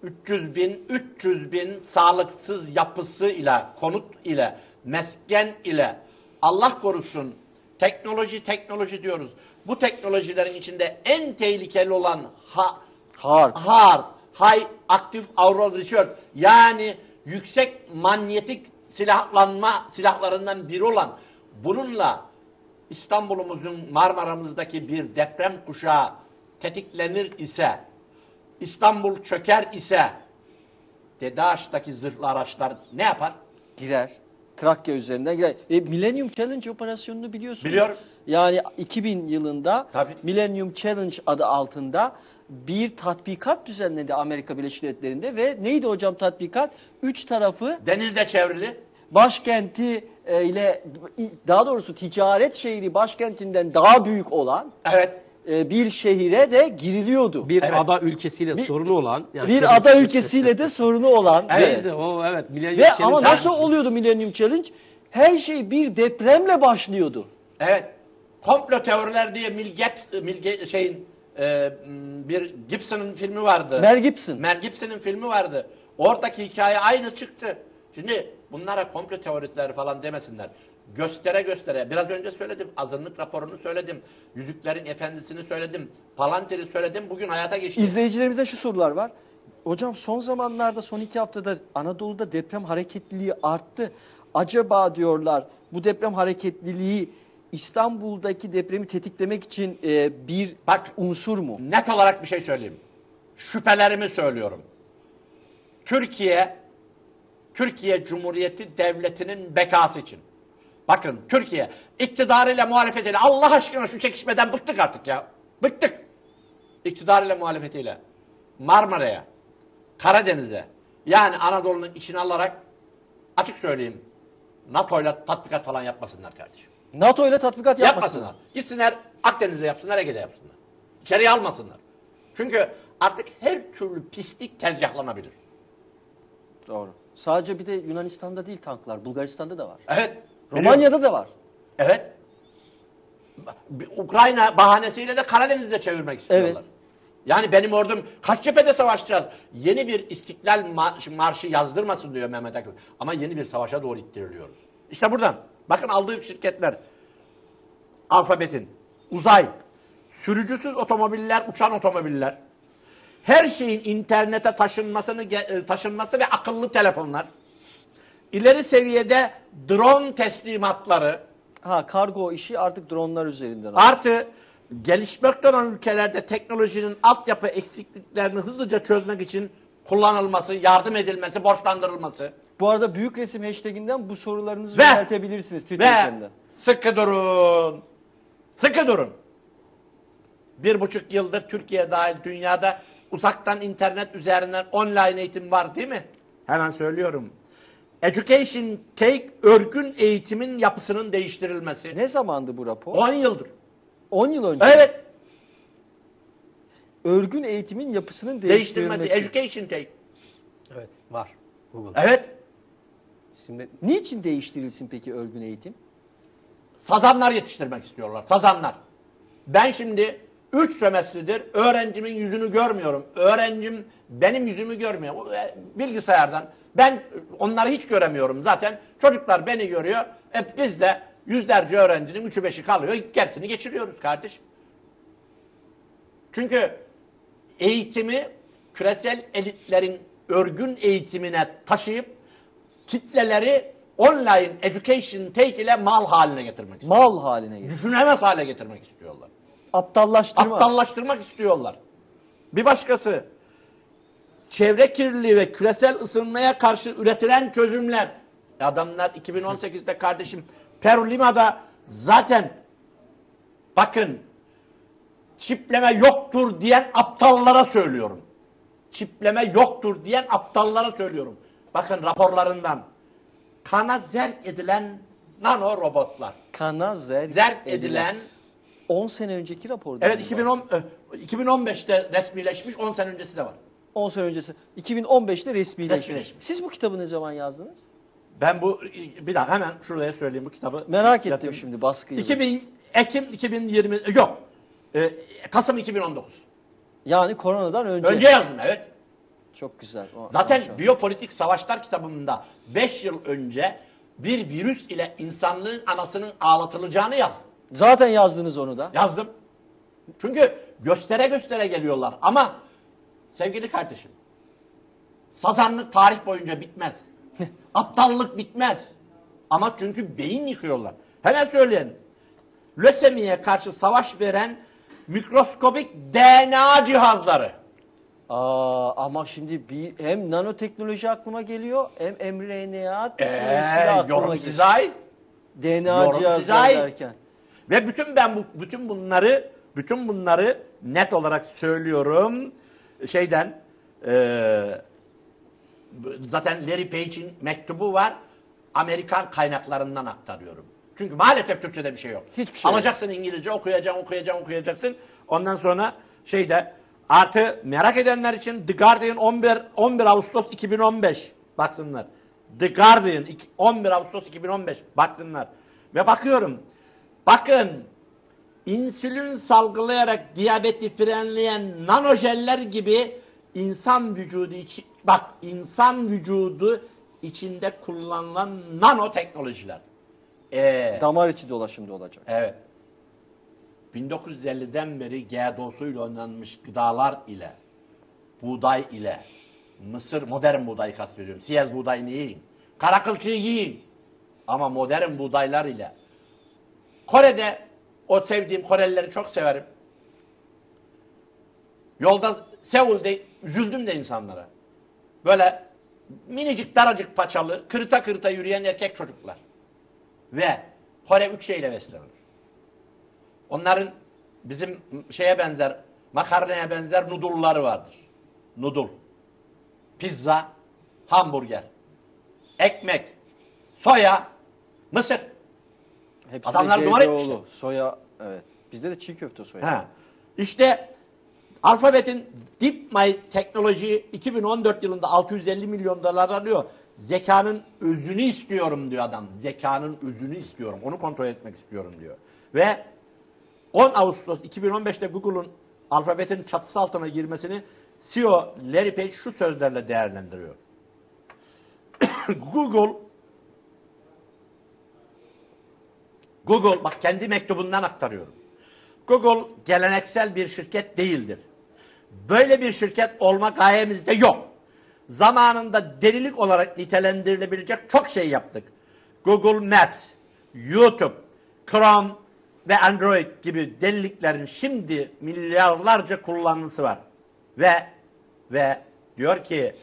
300 bin, 300 bin sağlıksız yapısı ile, konut ile, mesken ile Allah korusun teknoloji teknoloji diyoruz. Bu teknolojilerin içinde en tehlikeli olan ha, Harp. HARP, High Active Auroral Research yani yüksek manyetik silahlanma silahlarından biri olan bununla İstanbul'umuzun Marmara'mızdaki bir deprem kuşağı tetiklenir ise İstanbul çöker ise Dede Ağaç'taki zırhlı araçlar ne yapar? Girer. Trakya üzerinden girer. E, Millennium Challenge operasyonunu biliyorsunuz. Biliyorum. Yani 2000 yılında Tabii. Millennium Challenge adı altında bir tatbikat düzenledi Amerika Birleşik Devletleri'nde ve neydi hocam tatbikat? Üç tarafı Denizle çevrili. başkenti e, ile daha doğrusu ticaret şehri başkentinden daha büyük olan Evet. E, bir şehire de giriliyordu. Bir Evet. ada ülkesiyle sorunu olan. yani Bir çevresi- ada ülkesiyle de sorunu olan. Evet. Neyse o evet. Millennium Ve Challenge- ama nasıl oluyordu Millennium Challenge? Her şey bir depremle başlıyordu. Evet. Komplo teoriler diye Mel Gibson, Mel Ge- şeyin e, bir Gibson'ın filmi vardı. Mel Gibson. Mel Gibson'ın filmi vardı. Oradaki hikaye aynı çıktı. Şimdi bunlara komplo teoristleri falan demesinler. Göstere göstere. Biraz önce söyledim. Azınlık raporunu söyledim. Yüzüklerin Efendisi'ni söyledim. Palantir'i söyledim. Bugün hayata geçti. İzleyicilerimizde şu sorular var. Hocam son zamanlarda son iki haftada Anadolu'da deprem hareketliliği arttı. Acaba diyorlar bu deprem hareketliliği İstanbul'daki depremi tetiklemek için e, bir Bak. unsur mu? Net olarak bir şey söyleyeyim. Şüphelerimi söylüyorum. Türkiye, Türkiye Cumhuriyeti Devleti'nin bekası için. Bakın Türkiye iktidarıyla muhalefetiyle Allah aşkına şu çekişmeden bıktık artık ya. Bıktık. İktidarıyla muhalefetiyle Marmara'ya, Karadeniz'e yani Anadolu'nun içine alarak açık söyleyeyim NATO'yla tatbikat falan yapmasınlar kardeşim. NATO ile tatbikat yapmasınlar. Yapmasınlar. Gitsinler Akdeniz'de yapsınlar, Ege'de yapsınlar. İçeriye almasınlar. Çünkü artık her türlü pislik tezgahlanabilir. Doğru. Sadece bir de Yunanistan'da değil tanklar, Bulgaristan'da da var. Evet. Romanya'da da var. Evet. Ukrayna bahanesiyle de Karadeniz'de çevirmek istiyorlar. Evet. Yani benim ordum kaç cephede savaşacağız? Yeni bir istiklal marşı, yazdırmasın diyor Mehmet Akif. Ama yeni bir savaşa doğru ittiriliyoruz. İşte buradan. Bakın aldığım şirketler. Alfabetin, uzay, sürücüsüz otomobiller, uçan otomobiller. Her şeyin internete taşınmasını ge- taşınması ve akıllı telefonlar. İleri seviyede drone teslimatları. Ha kargo işi artık dronlar üzerinden. Artı gelişmekte olan ülkelerde teknolojinin altyapı eksikliklerini hızlıca çözmek için kullanılması, yardım edilmesi, borçlandırılması Bu arada büyük resim hashtaginden bu sorularınızı Ve- yöneltebilirsiniz Twitter ve üzerinden. sıkı durun, sıkı durun. Bir buçuk yıldır Türkiye dahil dünyada uzaktan internet üzerinden online eğitim var değil mi? Hemen söylüyorum. Education Take örgün eğitimin yapısının değiştirilmesi. Ne zamandı bu rapor? 10 yıldır. 10 yıl önce. Evet. Örgün eğitimin yapısının Değiştirilmesi. değiştirilmesi. Education Take. Evet var. Google. Evet. Şimdi Niçin değiştirilsin peki örgün eğitim? Sazanlar yetiştirmek istiyorlar. Sazanlar. Ben şimdi 3 sömestridir öğrencimin yüzünü görmüyorum. Öğrencim benim yüzümü görmüyor. O, e, Bilgisayardan. Ben onları hiç göremiyorum zaten. Çocuklar beni görüyor. E biz de yüzlerce öğrencinin üçü beşi kalıyor. Gerisini geçiriyoruz kardeşim. Çünkü eğitimi küresel elitlerin örgün eğitimine taşıyıp kitleleri online education take ile mal haline getirmek istiyorlar. Mal haline getir. Düşünemez hale getirmek istiyorlar. Aptallaştırma. Aptallaştırmak istiyorlar. Bir başkası çevre kirliliği ve küresel ısınmaya karşı üretilen çözümler. Adamlar 2018'de kardeşim Peru Lima'da zaten bakın çipleme yoktur diyen aptallara söylüyorum. çipleme yoktur diyen aptallara söylüyorum. Bakın raporlarından. Kana zerk edilen nano robotlar. Kana zerk, Zerk edilen 10 sene önceki raporda. evet mı 2010 var? e, 2015'te resmileşmiş 10 sene öncesi de var. 10 sene öncesi. 2015'te resmileşmiş. Resmileşmiş. Siz bu kitabı ne zaman yazdınız? Ben bu bir daha hemen şuraya söyleyeyim bu kitabı. Merak ettim şimdi baskı yılı. 2000 Ekim 2020 yok. Ee, Kasım 2019. Yani koronadan önce. Önce yazdım evet. Çok güzel. O- Zaten maşallah. Biyopolitik Savaşlar kitabımda 5 yıl önce bir virüs ile insanlığın anasının ağlatılacağını yazdım. Zaten yazdınız onu da. Yazdım. Çünkü göstere göstere geliyorlar ama sevgili kardeşim sazanlık tarih boyunca bitmez. Aptallık bitmez. Ama çünkü beyin yıkıyorlar. Hemen söyleyelim. Lösemiye karşı savaş veren mikroskobik DNA cihazları. Aa, ama şimdi bir, hem nanoteknoloji aklıma geliyor hem mRNA teknolojisi de Eee aklıma geliyor. DNA yorum cihazları derken. Ve bütün ben bu bütün bunları bütün bunları net olarak söylüyorum şeyden eee, zaten Larry Page'in mektubu var. Amerikan kaynaklarından aktarıyorum. Çünkü maalesef Türkçe'de bir şey yok. Hiçbir şey yok. Alacaksın İngilizce okuyacaksın, okuyacaksın, okuyacaksın. Ondan sonra şeyde artı merak edenler için The Guardian 11 11 Ağustos 2015 baksınlar. The Guardian iki- 11 Ağustos 2015 baksınlar. Ve bakıyorum. Bakın insülin salgılayarak diyabeti frenleyen nanojeller gibi insan vücudu içi, bak insan vücudu içinde kullanılan nanoteknolojiler. Ee, Damar içi dolaşımda olacak. Evet. 1950'den beri GDO'suyla oynanmış gıdalar ile, buğday ile, mısır, modern buğdayı kastediyorum. Siyez buğdayını yiyin. Kara kılçığı yiyin. Ama modern buğdaylar ile. Kore'de o sevdiğim Korelileri çok severim. Yolda Seul'de üzüldüm de insanlara. Böyle minicik daracık paçalı, kırıta kırıta yürüyen erkek çocuklar. Ve Kore üç şeyle beslenir. Onların bizim şeye benzer, makarnaya benzer nudulları vardır. Nudul. Pizza, hamburger, ekmek, soya, mısır. Hepsi Adamlar GDO'lu. etmişler. Soya evet. Bizde de çiğ köfte soya. Ha. İşte Alfabet'in DeepMind teknoloji 2014 yılında 650 milyon dolar alıyor. Zekanın özünü istiyorum diyor adam. Zekanın özünü istiyorum. Onu kontrol etmek istiyorum diyor. Ve 10 Ağustos 2015'te Google'un Alfabet'in çatısı altına girmesini CEO Larry Page şu sözlerle değerlendiriyor. Google Google bak kendi mektubundan aktarıyorum. Google geleneksel bir şirket değildir. Böyle bir şirket olma gayemizde yok. Zamanında delilik olarak nitelendirilebilecek çok şey yaptık. Google Maps, YouTube, Chrome ve Android gibi deliliklerin şimdi milyarlarca kullanıcısı var. Ve ve diyor ki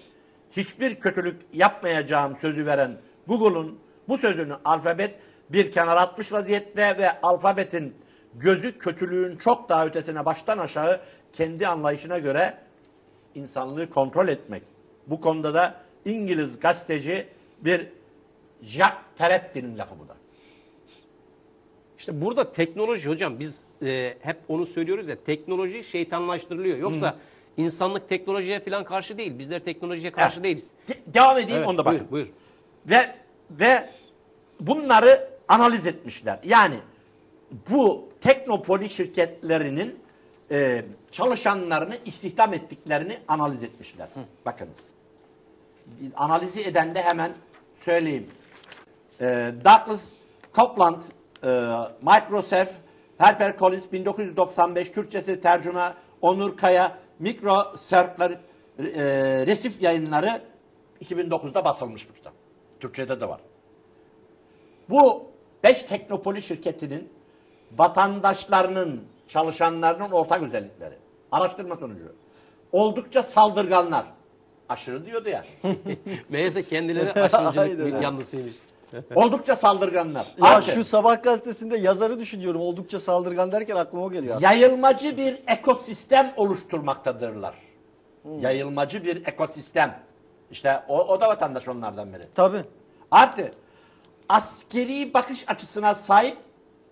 hiçbir kötülük yapmayacağım sözü veren Google'un bu sözünü alfabet bir kenara atmış vaziyette ve alfabetin gözü kötülüğün çok daha ötesine baştan aşağı kendi anlayışına göre insanlığı kontrol etmek. Bu konuda da İngiliz gazeteci bir Jacques Peretti'nin lafı bu da. İşte burada teknoloji hocam biz e, hep onu söylüyoruz ya teknoloji şeytanlaştırılıyor. Yoksa insanlık teknolojiye falan karşı değil. Bizler teknolojiye karşı Evet. değiliz. De- devam edeyim Evet, onda buyur, bakın. buyur. Ve ve bunları analiz etmişler. Yani bu teknopoli şirketlerinin e, çalışanlarını istihdam ettiklerini analiz etmişler. Bakınız. Analizi eden de hemen söyleyeyim. E, Douglas Copeland, e, Microsoft, Harper Collins 1995 Türkçesi tercüme Onur Kaya, Mikro Circler e, Resif yayınları 2009'da basılmış bu kitap. Türkçe'de de var. Bu 5 teknopoli şirketinin vatandaşlarının, çalışanlarının ortak özellikleri. Araştırma sonucu. Oldukça saldırganlar. Aşırı diyordu ya. Meğerse kendileri aşırıcılık yanlısıymış. Oldukça saldırganlar. Ya Artı, şu sabah gazetesinde yazarı düşünüyorum. Oldukça saldırgan derken aklıma o geliyor. yayılmacı bir ekosistem oluşturmaktadırlar. Yayılmacı bir ekosistem. İşte o, o da vatandaş onlardan biri. Tabii. Artı askeri bakış açısına sahip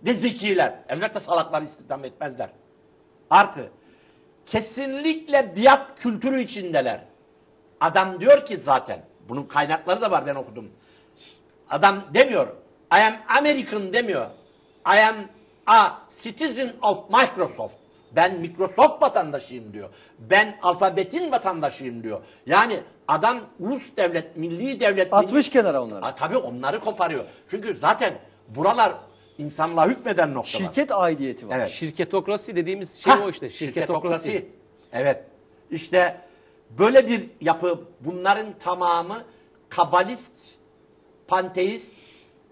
ve zekiler. Elbette salaklar istihdam etmezler. Artı kesinlikle biat kültürü içindeler. Adam diyor ki zaten, bunun kaynakları da var ben okudum. Adam demiyor, I am American demiyor. I am a citizen of Microsoft. Ben Microsoft vatandaşıyım diyor. Ben alfabetin vatandaşıyım diyor. Yani adam ulus devlet, milli devlet... Atmış kenara onları. Ha, tabii onları koparıyor. Çünkü zaten buralar insanlığa hükmeden noktalar. Şirket aidiyeti var. Evet. Şirketokrasi dediğimiz şey Hah, o işte. Şirketokrasi. Evet. İşte böyle bir yapı bunların tamamı kabalist, panteist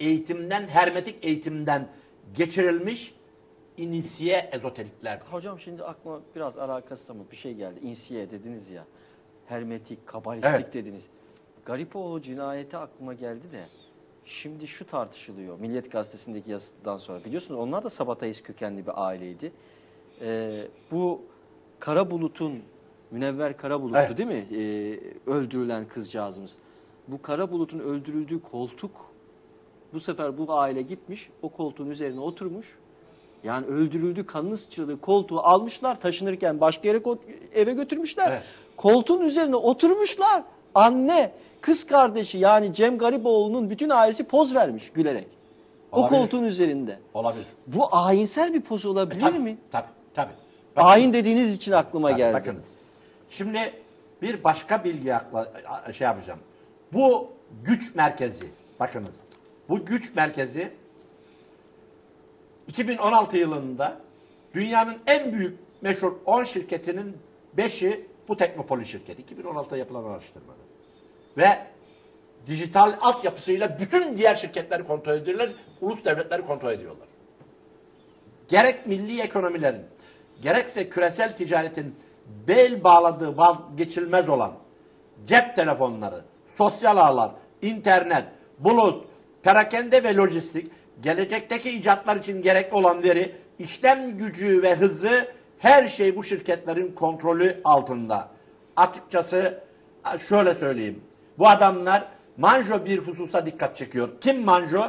eğitimden, hermetik eğitimden geçirilmiş inisiye ezoterikler. Hocam şimdi aklıma biraz alakası ama bir şey geldi. İnsiye dediniz ya. Hermetik, kabalistlik Evet. dediniz. Garipoğlu cinayeti aklıma geldi de. Şimdi şu tartışılıyor. Milliyet Gazetesi'ndeki yazıdan sonra. Biliyorsunuz onlar da Sabatayist kökenli bir aileydi. Ee, bu Kara Bulut'un, Münevver Kara Bulut'tu Evet. değil mi? Ee, öldürülen kızcağızımız. Bu Kara Bulut'un öldürüldüğü koltuk bu sefer bu aile gitmiş, o koltuğun üzerine oturmuş. Yani öldürüldü, kanını sıçradığı koltuğu almışlar, taşınırken başka yere eve götürmüşler. Evet. Koltuğun üzerine oturmuşlar. Anne, kız kardeşi yani Cem Garipoğlu'nun bütün ailesi poz vermiş gülerek. O Olabilir. koltuğun üzerinde. Olabilir. Bu ayinsel bir poz olabilir Tabii, mi? Tabii, tabii. Ayin dediğiniz için aklıma Tabii, geldi. Bakınız. Şimdi bir başka bilgi akla, şey yapacağım. Bu güç merkezi, bakınız. Bu güç merkezi 2016 yılında dünyanın en büyük meşhur 10 şirketinin 5'i bu Teknopoli şirketi. 2016'da yapılan araştırmada. Ve dijital altyapısıyla bütün diğer şirketleri kontrol ediyorlar, ulus devletleri kontrol ediyorlar gerek milli ekonomilerin, gerekse küresel ticaretin bel bağladığı vazgeçilmez olan cep telefonları, sosyal ağlar, internet, bulut, perakende ve lojistik, gelecekteki icatlar için gerekli olan veri, işlem gücü ve hızı her şey bu şirketlerin kontrolü altında. Açıkçası şöyle söyleyeyim. Bu adamlar Manjo bir hususa dikkat çekiyor. Kim Manjo?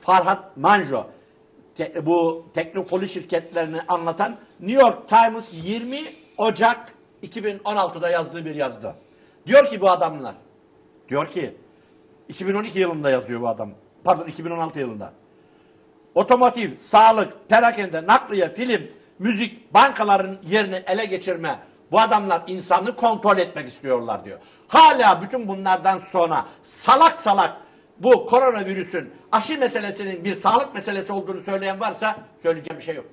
Farhat Manjo te- bu teknopoli şirketlerini anlatan New York Times 20 Ocak 2016'da yazdığı bir yazdı. Diyor ki bu adamlar, diyor ki 2012 yılında yazıyor bu adam. Pardon 2016 yılında. Otomotiv, sağlık, perakende, nakliye, film, müzik, bankaların yerini ele geçirme. Bu adamlar insanı kontrol etmek istiyorlar diyor. Hala bütün bunlardan sonra salak salak bu koronavirüsün aşı meselesinin bir sağlık meselesi olduğunu söyleyen varsa söyleyeceğim bir şey yok.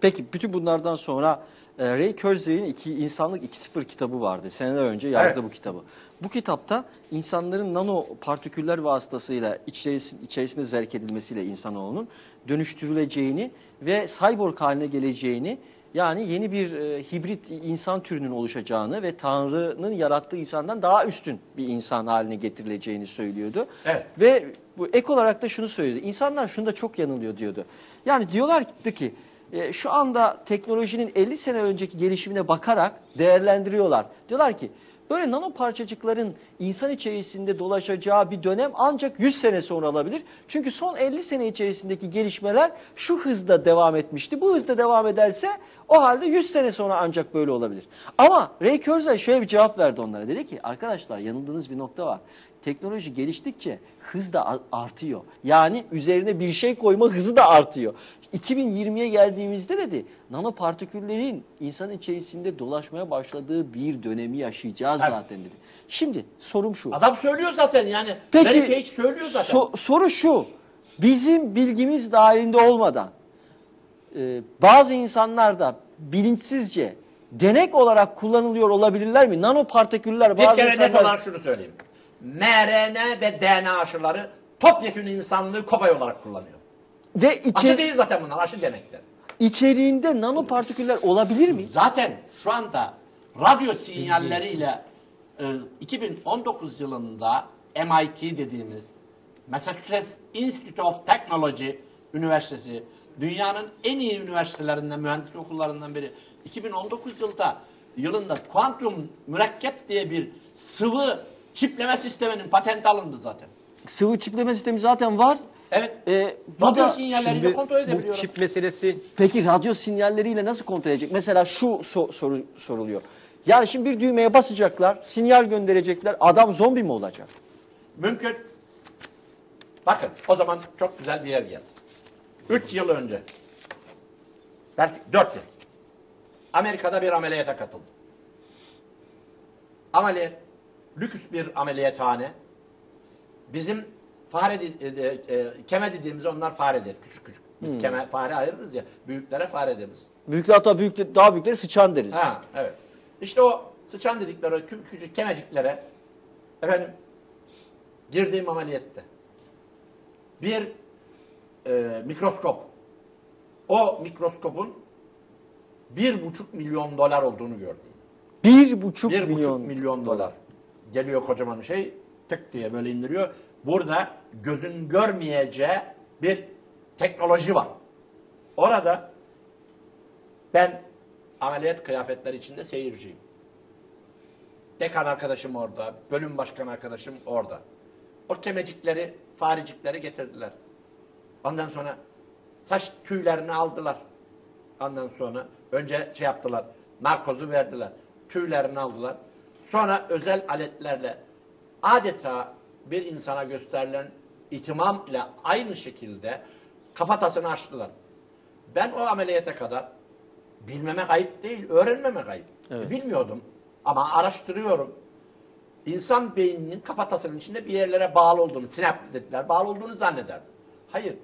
Peki bütün bunlardan sonra e, Ray Kurzweil'in iki, İnsanlık 2.0 kitabı vardı. Seneler önce yazdı Evet. bu kitabı. Bu kitapta insanların nano partiküller vasıtasıyla içerisi, içerisinde zerk edilmesiyle insanoğlunun dönüştürüleceğini ve cyborg haline geleceğini yani yeni bir e, hibrit insan türünün oluşacağını ve Tanrı'nın yarattığı insandan daha üstün bir insan haline getirileceğini söylüyordu. Evet. Ve bu ek olarak da şunu söyledi. İnsanlar şunda çok yanılıyor diyordu. Yani diyorlardı ki e, şu anda teknolojinin 50 sene önceki gelişimine bakarak değerlendiriyorlar. Diyorlar ki böyle nano parçacıkların insan içerisinde dolaşacağı bir dönem ancak 100 sene sonra olabilir. Çünkü son 50 sene içerisindeki gelişmeler şu hızda devam etmişti. Bu hızda devam ederse o halde 100 sene sonra ancak böyle olabilir. Ama Ray Kurzweil şöyle bir cevap verdi onlara. Dedi ki arkadaşlar yanıldığınız bir nokta var. Teknoloji geliştikçe hız da artıyor. Yani üzerine bir şey koyma hızı da artıyor. 2020'ye geldiğimizde dedi nanopartiküllerin insan içerisinde dolaşmaya başladığı bir dönemi yaşayacağız Evet. zaten dedi. Şimdi sorum şu. Adam söylüyor zaten yani. Peki söylüyor zaten. so- soru şu. Bizim bilgimiz dahilinde olmadan e, bazı insanlar da bilinçsizce denek olarak kullanılıyor olabilirler mi? Nanopartiküller bir bazı kere net insanlar olarak şunu söyleyeyim. mRNA ve DNA aşıları topyekun insanlığı kopay olarak kullanıyor. Ve Aşı içe- değil zaten bunlar, aşı denekler. içeriğinde nanopartiküller olabilir mi? Zaten şu anda radyo sinyalleriyle e, 2019 yılında MIT dediğimiz Massachusetts Institute of Technology Üniversitesi dünyanın en iyi üniversitelerinden, mühendislik okullarından biri 2019 yılında yılında kuantum mürekkep diye bir sıvı çipleme sisteminin patenti alındı zaten. Sıvı çipleme sistemi zaten var. Evet. Ee, bu Radyo da sinyalleriyle Şimdi kontrol bu edebiliyorum. çip meselesi peki radyo sinyalleriyle nasıl kontrol edecek? Mesela şu so- soru soruluyor. Yani şimdi bir düğmeye basacaklar, sinyal gönderecekler. Adam zombi mi olacak? Mümkün. Bakın o zaman çok güzel bir yer geldi. Üç yıl önce, belki dört yıl, Amerika'da bir ameliyata katıldı. Ameliyat, lüks bir ameliyathane. Bizim fare, de- e, e, keme dediğimiz onlar fare der, küçük küçük. Biz keme, fare ayırırız ya, büyüklere fare deriz. Büyükler hatta büyük, daha büyükleri sıçan deriz. Ha, evet. İşte o sıçan dedikleri o kü- küçük kemeciklere efendim girdiğim ameliyette bir e, mikroskop o mikroskopun bir buçuk milyon dolar olduğunu gördüm. Bir buçuk Bir milyon, buçuk milyon dolar. Geliyor kocaman bir şey tık diye böyle indiriyor. Burada gözün görmeyeceği bir teknoloji var. Orada ben ameliyat kıyafetleri içinde seyirciyim. Dekan arkadaşım orada, bölüm başkan arkadaşım orada. O kemecikleri, farecikleri getirdiler. Ondan sonra saç tüylerini aldılar. Ondan sonra önce şey yaptılar, narkozu verdiler. Tüylerini aldılar. Sonra özel aletlerle adeta bir insana gösterilen itimam ile aynı şekilde kafatasını açtılar. Ben o ameliyata kadar bilmemek ayıp değil, öğrenmemek ayıp. Bilmiyordum ama araştırıyorum. İnsan beyninin kafatasının içinde bir yerlere bağlı olduğunu, sinapti dediler, bağlı olduğunu zannederdim. Hayır,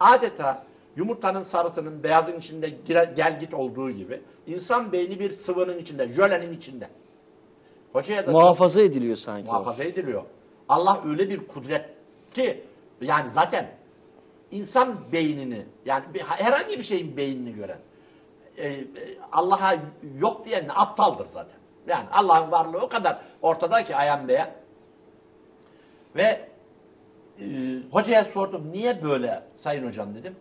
adeta yumurtanın sarısının beyazın içinde gire- gel git olduğu gibi insan beyni bir sıvının içinde, jölenin içinde. Hocaya da Muhafaza ediliyor sanki. o. muhafaza ediliyor. Allah öyle bir kudret ki yani zaten insan beynini yani bir, herhangi bir şeyin beynini gören e, e, Allah'a yok diyen aptaldır zaten. Yani Allah'ın varlığı o kadar ortada ki ayan beyan. Ve e, hocaya sordum niye böyle sayın hocam dedim.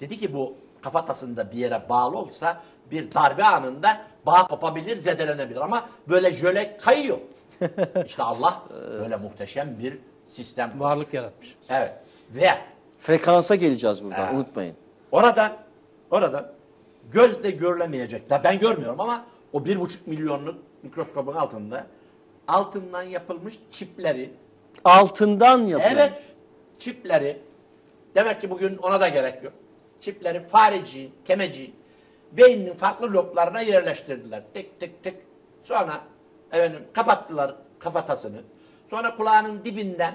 Dedi ki bu kafatasında bir yere bağlı olsa bir darbe anında bağ kopabilir, zedelenebilir ama böyle jöle kayıyor. İşte Allah böyle muhteşem bir sistem. varlık yaratmış. Evet. Ve Frekansa geleceğiz buradan Ha. unutmayın. oradan oradan gözle görülemeyecek. Da ben görmüyorum ama o bir buçuk milyonluk mikroskopun altında altından yapılmış çipleri Altından yapılmış. Evet. Çipleri. Demek ki bugün ona da gerek yok. Çipleri fareci, kemeci beyninin farklı loblarına yerleştirdiler. Tık tık tık. Sonra efendim kapattılar kafatasını. Sonra kulağının dibinden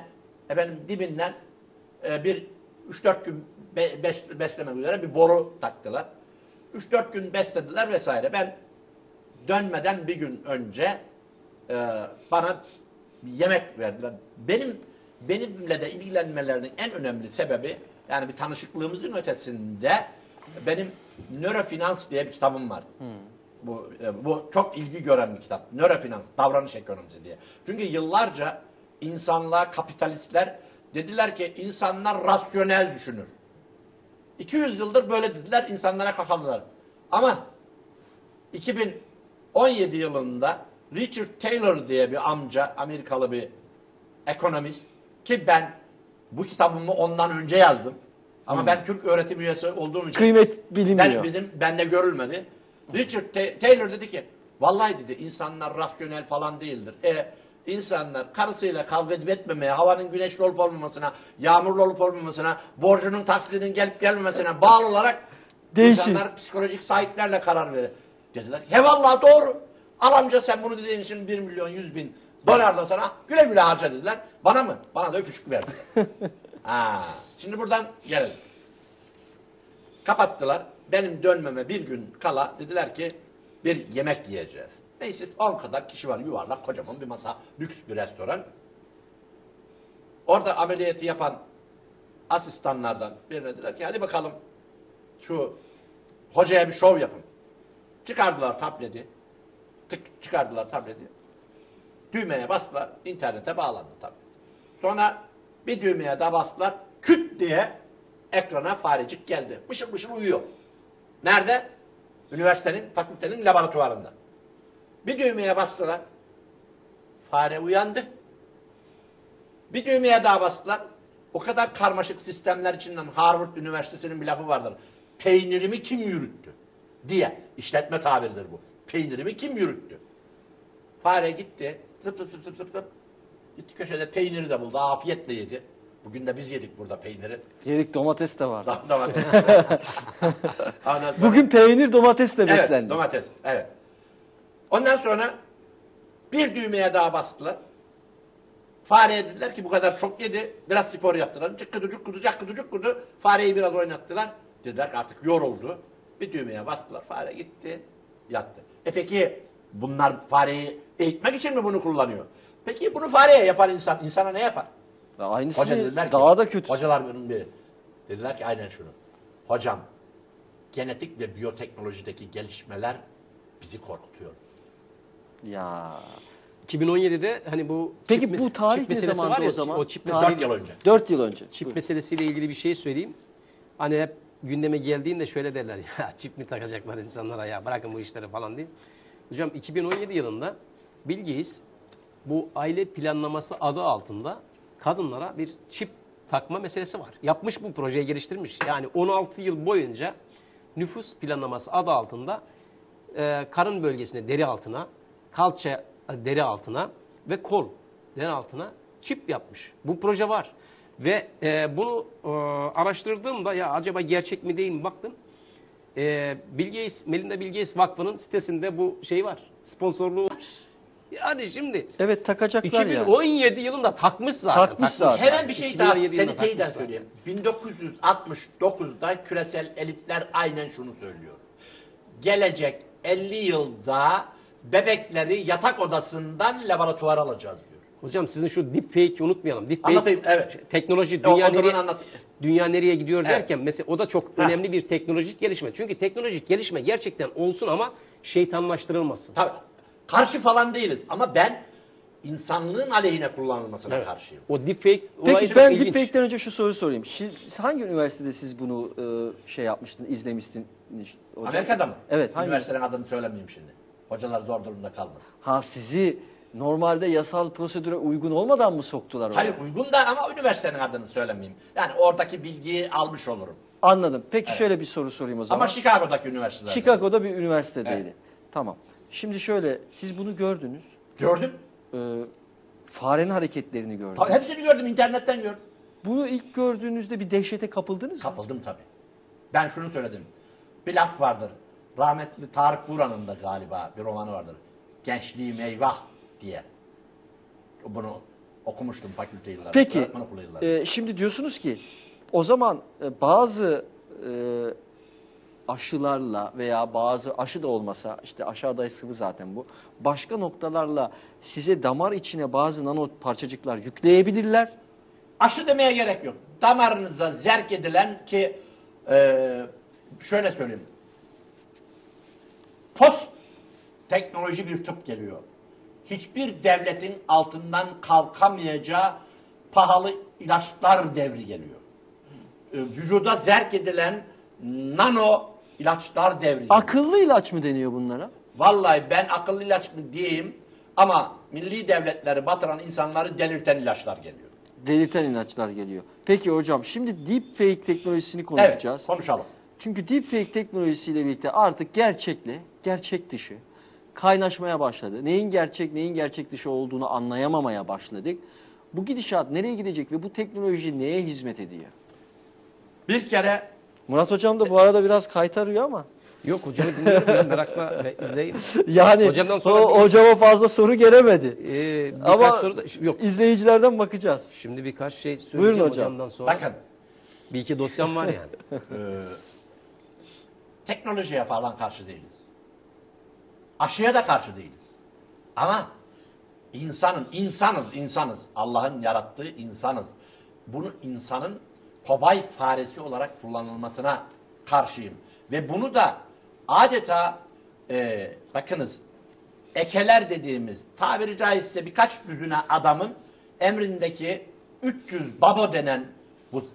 efendim dibinden e, bir 3-4 gün be, bes- beslemek üzere bir boru taktılar. 3-4 gün beslediler vesaire. Ben dönmeden bir gün önce e, bana yemek verdiler. Benim benimle de ilgilenmelerinin en önemli sebebi yani bir tanışıklığımızın ötesinde benim Nörofinans diye bir kitabım var. Bu, e, bu çok ilgi gören bir kitap. Nörofinans, davranış ekonomisi diye. Çünkü yıllarca insanlar, kapitalistler dediler ki insanlar rasyonel düşünür. 200 yıldır böyle dediler, insanlara kakadılar. Ama 2017 yılında Richard Taylor diye bir amca, Amerikalı bir ekonomist ki ben bu kitabımı ondan önce yazdım. Ama ben Türk öğretim üyesi olduğum için Kıymet bilinmiyor. ben, bizim bende görülmedi. Richard Ta- Taylor dedi ki vallahi dedi insanlar rasyonel falan değildir. E insanlar karısıyla kavga edip etmemeye, havanın güneşli olup olmamasına, yağmurlu olup olmamasına, borcunun taksidinin gelip gelmemesine bağlı olarak Değişir. insanlar psikolojik sahiplerle karar verir. Dediler he vallahi doğru. Al amca sen bunu dediğin için 1 milyon 100 bin dolar da sana güle güle harca dediler. Bana mı? Bana da öpücük verdiler. ha, şimdi buradan gelelim. Kapattılar. Benim dönmeme bir gün kala dediler ki bir yemek yiyeceğiz. Neyse 10 kadar kişi var yuvarlak kocaman bir masa lüks bir restoran. Orada ameliyatı yapan asistanlardan birine dediler ki hadi bakalım şu hocaya bir şov yapın. Çıkardılar tableti. Tık çıkardılar tableti. Düğmeye bastılar. internete bağlandı tablet. Sonra bir düğmeye daha bastılar. Küt diye ekrana farecik geldi. Mışıl mışıl uyuyor. Nerede? Üniversitenin, fakültenin laboratuvarında. Bir düğmeye bastılar. Fare uyandı. Bir düğmeye daha bastılar. O kadar karmaşık sistemler içinden Harvard Üniversitesi'nin bir lafı vardır. Peynirimi kim yürüttü? diye. işletme tabiridir bu. Peynirimi kim yürüttü? Fare gitti. Zıp zıp zıp zıp zıp. Gitti köşede peyniri de buldu. Afiyetle yedi. Bugün de biz yedik burada peyniri. Yedik domates de var. Domates. Bugün peynir domatesle Evet, beslendi. domates. Evet. Ondan sonra bir düğmeye daha bastılar. Fareye dediler ki bu kadar çok yedi. Biraz spor yaptılar. Cıkkıdı cıkkıdı cıkkıdı cıkkıdı. Fareyi biraz oynattılar. Dediler ki artık yoruldu. Bir düğmeye bastılar. Fare gitti. Yattı. E peki bunlar fareyi eğitmek için mi bunu kullanıyor? Peki bunu fareye yapan insan insana ne yapar? Ya Hoca Aynısı dediler ki, daha da kötü. Hocalar bunun biri. Dediler ki aynen şunu. Hocam genetik ve biyoteknolojideki gelişmeler bizi korkutuyor. Ya. 2017'de hani bu Peki çip bu tarih çip ne meselesi zamandı var ya, o zaman? O çip Tarih- meselesi, Dört yıl önce. 4 yıl önce. çip Buyurun. meselesiyle ilgili bir şey söyleyeyim. Hani hep gündeme geldiğinde şöyle derler ya çip mi takacaklar insanlara ya bırakın bu işleri falan diye. Hocam 2017 yılında Gates bu aile planlaması adı altında kadınlara bir çip takma meselesi var. Yapmış bu projeyi geliştirmiş. Yani 16 yıl boyunca nüfus planlaması adı altında e, karın bölgesine deri altına, kalça e, deri altına ve kol deri altına çip yapmış. Bu proje var. Ve e, bunu e, araştırdığımda ya acaba gerçek mi değil mi baktım. E, Bill Gates, Melinda Bill Gates Vakfı'nın sitesinde bu şey var. Sponsorluğu var. Yani şimdi Evet takacaklar ya. 2017 yılında takmış zaten. Takmış zaten. Hemen bir şey daha 2017 yılında seniteyi de takmış zaten. söyleyeyim. 1969'da küresel elitler aynen şunu söylüyor. Gelecek 50 yılda bebekleri yatak odasından laboratuvar alacağız diyor. Hocam sizin şu deepfake'i unutmayalım. Deepfake Anlatayım, evet. teknoloji O- o dünya zaman nereye, dünya nereye gidiyor Evet. derken mesela o da çok önemli bir teknolojik gelişme. Çünkü teknolojik gelişme gerçekten olsun ama şeytanlaştırılmasın. Tabii karşı falan değiliz ama ben insanlığın aleyhine kullanılmasına Evet. karşıyım. O deepfake olayı Peki ben ilginç. deepfake'den önce şu soruyu sorayım. Şi- hangi üniversitede siz bunu e, şey yapmıştınız, izlemiştiniz hocam? Amerika'da mı? Evet. Hangi? Üniversitenin adını söylemeyeyim şimdi. Hocalar zor durumda kalmasın. Ha sizi normalde yasal prosedüre uygun olmadan mı soktular oraya? Hayır uygun da ama üniversitenin adını söylemeyeyim. Yani oradaki bilgiyi almış olurum. Anladım. Peki şöyle bir soru sorayım o zaman. Ama Chicago'daki üniversiteler. Chicago'da bir üniversitedeydi. Evet. Tamam. Şimdi şöyle siz bunu gördünüz. Gördüm. Ee, farenin hareketlerini gördünüz. Ta- Hepsini gördüm internetten gördüm. Bunu ilk gördüğünüzde bir dehşete kapıldınız mı? Kapıldım tabii. Ben şunu söyledim. Bir laf vardır. Rahmetli Tarık Buran'ın da galiba bir romanı vardır. Gençliğim eyvah diye. Bunu okumuştum fakülte yılları. Peki öğretmen okulu yılları. e, şimdi diyorsunuz ki o zaman e, bazı e, aşılarla veya bazı aşı da olmasa işte aşağıda sıvı zaten bu. Başka noktalarla size damar içine bazı nano parçacıklar yükleyebilirler. Aşı demeye gerek yok. Damarınıza zerk edilen ki e, şöyle söyleyeyim. Post teknoloji bir tıp geliyor. Hiçbir devletin altından kalkamayacağı pahalı ilaçlar devri geliyor. E, vücuda zerk edilen nano ilaçlar devri geliyor. Akıllı ilaç mı deniyor bunlara? Vallahi ben akıllı ilaç mı diyeyim ama milli devletleri batıran insanları delirten ilaçlar geliyor. Delirten ilaçlar geliyor. Peki hocam şimdi deepfake teknolojisini konuşacağız. Evet, konuşalım. Çünkü deepfake teknolojisiyle birlikte artık gerçekle gerçek dışı kaynaşmaya başladı. Neyin gerçek neyin gerçek dışı olduğunu anlayamamaya başladık. Bu gidişat nereye gidecek ve bu teknoloji neye hizmet ediyor? Bir kere Murat hocam da bu arada biraz kaytarıyor ama. Yok hocamı dinliyorum merakla izleyin. Yani Hocamdan sonra o, bir- hocama fazla soru gelemedi. Ee, birkaç Ama soru da, yok. izleyicilerden bakacağız. Şimdi birkaç şey Buyurun söyleyeceğim hocam. hocamdan sonra. bakın Bir iki dosyam var yani. teknolojiye falan karşı değiliz. Aşıya da karşı değiliz. Ama insanın, insanız, insanız. Allah'ın yarattığı insanız. Bunu insanın kobay faresi olarak kullanılmasına karşıyım. Ve bunu da adeta e, bakınız ekeler dediğimiz tabiri caizse birkaç düzüne adamın emrindeki 300 babo denen bu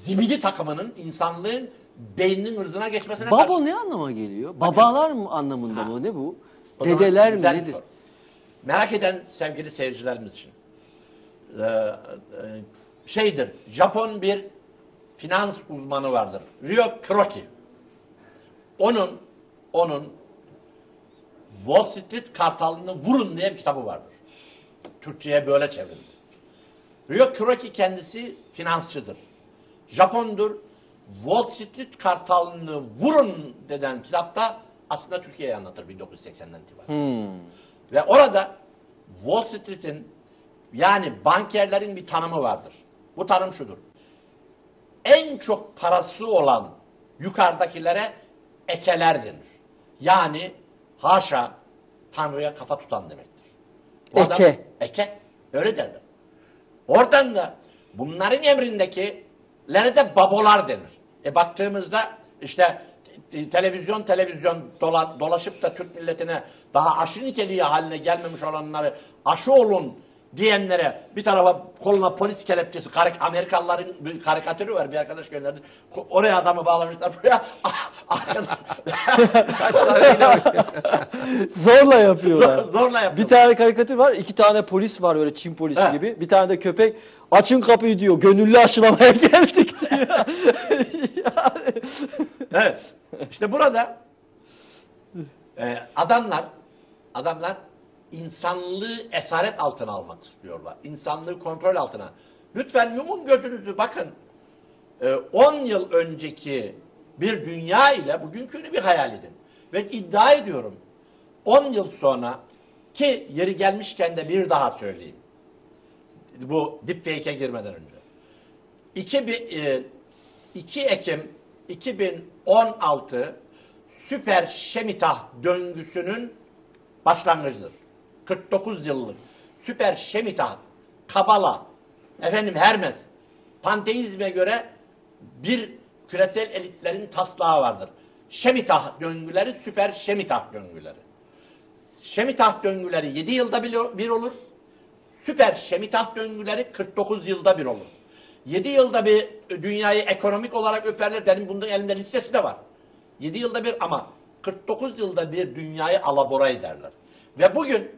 zibidi takımının insanlığın beyninin ırzına geçmesine Babo karşı- ne anlama geliyor? Babalar mı anlamında mı? Ne bu? Dedeler mi nedir? soru. Merak eden sevgili seyircilerimiz için. Ee, e, şeydir, Japon bir finans uzmanı vardır. Ryo Kuroki. Onun onun Wall Street kartalını vurun diye bir kitabı vardır. Türkçe'ye böyle çevrildi. Ryo Kuroki kendisi finansçıdır. Japondur. Wall Street kartalını vurun deden kitapta aslında Türkiye'yi anlatır 1980'den itibaren. Ve orada Wall Street'in yani bankerlerin bir tanımı vardır. Bu tanım şudur. En çok parası olan yukarıdakilere ekeler denir. Yani haşa Tanrı'ya kafa tutan demektir. Bu adam- Eke. eke. Öyle derler. Oradan da bunların emrindekilere de babolar denir. E baktığımızda işte te- televizyon televizyon dola- dolaşıp da Türk milletine daha aşı niteliği haline gelmemiş olanları aşı olun diyenlere bir tarafa koluna polis kelepçesi karik Amerikalıların bir karikatürü var bir arkadaş gönderdi. Ko- Oraya adamı bağlamışlar buraya. Arkadan- Zorla yapıyorlar. Zor- zorla yapıyorlar. Bir tane karikatür var. iki tane polis var böyle Çin polisi He. gibi. Bir tane de köpek açın kapıyı diyor. Gönüllü aşılamaya geldik diyor. Evet. İşte burada e, adamlar adamlar insanlığı esaret altına almak istiyorlar. İnsanlığı kontrol altına. Lütfen yumun gözünüzü bakın. E, 10 yıl önceki bir dünya ile bugünkünü bir hayal edin. Ve iddia ediyorum 10 yıl sonra ki yeri gelmişken de bir daha söyleyeyim. Bu deepfake'e girmeden önce. 2, bi- e, 2 Ekim 2016 Süper Şemitah döngüsünün başlangıcıdır. 49 yıllık Süper Şemitah, Kabala, efendim Hermes, panteizme göre bir küresel elitlerin taslağı vardır. Şemitah döngüleri süper Şemitah döngüleri. Şemitah döngüleri 7 yılda bir olur. Süper Şemitah döngüleri 49 yılda bir olur. 7 yılda bir dünyayı ekonomik olarak öperler. Benim bunun elimde listesi de var. 7 yılda bir ama 49 yılda bir dünyayı alabora ederler. Ve bugün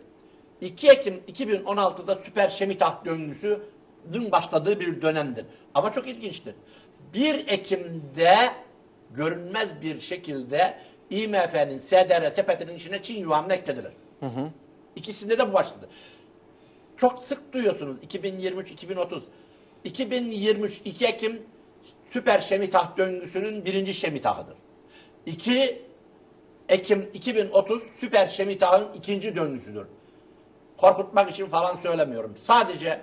2 Ekim 2016'da Süper Şemitah döngüsünün başladığı bir dönemdir. Ama çok ilginçtir. 1 Ekim'de görünmez bir şekilde IMF'nin SDR sepetinin içine Çin yuanını eklediler. İkisinde de bu başladı. Çok sık duyuyorsunuz 2023 2030. 2023 2 Ekim Süper Şemitah döngüsünün birinci şemitahıdır. 2 Ekim 2030 Süper Şemitah'ın ikinci döngüsüdür. Korkutmak için falan söylemiyorum. Sadece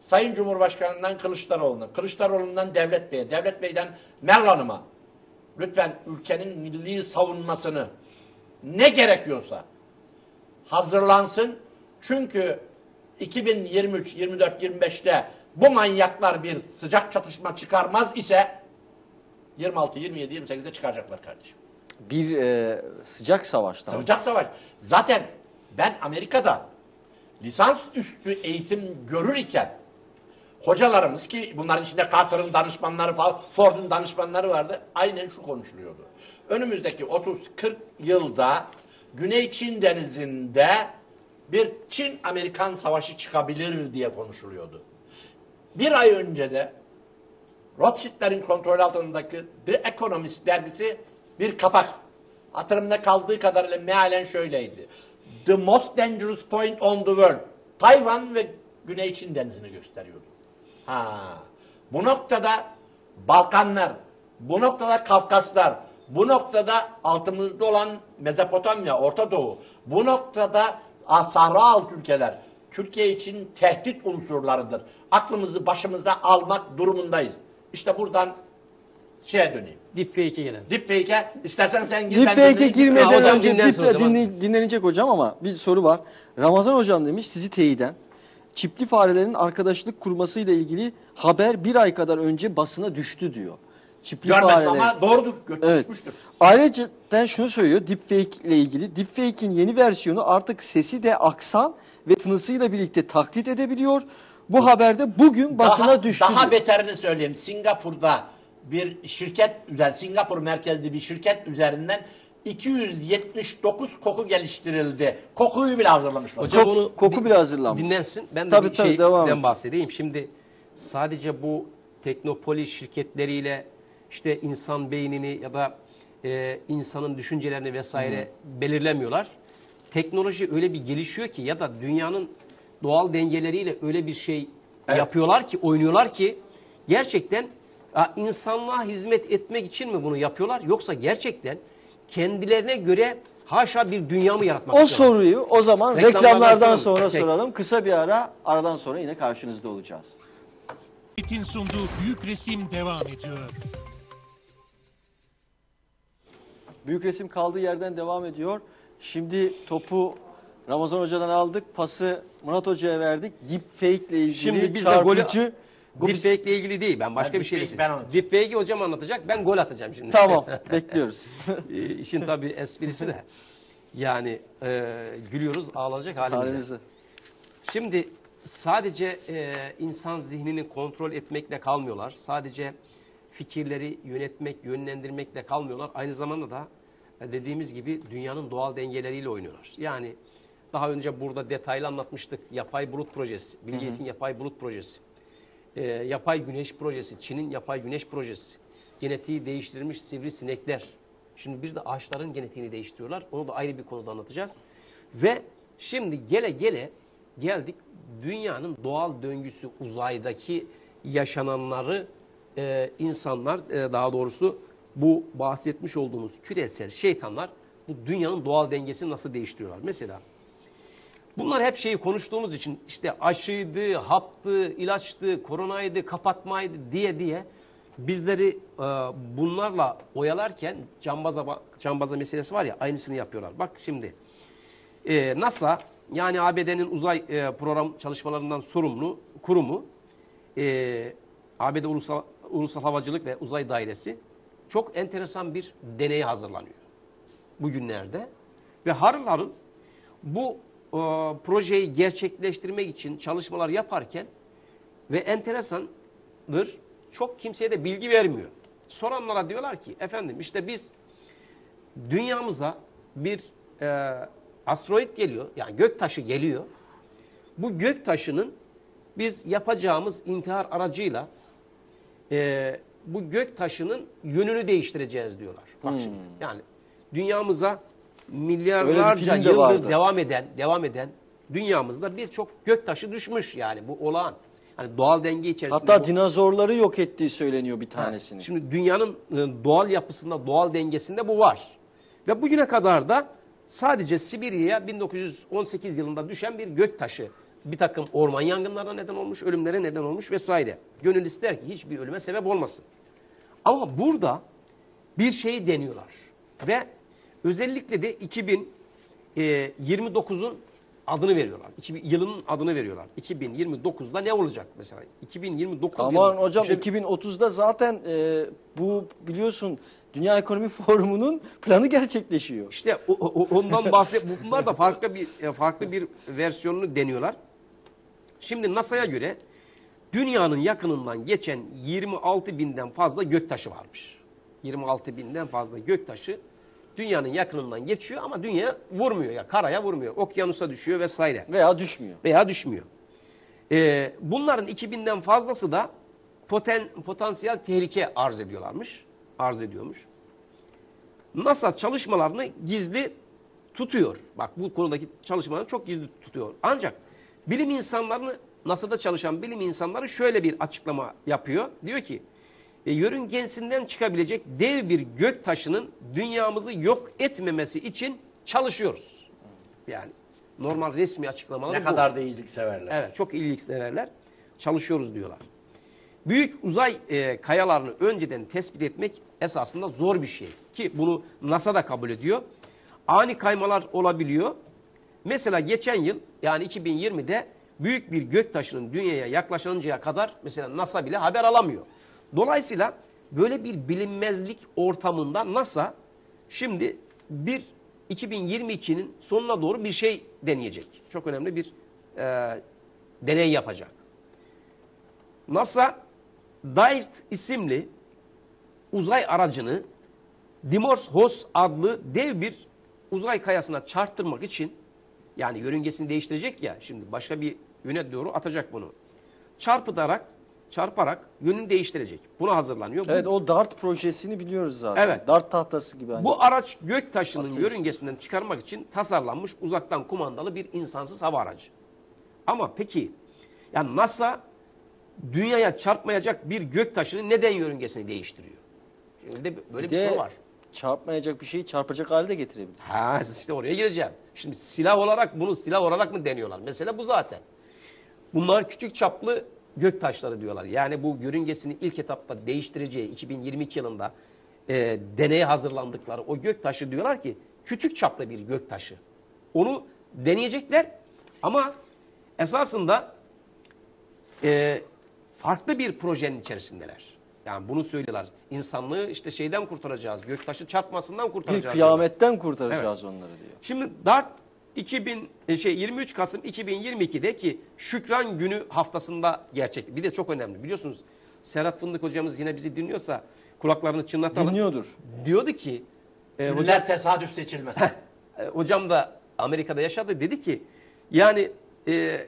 Sayın Cumhurbaşkanı'ndan Kılıçdaroğlu'na, Kılıçdaroğlu'ndan Devlet Bey'e, Devlet Bey'den Meral Hanım'a lütfen ülkenin milli savunmasını ne gerekiyorsa hazırlansın. Çünkü 2023, 24, 25'te bu manyaklar bir sıcak çatışma çıkarmaz ise 26, 27, 28'de çıkaracaklar kardeşim. Bir e, sıcak savaştan. Sıcak savaş. Zaten ben Amerika'da lisans üstü eğitim görür iken hocalarımız ki bunların içinde Carter'ın danışmanları falan, Ford'un danışmanları vardı. Aynen şu konuşuluyordu. Önümüzdeki 30-40 yılda Güney Çin denizinde bir Çin-Amerikan savaşı çıkabilir diye konuşuluyordu. Bir ay önce de Rothschild'lerin kontrol altındaki The Economist dergisi bir kapak. Hatırımda kaldığı kadarıyla mealen şöyleydi. The most dangerous point on the world. Tayvan ve Güney Çin denizini gösteriyordu. Ha. Bu noktada Balkanlar, bu noktada Kafkaslar, bu noktada altımızda olan Mezopotamya, Orta Doğu, bu noktada ah, Sahra alt ülkeler Türkiye için tehdit unsurlarıdır. Aklımızı başımıza almak durumundayız. İşte buradan şeye döneyim. Deepfake'e gelelim. Deepfake'e istersen sen gir. Deepfake'e. Ha, girmeden hocam önce dinlensin o deep- zaman. dinle- dinlenecek hocam ama bir soru var. Ramazan hocam demiş sizi teyiden. Çipli farelerin arkadaşlık kurmasıyla ilgili haber bir ay kadar önce basına düştü diyor. Çipli Görmedim fareler. ama doğrudur. Evet. Düşmüştür. Ayrıca şunu söylüyor deepfake ile ilgili. Deepfake'in yeni versiyonu artık sesi de aksan ve tınısıyla birlikte taklit edebiliyor. Bu haberde bugün basına daha, düştü. Daha diyor. beterini söyleyeyim. Singapur'da bir şirket üzerinden, Singapur merkezli bir şirket üzerinden 279 koku geliştirildi. Kokuyu bile hazırlamış. Hocam Kok- onu koku bir bile hazırlanmış. Dinlensin. Ben de Tabii, bir tabii, devam şeyden et. bahsedeyim. Şimdi sadece bu teknopoli şirketleriyle işte insan beynini ya da e, insanın düşüncelerini vesaire belirlemiyorlar. Teknoloji öyle bir gelişiyor ki ya da dünyanın doğal dengeleriyle öyle bir şey yapıyorlar ki, oynuyorlar ki gerçekten ha, insanlığa hizmet etmek için mi bunu yapıyorlar yoksa gerçekten kendilerine göre haşa bir dünya mı yaratmak O istiyorlar? soruyu o zaman Reklamlardan reklamlardan sonra- Peki. soralım. Kısa bir ara, aradan sonra yine karşınızda olacağız. Metin sunduğu büyük resim devam ediyor. Büyük resim kaldığı yerden devam ediyor. Şimdi topu Ramazan Hoca'dan aldık. Pası Murat Hoca'ya verdik. Deepfake ile ilgili Şimdi biz de golü çarpıcı... Gol- Deepfake ile ilgili değil. Ben başka Ben bir şey deepfake ben anlatacağım. Deepfake'i hocam anlatacak. Ben gol atacağım şimdi. Tamam, bekliyoruz. Ee, İşin tabii esprisi de. Yani e, gülüyoruz ağlanacak halimize. Halinizi. Şimdi sadece e, insan zihnini kontrol etmekle kalmıyorlar. Sadece fikirleri yönetmek, yönlendirmekle kalmıyorlar. Aynı zamanda da e, dediğimiz gibi dünyanın doğal dengeleriyle oynuyorlar. Yani daha önce burada detaylı anlatmıştık. Yapay bulut projesi, Bill Gates'in yapay bulut projesi. E, yapay güneş projesi, Çin'in yapay güneş projesi. Genetiği değiştirilmiş sivrisinekler. Şimdi bir de ağaçların genetiğini değiştiriyorlar. Onu da ayrı bir konuda anlatacağız. Ve şimdi gele gele geldik dünyanın doğal döngüsü uzaydaki yaşananları e, insanlar e, daha doğrusu bu bahsetmiş olduğumuz küresel şeytanlar bu dünyanın doğal dengesini nasıl değiştiriyorlar? Mesela Bunlar hep şeyi konuştuğumuz için işte aşıydı, haptı, ilaçtı, koronaydı, kapatmaydı diye diye bizleri e, bunlarla oyalarken cambaza, cambaza meselesi var ya aynısını yapıyorlar. Bak şimdi e, NASA yani ABD'nin uzay e, program çalışmalarından sorumlu kurumu e, ABD Ulusal, Ulusal Havacılık ve Uzay Dairesi çok enteresan bir deneye hazırlanıyor bugünlerde ve harıl harıl bu e, projeyi gerçekleştirmek için çalışmalar yaparken ve enteresandır çok kimseye de bilgi vermiyor. Soranlara diyorlar ki efendim işte biz dünyamıza bir e, asteroid geliyor yani gök taşı geliyor. Bu gök taşının biz yapacağımız intihar aracıyla e, bu gök taşının yönünü değiştireceğiz diyorlar. Bak şimdi yani dünyamıza milyarlarca yıldır vardı. devam eden devam eden dünyamızda birçok gök taşı düşmüş yani bu olağan. Hani doğal denge içerisinde. Hatta bu- dinozorları yok ettiği söyleniyor bir tanesini. Şimdi dünyanın e, doğal yapısında, doğal dengesinde bu var. Ve bugüne kadar da sadece Sibirya'ya 1918 yılında düşen bir gök taşı bir takım orman yangınlarına neden olmuş, ölümlere neden olmuş vesaire. Gönül ister ki hiçbir ölüme sebep olmasın. Ama burada bir şeyi deniyorlar. Ve özellikle de 2029'un adını veriyorlar. 2000 yılının adını veriyorlar. 2029'da ne olacak mesela? 2029 Aman yılı- hocam Düşün- 2030'da zaten e, bu biliyorsun Dünya Ekonomi Forumu'nun planı gerçekleşiyor. İşte o- o- ondan bahset. Bunlar da farklı bir e, farklı bir versiyonunu deniyorlar. Şimdi NASA'ya göre dünyanın yakınından geçen 26 binden fazla göktaşı varmış. 26 binden fazla göktaşı dünyanın yakınından geçiyor ama dünyaya vurmuyor ya karaya vurmuyor. Okyanusa düşüyor vesaire Veya düşmüyor. veya düşmüyor. Ee, bunların 2000'den fazlası da poten, potansiyel tehlike arz ediyorlarmış. Arz ediyormuş. NASA çalışmalarını gizli tutuyor. Bak bu konudaki çalışmalarını çok gizli tutuyor. Ancak bilim insanlarını NASA'da çalışan bilim insanları şöyle bir açıklama yapıyor. Diyor ki e, yörüngesinden çıkabilecek dev bir gök taşının dünyamızı yok etmemesi için çalışıyoruz. Yani normal resmi açıklamalar Ne kadar da iyilik severler. Evet çok ilgiseverler. Çalışıyoruz diyorlar. Büyük uzay e, kayalarını önceden tespit etmek esasında zor bir şey. Ki bunu NASA da kabul ediyor. Ani kaymalar olabiliyor. Mesela geçen yıl yani 2020'de büyük bir göktaşının dünyaya yaklaşıncaya kadar mesela NASA bile haber alamıyor. Dolayısıyla böyle bir bilinmezlik ortamında NASA şimdi bir 2022'nin sonuna doğru bir şey deneyecek. Çok önemli bir e, deney yapacak. NASA DART isimli uzay aracını Dimorphos adlı dev bir uzay kayasına çarptırmak için yani yörüngesini değiştirecek ya şimdi başka bir yöne doğru atacak bunu. Çarpıtarak çarparak yönünü değiştirecek. Buna hazırlanıyor. Bu- Evet o DART projesini biliyoruz zaten. Evet. DART tahtası gibi. Hani. Bu araç gök taşının Atıyorsun. yörüngesinden çıkarmak için tasarlanmış uzaktan kumandalı bir insansız hava aracı. Ama peki yani NASA dünyaya çarpmayacak bir gök taşının neden yörüngesini değiştiriyor? Şimdi de böyle Bir bir de soru var. çarpmayacak bir şeyi çarpacak halde getirebilir. Ha işte oraya gireceğim. Şimdi silah olarak bunu silah olarak mı deniyorlar? Mesela bu zaten. Bunlar küçük çaplı gök taşları diyorlar. Yani bu yörüngesini ilk etapta değiştireceği 2022 yılında e, deneye hazırlandıkları o gök taşı diyorlar ki küçük çaplı bir gök taşı. Onu deneyecekler ama esasında e, farklı bir projenin içerisindeler. Yani bunu söylüyorlar. İnsanlığı işte şeyden kurtaracağız. Göktaşı çarpmasından Bir kurtaracağız. diyorlar. kıyametten kurtaracağız onları diyor. Şimdi DART 2000 e, şey 23 Kasım 2022'de ki Şükran Günü haftasında gerçek. Bir de çok önemli biliyorsunuz. Serhat Fındık hocamız yine bizi dinliyorsa kulaklarını çınlatalım. Dinliyordur. Diyordu ki e, hocam, tesadüf seçilmez. e, hocam da Amerika'da yaşadı dedi ki yani e,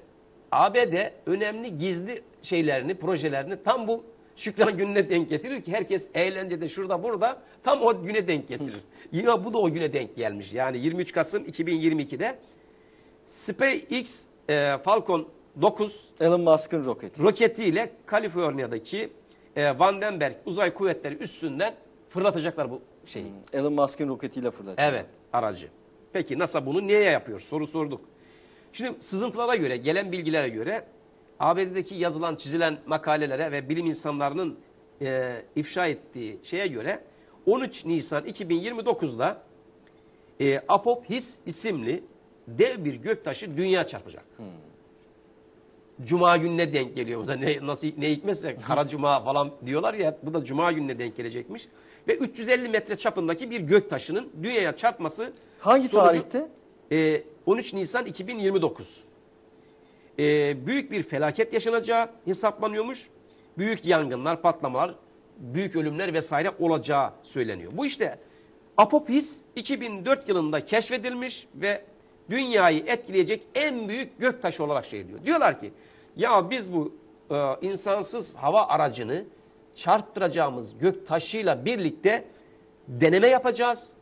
ABD önemli gizli şeylerini, projelerini tam bu Şükran gününe denk getirir ki herkes eğlencede şurada burada tam o güne denk getirir. ya bu da o güne denk gelmiş. Yani 23 Kasım 2022'de SpaceX e, Falcon 9 Elon Musk'ın roketi. roketiyle Kaliforniya'daki e, Vandenberg Uzay Kuvvetleri üstünden fırlatacaklar bu şeyi. Elon Musk'ın roketiyle fırlatıyor. Evet aracı. Peki NASA bunu niye yapıyor? Soru sorduk. Şimdi sızıntılara göre, gelen bilgilere göre ABD'deki yazılan, çizilen makalelere ve bilim insanlarının e, ifşa ettiği şeye göre 13 Nisan 2029'da e, Apophis isimli dev bir göktaşı dünya çarpacak. Cuma gününe denk geliyor. Bu da ne, nasıl ne hikmetse kara cuma falan diyorlar ya bu da cuma gününe denk gelecekmiş. Ve 350 metre çapındaki bir göktaşının dünyaya çarpması Hangi sonucu- tarihte? e, 13 Nisan 2029. E, büyük bir felaket yaşanacağı hesaplanıyormuş. Büyük yangınlar, patlamalar, büyük ölümler vesaire olacağı söyleniyor. Bu işte Apophis 2004 yılında keşfedilmiş ve dünyayı etkileyecek en büyük göktaşı olarak şey diyor. Diyorlar ki ya biz bu e, insansız hava aracını çarptıracağımız göktaşıyla birlikte deneme yapacağız.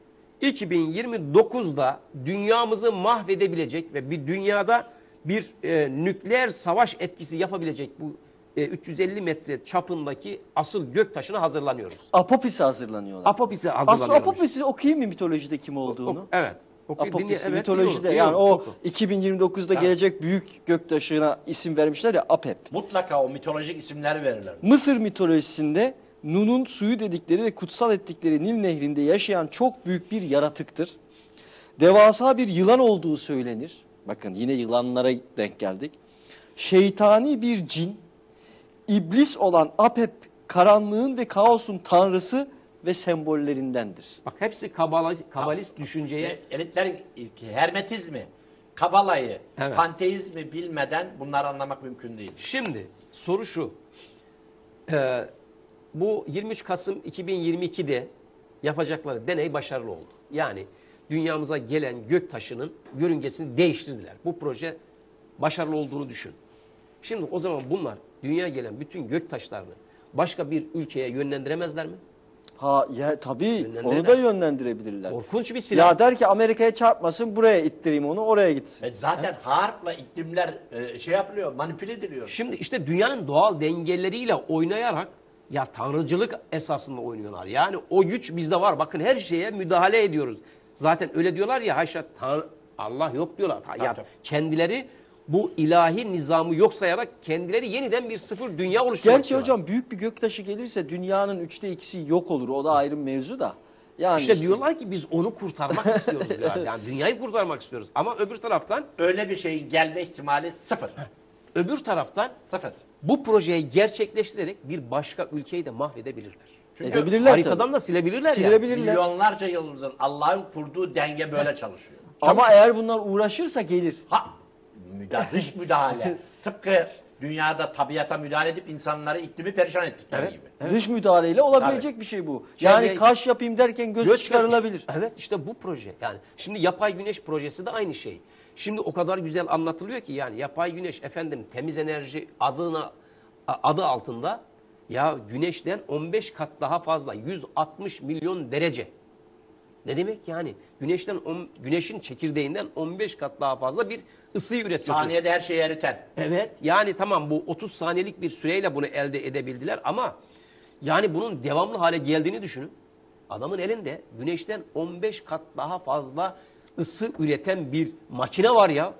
2029'da dünyamızı mahvedebilecek ve bir dünyada bir e, nükleer savaş etkisi yapabilecek bu e, 350 metre çapındaki asıl göktaşına hazırlanıyoruz. Apopis'e hazırlanıyorlar. Apopis'e Aslında hazırlanıyoruz. Apopis'i okuyayım mı mitolojide kim olduğunu? Ok- Evet. Oku- dinle- Apopis'i evet, mitolojide biliyorum, yani o biliyorum, oku. 2029'da gelecek büyük göktaşına isim vermişler ya Apep. Mutlaka o mitolojik isimler verirler. Mısır mitolojisinde Nun'un suyu dedikleri ve kutsal ettikleri Nil nehrinde yaşayan çok büyük bir yaratıktır. Devasa bir yılan olduğu söylenir. Bakın yine yılanlara denk geldik. Şeytani bir cin, iblis olan Apep karanlığın ve kaosun tanrısı ve sembollerindendir. Bak hepsi kabalist, kabalist düşünceye E, elitler hermetizmi, kabalayı, Evet. panteizmi bilmeden bunları anlamak mümkün değil. Şimdi soru şu. Ee, bu 23 Kasım 2022'de yapacakları deney başarılı oldu. Yani dünyamıza gelen gök taşının yörüngesini değiştirdiler. Bu proje başarılı olduğunu düşün. Şimdi o zaman bunlar dünyaya gelen bütün gök taşlarını başka bir ülkeye yönlendiremezler mi? Ha ya tabii onu da yönlendirebilirler. Korkunç bir silah. Ya der ki Amerika'ya çarpmasın buraya ittireyim onu oraya gitsin. E zaten harpla iklimler e, şey yapılıyor, manipüle ediliyor. Şimdi işte dünyanın doğal dengeleriyle oynayarak ya tanrıcılık esasında oynuyorlar. Yani o güç bizde var. Bakın her şeye müdahale ediyoruz. Zaten öyle diyorlar ya haşa Tanrı, Allah yok diyorlar. Ta- ya tabii. kendileri bu ilahi nizamı yok sayarak kendileri yeniden bir sıfır dünya oluşturmak Gerçi hocam büyük bir göktaşı gelirse dünyanın üçte ikisi yok olur. O da ayrı bir mevzu da. Yani İşte işte diyorlar ki biz onu kurtarmak istiyoruz diyorlar. Yani dünyayı kurtarmak istiyoruz. Ama öbür taraftan Öyle bir şeyin gelme ihtimali sıfır. öbür taraftan Sıfır. bu projeyi gerçekleştirerek bir başka ülkeyi de mahvedebilirler. Çünkü edebilirler Haritadan tabii. da silebilirler yani. Silebilirler. milyonlarca yıldır Allah'ın kurduğu denge böyle çalışıyor. Ama eğer bunlar uğraşırsa gelir. Ha, müda dış müdahale. Tıpkı dünyada tabiata müdahale edip insanları iklimi perişan ettikleri Evet. gibi. Dış müdahaleyle olabilecek bir şey bu. Yani Çevreye- kaş yapayım derken göz, Göz çıkarılabilir. Evet işte bu proje. Yani şimdi yapay güneş projesi de aynı şey. Şimdi o kadar güzel anlatılıyor ki yani yapay güneş efendim temiz enerji adına adı altında ya güneşten 15 kat daha fazla 160 milyon derece. Ne demek yani? Güneşten on- güneşin çekirdeğinden 15 kat daha fazla bir ısıyı üretiyorsun. Saniyede her şeyi eriten. Evet yani tamam bu 30 saniyelik bir süreyle bunu elde edebildiler ama yani bunun devamlı hale geldiğini düşünün. Adamın elinde güneşten 15 kat daha fazla ısı üreten bir makine var ya.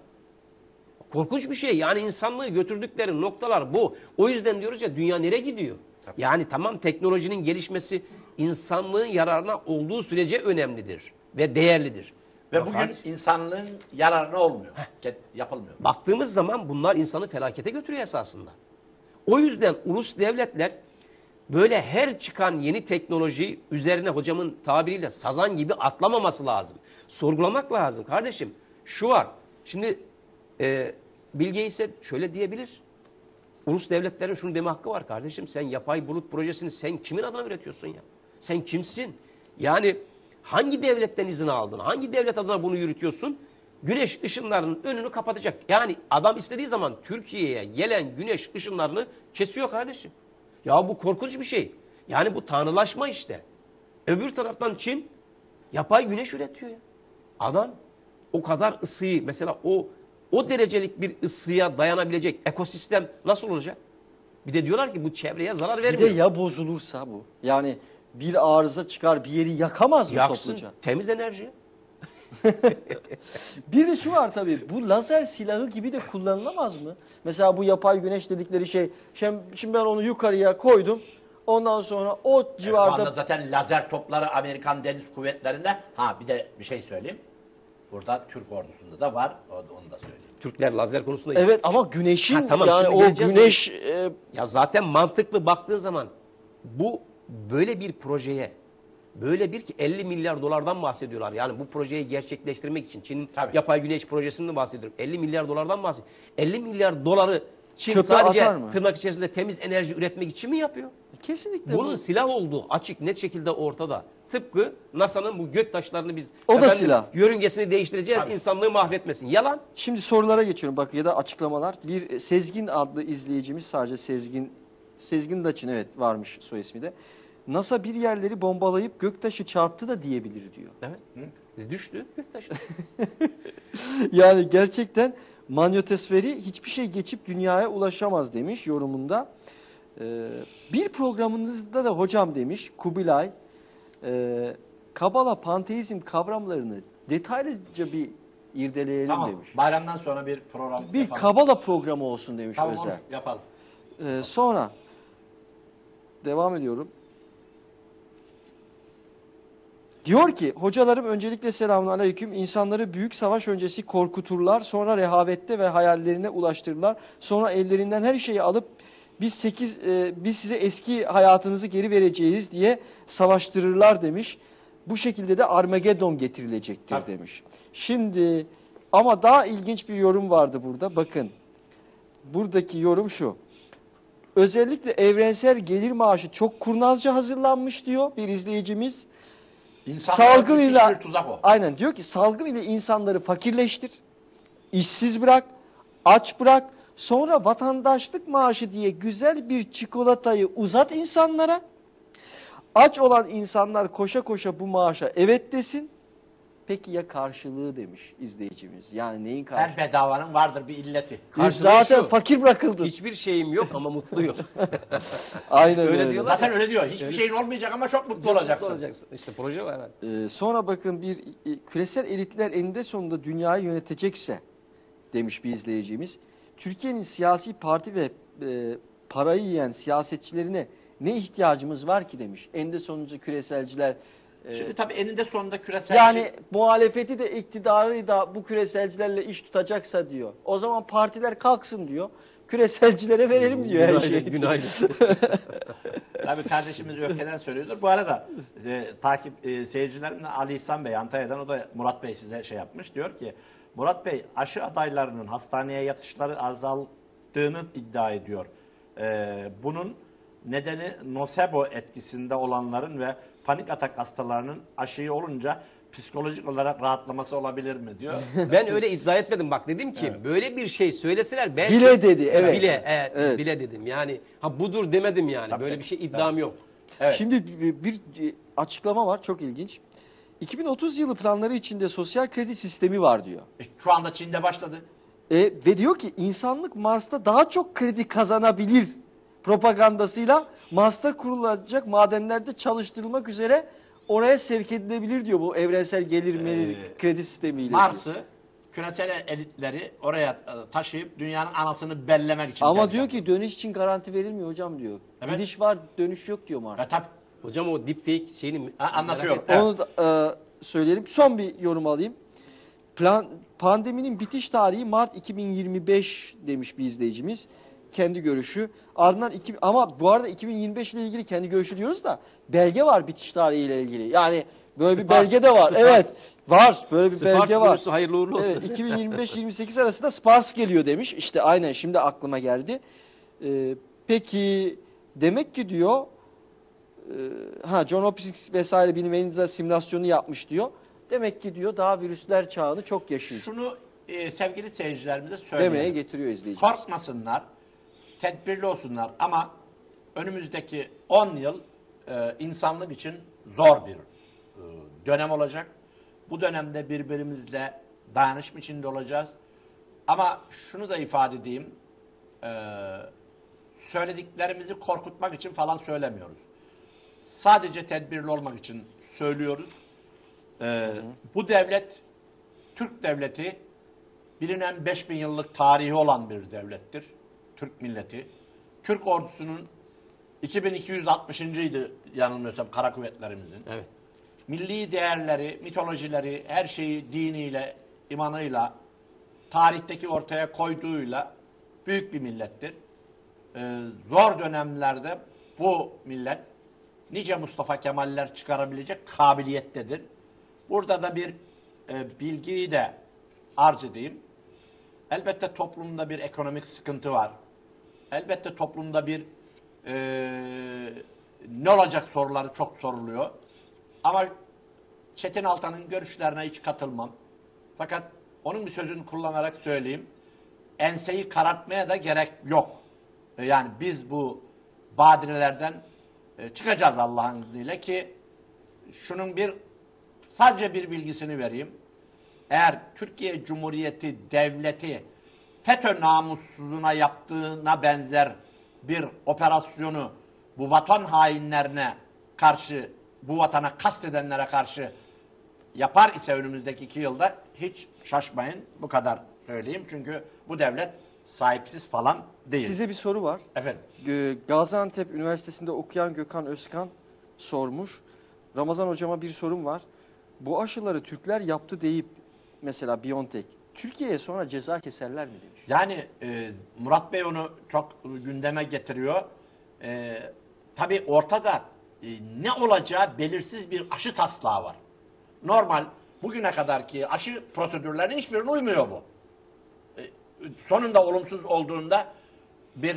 Korkunç bir şey yani insanlığı götürdükleri noktalar bu. O yüzden diyoruz ya dünya nereye gidiyor? Yani tamam teknolojinin gelişmesi insanlığın yararına olduğu sürece önemlidir ve değerlidir. Ve Bakar bugün mısın? insanlığın yararına olmuyor. Ke- Yapılmıyor. Baktığımız zaman bunlar insanı felakete götürüyor esasında. O yüzden ulus devletler böyle her çıkan yeni teknoloji üzerine hocamın tabiriyle sazan gibi atlamaması lazım. Sorgulamak lazım kardeşim. Şu var. Şimdi e, Bill Gates'e şöyle diyebilir. Ulus devletlerin şunu deme hakkı var kardeşim. Sen yapay bulut projesini sen kimin adına üretiyorsun ya? Sen kimsin? Yani hangi devletten izin aldın? Hangi devlet adına bunu yürütüyorsun? Güneş ışınlarının önünü kapatacak. Yani adam istediği zaman Türkiye'ye gelen güneş ışınlarını kesiyor kardeşim. Ya bu korkunç bir şey. Yani bu tanrılaşma işte. Öbür taraftan Çin yapay güneş üretiyor. Adam o kadar ısıyı mesela o o derecelik bir ısıya dayanabilecek ekosistem nasıl olacak? Bir de diyorlar ki bu çevreye zarar Bir de vermiyor. ya bozulursa bu. Yani bir arıza çıkar bir yeri yakamaz mı Yaksın. topluca? Temiz enerji. Bir de şu var tabii bu lazer silahı gibi de kullanılamaz mı? Mesela bu yapay güneş dedikleri şey. Şimdi, ben onu yukarıya koydum. Ondan sonra o Şu anda civarda zaten lazer topları Amerikan Deniz Kuvvetleri'nde. Ha bir de bir şey söyleyeyim. Burada Türk ordusunda da var. Onu da söyleyeyim. Türkler lazer konusunda Evet ama güneşin Ha, tamam, yani o güneş e, Ya zaten mantıklı baktığın zaman bu böyle bir projeye böyle bir ki 50 milyar dolardan bahsediyorlar. Yani bu projeyi gerçekleştirmek için Çin'in yapay güneş projesinden bahsediyorum. 50 milyar dolardan bahsediyorum. 50 milyar doları Çin Çöpe sadece tırnak içerisinde temiz enerji üretmek için mi yapıyor? kesinlikle Bunun bu. silah olduğu açık net şekilde ortada. Tıpkı NASA'nın bu gök taşlarını biz O da silah. yörüngesini değiştireceğiz insanlığı mahvetmesin. Yalan. Şimdi sorulara geçiyorum bak ya da açıklamalar. Bir e, Sezgin adlı izleyicimiz sadece Sezgin Sezgin Daçin evet varmış soy ismi de. NASA bir yerleri bombalayıp göktaşı çarptı da diyebilir diyor. Evet. Düştü gök taşı. Yani gerçekten manyetosferi hiçbir şey geçip dünyaya ulaşamaz demiş yorumunda. Ee, bir programınızda da hocam demiş Kubilay e, Kabala panteizm kavramlarını detaylıca bir irdeleyelim Tamam. demiş. Bayramdan sonra bir program Bir yapalım. Kabala programı olsun demiş Tamam özel. yapalım. Ee, sonra devam ediyorum. Diyor ki hocalarım öncelikle selamun aleyküm insanları büyük savaş öncesi korkuturlar sonra rehavette ve hayallerine ulaştırırlar sonra ellerinden her şeyi alıp biz sekiz e, biz size eski hayatınızı geri vereceğiz diye savaştırırlar demiş. Bu şekilde de Armageddon getirilecektir Tabii. demiş. Şimdi ama daha ilginç bir yorum vardı burada bakın. Buradaki yorum şu. Özellikle evrensel gelir maaşı çok kurnazca hazırlanmış diyor bir izleyicimiz. Salgın ile aynen diyor ki salgın ile insanları fakirleştir, işsiz bırak, aç bırak. Sonra vatandaşlık maaşı diye güzel bir çikolatayı uzat insanlara. Aç olan insanlar koşa koşa bu maaşa evet desin. Peki ya karşılığı demiş izleyicimiz. Yani neyin karşılığı? Her bedavanın vardır bir illeti. Karşılığı zaten şu. fakir bırakıldı. Hiçbir şeyim yok ama mutluyum. Aynen Öyle öyle. diyorlar. Zaten öyle diyor. Hiçbir şeyin olmayacak ama çok mutlu olacaksın. olacaksın. İşte proje var. Evet. Ee, sonra bakın bir e, küresel elitler eninde sonunda dünyayı yönetecekse demiş bir izleyicimiz. Türkiye'nin siyasi parti ve e, parayı yiyen siyasetçilerine ne ihtiyacımız var ki demiş. Eninde sonunda küreselciler e, Şimdi tabii eninde sonunda küresel yani muhalefeti de iktidarı da bu küreselcilerle iş tutacaksa diyor. O zaman partiler kalksın diyor. Küreselcilere verelim diyor her Günaydın, şeyi. günaydın. Tabii kardeşimiz ülkeden söylüyordur. Bu arada e, takip e, seyircilerimle Ali İhsan Bey Antalya'dan o da Murat Bey size şey yapmış. Diyor ki Murat Bey aşı adaylarının hastaneye yatışları azalttığı çıktığını iddia ediyor. Ee, bunun nedeni nocebo etkisinde olanların ve panik atak hastalarının aşıyı olunca psikolojik olarak rahatlaması olabilir mi diyor. Ben öyle iddia etmedim bak dedim ki böyle bir şey söyleseler belki Bile dedi, evet. Bile evet, Evet. bile dedim. Yani ha budur demedim yani. Tabii, böyle tabii. bir şey iddiam yok. Evet. Şimdi bir açıklama var çok ilginç. 2030 yılı planları içinde sosyal kredi sistemi var diyor. E, Şu anda Çin'de başladı. E, ve diyor ki insanlık Mars'ta daha çok kredi kazanabilir propagandasıyla Mars'ta kurulacak madenlerde çalıştırılmak üzere oraya sevk edilebilir diyor bu evrensel gelir melir Ee, kredi sistemiyle. Mars'ı küresel elitleri oraya e, taşıyıp dünyanın anasını bellemek için. Ama diyor ki dönüş için garanti verilmiyor hocam diyor. Evet. Gidiş var dönüş yok diyor Mars'ta. E, tabii. Hocam o deepfake şeyini Ha, anlatıyorum. ettim. Onu da e, söyleyelim. Son bir yorum alayım. Plan, pandeminin bitiş tarihi Mart 2025 demiş bir izleyicimiz. Kendi görüşü. Ardından iki, ama bu arada 2025 ile ilgili kendi görüşü diyoruz da belge var bitiş tarihiyle ilgili. Yani böyle bir Spars, belge de var. Spars. Evet. Var. Böyle bir Spars belge var. hayırlı uğurlu olsun. Evet 2025-28 arasında Spars geliyor demiş. İşte aynen şimdi aklıma geldi. Ee, peki demek ki diyor ha John Hopkins vesaire bilim enstitüsü simülasyonu yapmış diyor. Demek ki diyor daha virüsler çağını çok yaşayacak. Şunu e, sevgili seyircilerimize söyleyeyim. Demeye getiriyor izleyicimiz. Korkmasınlar, tedbirli olsunlar ama önümüzdeki 10 yıl e, insanlık için zor bir e, dönem olacak. Bu dönemde birbirimizle dayanışma içinde olacağız. Ama şunu da ifade edeyim, e, söylediklerimizi korkutmak için falan söylemiyoruz. Sadece tedbirli olmak için söylüyoruz. E, bu devlet, Türk devleti bilinen 5000 yıllık tarihi olan bir devlettir. Türk milleti. Türk ordusunun 2260. idi yanılmıyorsam kara kuvvetlerimizin. Evet. Milli değerleri, mitolojileri, her şeyi diniyle, imanıyla, tarihteki ortaya koyduğuyla büyük bir millettir. Ee, zor dönemlerde bu millet nice Mustafa Kemaller çıkarabilecek kabiliyettedir. Burada da bir e, bilgiyi de arz edeyim. Elbette toplumda bir ekonomik sıkıntı var. Elbette toplumda bir e, ne olacak soruları çok soruluyor. Ama Çetin Altan'ın görüşlerine hiç katılmam. Fakat onun bir sözünü kullanarak söyleyeyim. Enseyi karartmaya da gerek yok. E, Yani biz bu badirelerden e, çıkacağız Allah'ın izniyle ki şunun bir sadece bir bilgisini vereyim. Eğer Türkiye Cumhuriyeti Devleti FETÖ namussuzuna yaptığına benzer bir operasyonu bu vatan hainlerine karşı, bu vatana kastedenlere karşı yapar ise önümüzdeki iki yılda hiç şaşmayın. Bu kadar söyleyeyim. Çünkü bu devlet sahipsiz falan değil. Size bir soru var. Efendim. Ee, Gaziantep Üniversitesi'nde okuyan Gökhan Özkan sormuş. Ramazan hocama bir sorum var. Bu aşıları Türkler yaptı deyip mesela Biontech Türkiye'ye sonra ceza keserler mi demiş. Yani e, Murat Bey onu çok gündeme getiriyor. E, tabii ortada e, ne olacağı belirsiz bir aşı taslağı var. Normal bugüne kadarki aşı prosedürlerinin hiçbirine uymuyor bu. Sonunda olumsuz olduğunda bir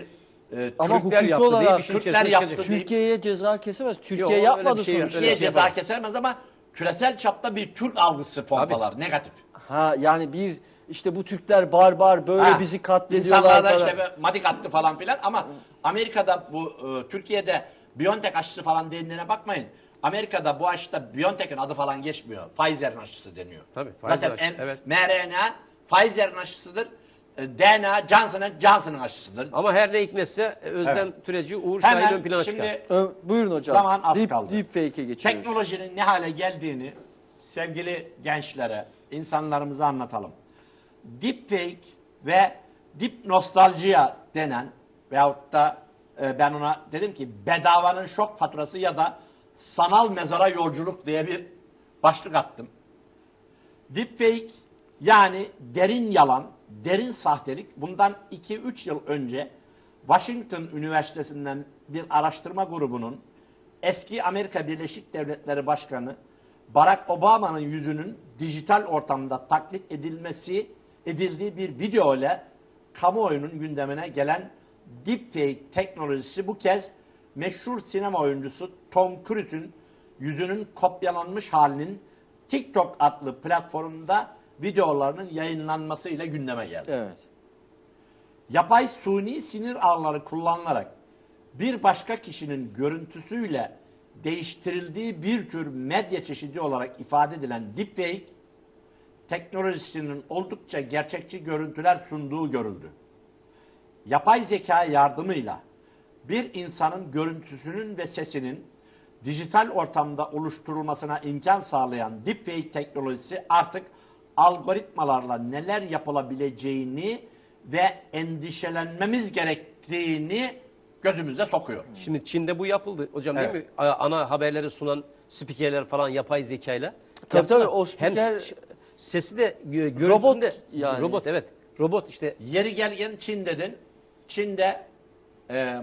e, Ama Türkler hukuki yaptı deyip olarak işin Türkler yaptı deyip- Türkiye'ye ceza kesemez. Türkiye bir yapmadı şey yok. sonuçta. Türkiye ceza yapamaz. kesemez ama küresel çapta bir Türk algısı pompalar. Negatif. Ha yani bir işte bu Türkler barbar böyle Ha, bizi katlediyorlar falan. işte madik attı falan filan ama Amerika'da bu e, Türkiye'de Biontech aşısı falan denildiğine bakmayın. Amerika'da bu aşıda Biontech'in adı falan geçmiyor. Pfizer'in aşısı deniyor. Tabii, Pfizer Zaten aşısı, en- evet. mRNA Pfizer'in aşısıdır. E, DNA Johnson Johnson'ın aşısıdır. Ama her ne hikmetse e, Özlem Evet. Türeci, Uğur Şahin ön plana şimdi çıkar. Ö, buyurun hocam. Zaman az Deep, kaldı. Deepfake'e geçiyoruz. teknolojinin ne hale geldiğini sevgili gençlere, insanlarımıza anlatalım. Deepfake ve deep nostaljiya denen veyahut da e, ben ona dedim ki bedavanın şok faturası ya da sanal mezara yolculuk diye bir başlık attım. Deepfake yani derin yalan, derin sahtelik. Bundan 2-3 yıl önce Washington Üniversitesi'nden bir araştırma grubunun eski Amerika Birleşik Devletleri Başkanı Barack Obama'nın yüzünün dijital ortamda taklit edilmesi edildiği bir video ile kamuoyunun gündemine gelen deepfake teknolojisi. Bu kez meşhur sinema oyuncusu Tom Cruise'ün yüzünün kopyalanmış halinin TikTok adlı platformunda videolarının yayınlanmasıyla gündeme geldi. Evet. Yapay suni sinir ağları kullanılarak bir başka kişinin görüntüsüyle değiştirildiği bir tür medya çeşidi olarak ifade edilen deepfake teknolojisinin oldukça gerçekçi görüntüler sunduğu görüldü. Yapay zeka yardımıyla bir insanın görüntüsünün ve sesinin dijital ortamda oluşturulmasına imkan sağlayan deepfake teknolojisi artık algoritmalarla neler yapılabileceğini ve endişelenmemiz gerektiğini gözümüze sokuyor. Şimdi Çin'de bu yapıldı hocam değil Evet. mi? A- Ana haberleri sunan spikerler falan yapay zekayla. Tabii yaptılar. tabii, o Hem spiker- s- sesi de gö- görüntüsünü Robot yani. robot evet. Robot işte Yeri gelgen Çin dedin. Çin'de e,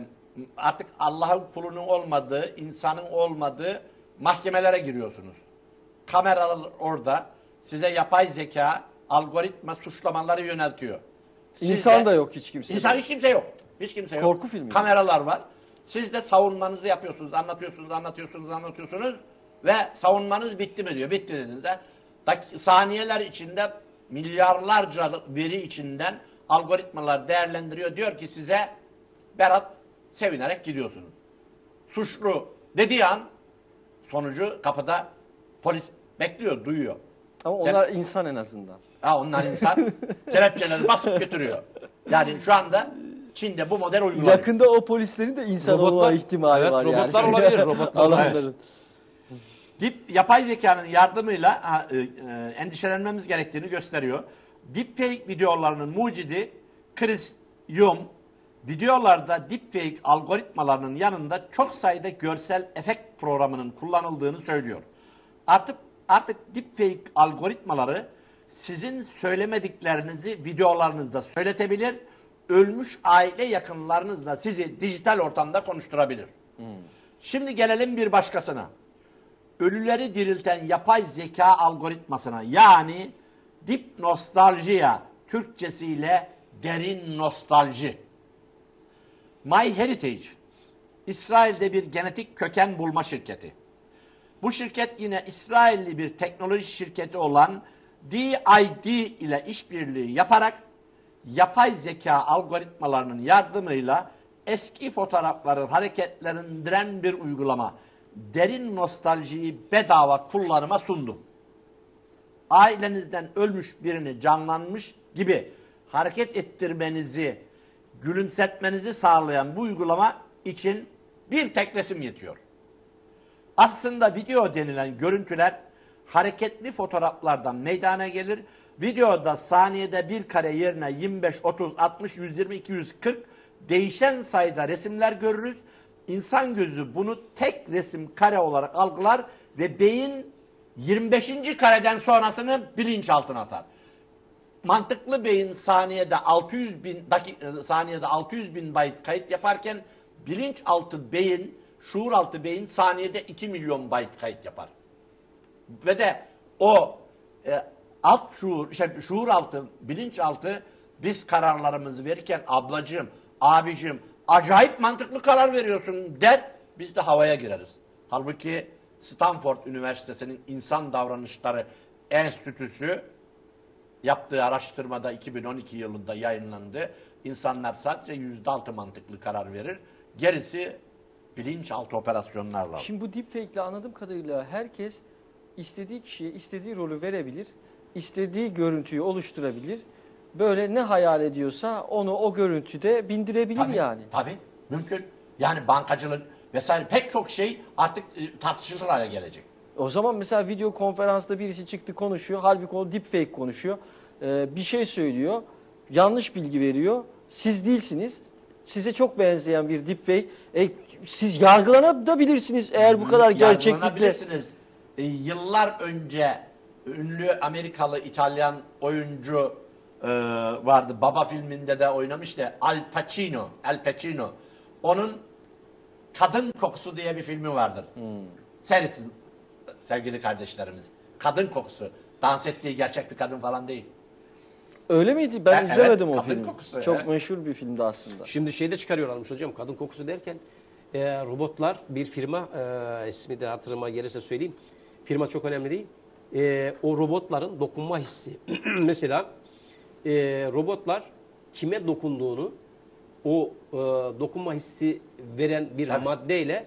artık Allah'ın kulunun olmadığı, insanın olmadığı mahkemelere giriyorsunuz. Kameralar orada. Size yapay zeka, algoritma suçlamaları yöneltiyor. Siz İnsan de- da yok hiç kimse. İnsan hiç kimse yok. Hiç kimse yok. Korku filmi. Kameralar var. Siz de savunmanızı yapıyorsunuz, anlatıyorsunuz, anlatıyorsunuz, anlatıyorsunuz ve savunmanız bitti mi diyor. Bitti dediğinizde saniyeler içinde milyarlarca veri içinden algoritmalar değerlendiriyor. Diyor ki size Berat sevinerek gidiyorsunuz. Suçlu dediği an sonucu kapıda polis bekliyor, duyuyor. Ama onlar insan en azından. Ha onlar insan kelepçeleri basıp götürüyor. Yani şu anda Çin'de bu model uygulanıyor. Yakında o polislerin de insan Robotlar- olma ihtimali Evet, var yani. robotlar olabilir, robotlar Alanların. Dip, yapay zekanın yardımıyla e, e, endişelenmemiz gerektiğini gösteriyor. Deepfake videolarının mucidi Chris Yum, videolarda deepfake algoritmalarının yanında çok sayıda görsel efekt programının kullanıldığını söylüyor. Artık artık deepfake algoritmaları sizin söylemediklerinizi videolarınızda söyletebilir, ölmüş aile yakınlarınızla sizi dijital ortamda konuşturabilir. Şimdi gelelim bir başkasına ölüleri dirilten yapay zeka algoritmasına yani dip nostaljiya Türkçesiyle derin nostalji. MyHeritage İsrail'de bir genetik köken bulma şirketi. Bu şirket yine İsrailli bir teknoloji şirketi olan DID ile işbirliği yaparak yapay zeka algoritmalarının yardımıyla eski fotoğrafları hareketlendiren bir uygulama derin nostaljiyi bedava kullanıma sundu. Ailenizden ölmüş birini canlanmış gibi hareket ettirmenizi, gülümsetmenizi sağlayan bu uygulama için bir tek resim yetiyor. Aslında video denilen görüntüler hareketli fotoğraflardan meydana gelir. Videoda saniyede bir kare yerine 25, 30, 60, 120, 240 değişen sayıda resimler görürüz. İnsan gözü bunu tek resim kare olarak algılar ve beyin 25. kareden sonrasını bilinçaltına atar mantıklı beyin saniyede 600 bin dakik, e, saniyede 600 bin byte kayıt yaparken bilinçaltı beyin, şuuraltı beyin saniyede 2 milyon byte kayıt yapar. Ve de o e, alt şuur, işte şuuraltı, bilinçaltı biz kararlarımızı verirken ablacığım, abicim acayip mantıklı karar veriyorsun der. Biz de havaya gireriz. Halbuki Stanford Üniversitesi'nin İnsan Davranışları Enstitüsü yaptığı araştırmada 2012 yılında yayınlandı. İnsanlar sadece yüzde altı mantıklı karar verir. Gerisi bilinçaltı operasyonlarla. Şimdi bu deepfake ile anladığım kadarıyla herkes istediği kişiye istediği rolü verebilir. istediği görüntüyü oluşturabilir. Böyle ne hayal ediyorsa onu o görüntüde bindirebilir Tabii, yani. Tabii mümkün. Yani bankacılık vesaire pek çok şey artık e, tartışılır hale gelecek. O zaman mesela video konferansta birisi çıktı konuşuyor. Halbuki o deepfake konuşuyor. Ee, bir şey söylüyor. Yanlış bilgi veriyor. Siz değilsiniz. Size çok benzeyen bir deepfake. E, siz yargılanabilirsiniz eğer bu kadar gerçeklikte. Yargılanabilirsiniz. E, yıllar önce ünlü Amerikalı İtalyan oyuncu e, vardı. Baba filminde de oynamıştı. Al Pacino. Al Pacino. Onun Kadın Kokusu diye bir filmi vardır. Seyretsin sevgili kardeşlerimiz. Kadın Kokusu. Dans ettiği gerçek bir kadın falan değil. Öyle miydi? Ben, Ben- izlemedim evet, o Kadın filmi. Kokusu, Çok evet. meşhur bir filmdi aslında. Şimdi şeyde çıkarıyorlarmış hocam kadın kokusu derken e, robotlar bir firma e, ismi de hatırıma gelirse söyleyeyim. Firma çok önemli değil. E, o robotların dokunma hissi. Mesela e, robotlar kime dokunduğunu o e, dokunma hissi veren bir maddeyle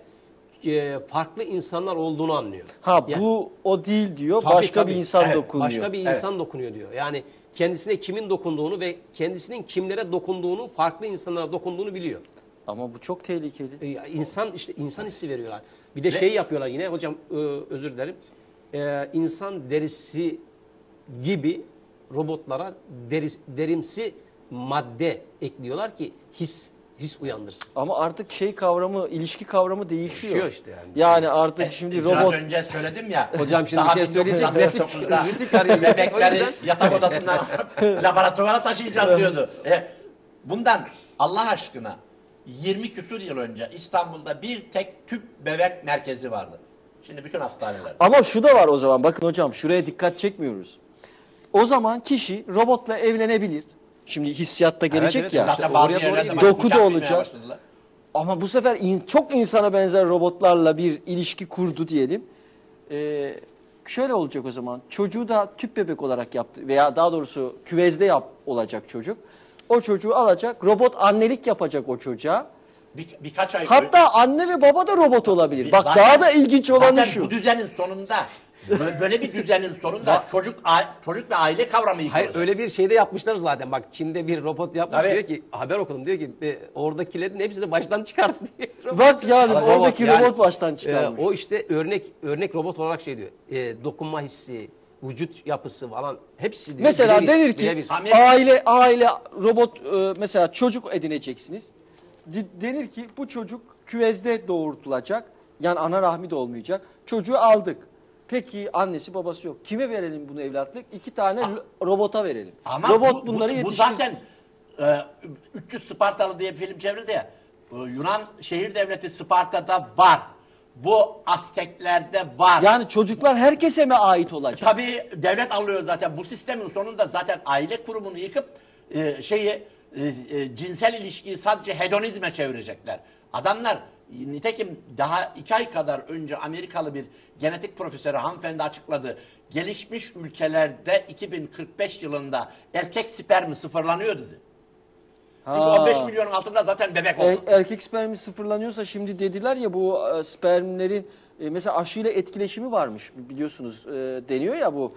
e, farklı insanlar olduğunu anlıyor. Ha Ya- bu o değil diyor. Tabii, başka tabii. bir insan Evet, dokunuyor. Başka bir insan dokunuyor diyor. Yani kendisine kimin dokunduğunu ve kendisinin kimlere dokunduğunu, farklı insanlara dokunduğunu biliyor. Ama bu çok tehlikeli. E, insan işte insan hissi veriyorlar. Bir de şey yapıyorlar yine hocam e, özür dilerim. E, insan derisi gibi robotlara deris, derimsi madde ekliyorlar ki his his uyandırsın. Ama artık şey kavramı, ilişki kavramı değişiyor. Değişiyor işte yani. Yani artık şimdi Biraz robot önce söyledim ya. Hocam şimdi bir şey söyleyecek, 1969'da rütük- rütük arıyor. Bebekleri yatak odasından laboratuvara taşıyacağız diyordu. E, bundan Allah aşkına 20 küsur yıl önce İstanbul'da bir tek tüp bebek merkezi vardı. Şimdi bütün hastaneler. Ama şu da var o zaman. Bakın hocam şuraya dikkat çekmiyoruz. O zaman kişi robotla evlenebilir. Şimdi hissiyatta gelecek evet, ya. zaten Zaten oraya doğru Doku da olacak. Ama bu sefer in- çok insana benzer robotlarla bir ilişki kurdu diyelim. Ee, şöyle olacak o zaman. Çocuğu da tüp bebek olarak yaptı veya daha doğrusu küvezde yap olacak çocuk. O çocuğu alacak, robot annelik yapacak o çocuğa. Bir, birkaç ay Hatta anne ve baba da robot olabilir. Bak Zaten- daha da ilginç olanı şu. bu düzenin sonunda bö- böyle bir düzenin sonunda çocuk çocuk ve aile kavramı yıkılacak. Hayır öyle bir şey de yapmışlar zaten. Bak Çin'de bir robot yapmış Tabii. diyor ki haber okudum diyor ki e, oradakilerin hepsini baştan çıkarttı diye. Bak yani Robot oradaki yani, robot baştan çıkarmış. e, o işte örnek örnek robot olarak şey diyor. E, dokunma hissi, vücut yapısı falan hepsi diyor. Mesela birebir, denir ki birebir. Aile aile robot e, mesela çocuk edineceksiniz. Di- Denir ki bu çocuk küvezde doğurtulacak. Yani ana rahmi de olmayacak. Çocuğu aldık. Peki annesi babası yok. Kime verelim bunu evlatlık? İki tane lo- robota verelim. Ama Robot bu, bunları bu, bu zaten e, 300 Spartalı diye bir film çevrildi ya. E, Yunan şehir devleti Sparta'da var. Bu Azteklerde var. Yani çocuklar herkese mi ait olacak? Tabii devlet alıyor zaten. Bu sistemin sonunda zaten aile kurumunu yıkıp e, şeyi e, e, cinsel ilişkiyi sadece hedonizme çevirecekler. Adamlar nitekim daha iki ay kadar önce Amerikalı bir genetik profesörü hanımefendi açıkladı. Gelişmiş ülkelerde 2045 yılında erkek spermi sıfırlanıyor dedi. Çünkü Ha. 15 milyonun altında zaten bebek oldu. Er- erkek spermi sıfırlanıyorsa şimdi dediler ya bu e, spermlerin e, mesela aşıyla etkileşimi varmış biliyorsunuz e, deniyor ya bu.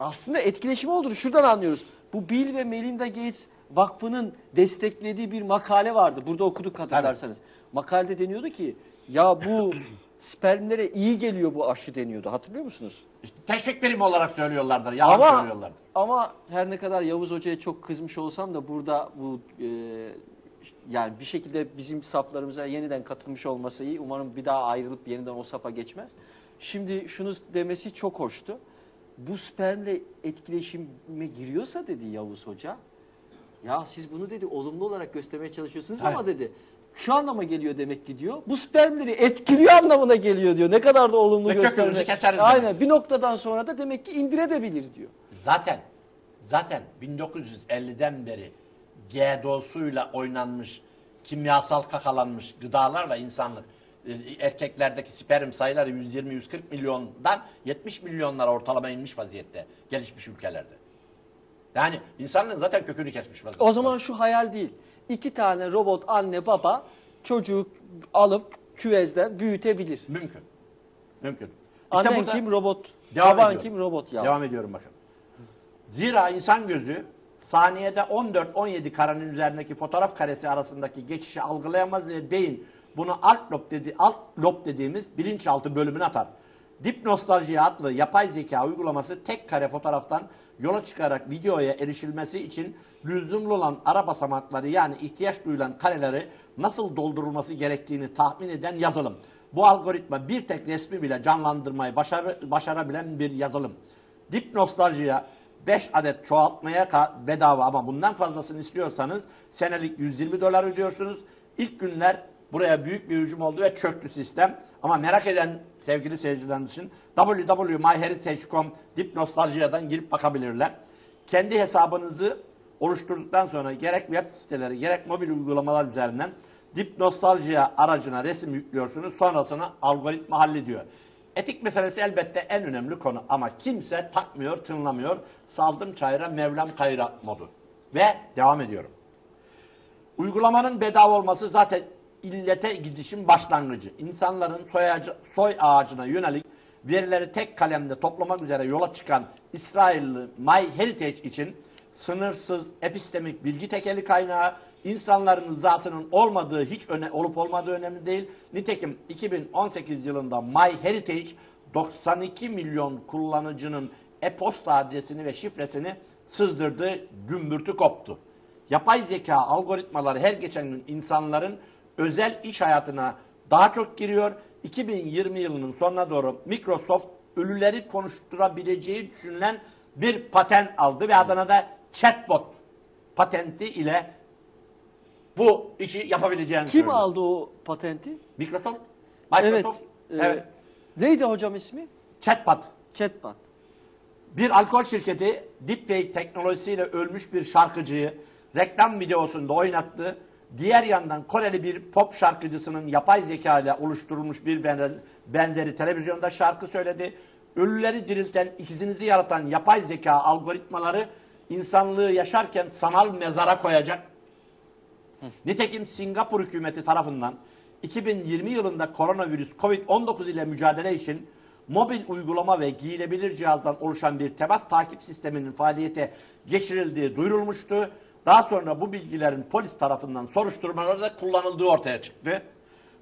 Aslında etkileşimi olduğunu şuradan anlıyoruz. Bu Bill ve Melinda Gates Vakfı'nın desteklediği bir makale vardı. Burada okuduk hatırlarsanız. Makalede deniyordu ki ya bu spermlere iyi geliyor bu aşı deniyordu. Hatırlıyor musunuz? Teşvik birimi olarak söylüyorlardır. Yalan Ama söylüyorlar. ama her ne kadar Yavuz Hoca'ya çok kızmış olsam da burada bu e, yani bir şekilde bizim saflarımıza yeniden katılmış olması iyi. Umarım bir daha ayrılıp yeniden o safa geçmez. Şimdi şunu demesi çok hoştu. Bu spermle etkileşime giriyorsa dedi Yavuz Hoca. Ya siz bunu dedi olumlu olarak göstermeye çalışıyorsunuz ama Evet. dedi şu anlama geliyor demek ki diyor. Bu spermleri etkiliyor anlamına geliyor diyor. Ne kadar da olumlu Ve kökünüzü gösterme. keseriz Aynen demek. bir noktadan sonra da demek ki indirebilir diyor. Zaten zaten 1950'den beri GDO'suyla oynanmış, kimyasal kakalanmış gıdalarla insanlık e, erkeklerdeki sperm sayıları 120-140 milyondan 70 milyonlara ortalama inmiş vaziyette gelişmiş ülkelerde. Yani insanlığın zaten kökünü kesmiş vaziyette. O zaman şu hayal değil. İki tane robot anne baba çocuğu alıp küvezden büyütebilir. mümkün. Mümkün. İşte Annen kim robot, Devam baban ediyorum. kim robot ya. Devam ediyorum bakın. Zira insan gözü saniyede 14-17 karenin üzerindeki fotoğraf karesi arasındaki geçişi algılayamaz ve beyin bunu alt lob, dedi, alt lob dediğimiz bilinçaltı bölümüne atar. Dip Nostalji adlı yapay zeka uygulaması tek kare fotoğraftan yola çıkarak videoya erişilmesi için lüzumlu olan ara basamakları yani ihtiyaç duyulan kareleri nasıl doldurulması gerektiğini tahmin eden yazılım. Bu algoritma bir tek resmi bile canlandırmayı başarı, başarabilen bir yazılım. Dip Nostalji'ye 5 adet çoğaltmaya bedava ama bundan fazlasını istiyorsanız senelik 120 dolar ödüyorsunuz. İlk günler buraya büyük bir hücum oldu ve çöktü sistem. Ama merak eden sevgili seyircilerimiz için www.myheritage.com Dip girip bakabilirler. kendi hesabınızı oluşturduktan sonra gerek web siteleri gerek mobil uygulamalar üzerinden Dip Nostaljiya aracına resim yüklüyorsunuz. Sonrasını algoritma hallediyor. Etik meselesi elbette en önemli konu ama kimse takmıyor, tınlamıyor. Saldım çayıra, Mevlam kayıra modu. Ve devam ediyorum. Uygulamanın bedava olması zaten illete gidişin başlangıcı. İnsanların soy, ağacı- soy ağacına yönelik verileri tek kalemde toplamak üzere yola çıkan İsrailli MyHeritage için sınırsız epistemik bilgi tekeli kaynağı, insanların rızasının olmadığı hiç öne, olup olmadığı önemli değil. Nitekim 2018 yılında MyHeritage 92 milyon kullanıcının e-posta adresini ve şifresini sızdırdı, gümbürtü koptu. Yapay zeka algoritmaları her geçen gün insanların özel iş hayatına daha çok giriyor. 2020 yılının sonuna doğru Microsoft ölüleri konuşturabileceği düşünülen bir patent aldı ve adına da chatbot patenti ile bu işi yapabileceğini Kim söylüyor. aldı o patenti? Microsoft. Evet. Microsoft. e, Evet. Neydi hocam ismi? Chatbot. Chatbot. Bir alkol şirketi deepfake teknolojisiyle ölmüş bir şarkıcıyı reklam videosunda oynattı. Diğer yandan Koreli bir pop şarkıcısının yapay zeka ile oluşturulmuş bir benzer- benzeri televizyonda şarkı söyledi. Ölüleri dirilten, ikizinizi yaratan yapay zeka algoritmaları insanlığı yaşarken sanal mezara koyacak. Nitekim Singapur hükümeti tarafından 2020 yılında koronavirüs COVID-19 ile mücadele için mobil uygulama ve giyilebilir cihazdan oluşan bir temas takip sisteminin faaliyete geçirildiği duyurulmuştu. Daha sonra bu bilgilerin polis tarafından soruşturmalarda kullanıldığı ortaya çıktı.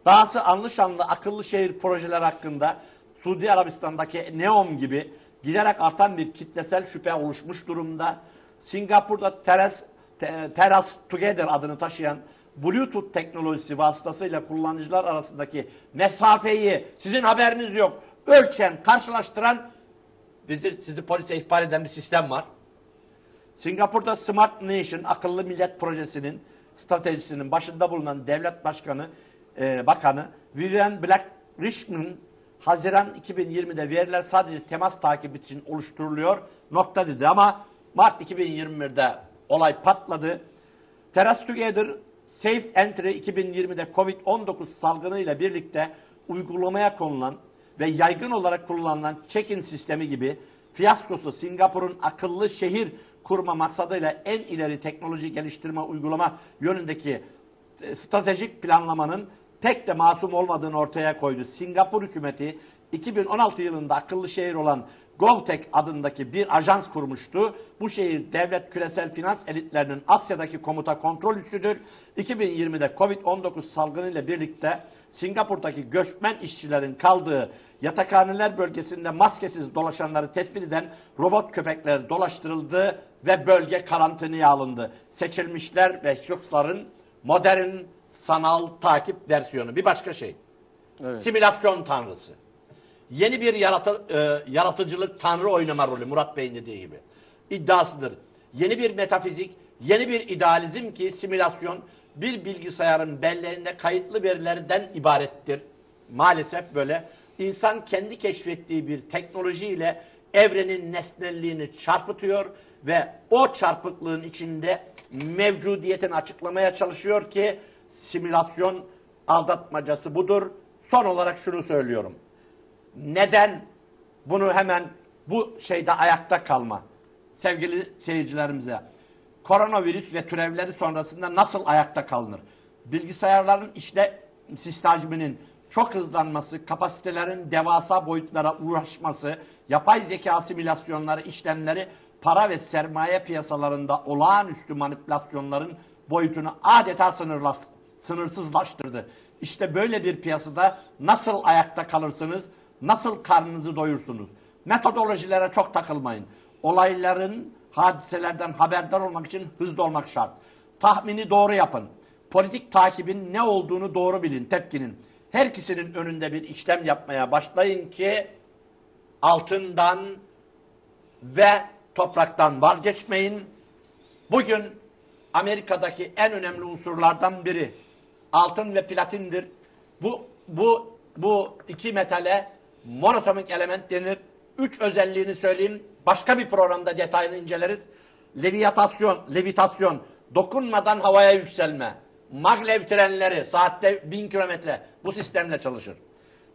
Dahası anlı şanlı akıllı şehir projeleri hakkında Suudi Arabistan'daki Neom gibi giderek artan bir kitlesel şüphe oluşmuş durumda. Singapur'da Teras, Te- Teras Together adını taşıyan Bluetooth teknolojisi vasıtasıyla kullanıcılar arasındaki mesafeyi sizin haberiniz yok ölçen, karşılaştıran bizi, sizi polise ihbar eden bir sistem var. Singapur'da Smart Nation akıllı millet projesinin stratejisinin başında bulunan devlet başkanı e, bakanı Vivian Black Richmond Haziran 2020'de veriler sadece temas takibi için oluşturuluyor nokta dedi ama Mart 2021'de olay patladı. Teras Together Safe Entry 2020'de Covid-19 salgınıyla birlikte uygulamaya konulan ve yaygın olarak kullanılan check-in sistemi gibi fiyaskosu Singapur'un akıllı şehir kurma maksadıyla en ileri teknoloji geliştirme uygulama yönündeki e, stratejik planlamanın tek de masum olmadığını ortaya koydu. Singapur hükümeti 2016 yılında akıllı şehir olan GovTech adındaki bir ajans kurmuştu. Bu şehir devlet küresel finans elitlerinin Asya'daki komuta kontrol üssüdür. 2020'de Covid-19 salgını ile birlikte Singapur'daki göçmen işçilerin kaldığı yatakhaneler bölgesinde maskesiz dolaşanları tespit eden robot köpekler dolaştırıldı ve bölge karantinaya alındı. Seçilmişler ve şahısların modern sanal takip versiyonu. Bir başka şey. Simülasyon tanrısı. Yeni bir yaratı, e, yaratıcılık tanrı oynama rolü Murat Bey'in dediği gibi. iddiasıdır. Yeni bir metafizik, yeni bir idealizm ki simülasyon bir bilgisayarın belleğinde kayıtlı verilerden ibarettir. Maalesef böyle. İnsan kendi keşfettiği bir teknolojiyle evrenin nesnelliğini çarpıtıyor ve o çarpıklığın içinde mevcudiyetini açıklamaya çalışıyor ki simülasyon aldatmacası budur. Son olarak şunu söylüyorum. Neden bunu hemen bu şeyde ayakta kalma sevgili seyircilerimize koronavirüs ve türevleri sonrasında nasıl ayakta kalınır? Bilgisayarların işle sisteminin çok hızlanması, kapasitelerin devasa boyutlara ulaşması, yapay zeka simülasyonları, işlemleri, para ve sermaye piyasalarında olağanüstü manipülasyonların boyutunu adeta sınırsızlaştırdı. İşte böyle bir piyasada nasıl ayakta kalırsınız, nasıl karnınızı doyursunuz? Metodolojilere çok takılmayın. Olayların, hadiselerden haberdar olmak için hızlı olmak şart. Tahmini doğru yapın. Politik takibin ne olduğunu doğru bilin, tepkinin. Her ikisinin önünde bir işlem yapmaya başlayın ki altından ve topraktan vazgeçmeyin. Bugün Amerika'daki en önemli unsurlardan biri altın ve platindir. Bu bu bu iki metale monotomik element denir. Üç özelliğini söyleyeyim. Başka bir programda detayını inceleriz. levitasyon, levitasyon, dokunmadan havaya yükselme, maglev trenleri saatte bin kilometre bu sistemle çalışır.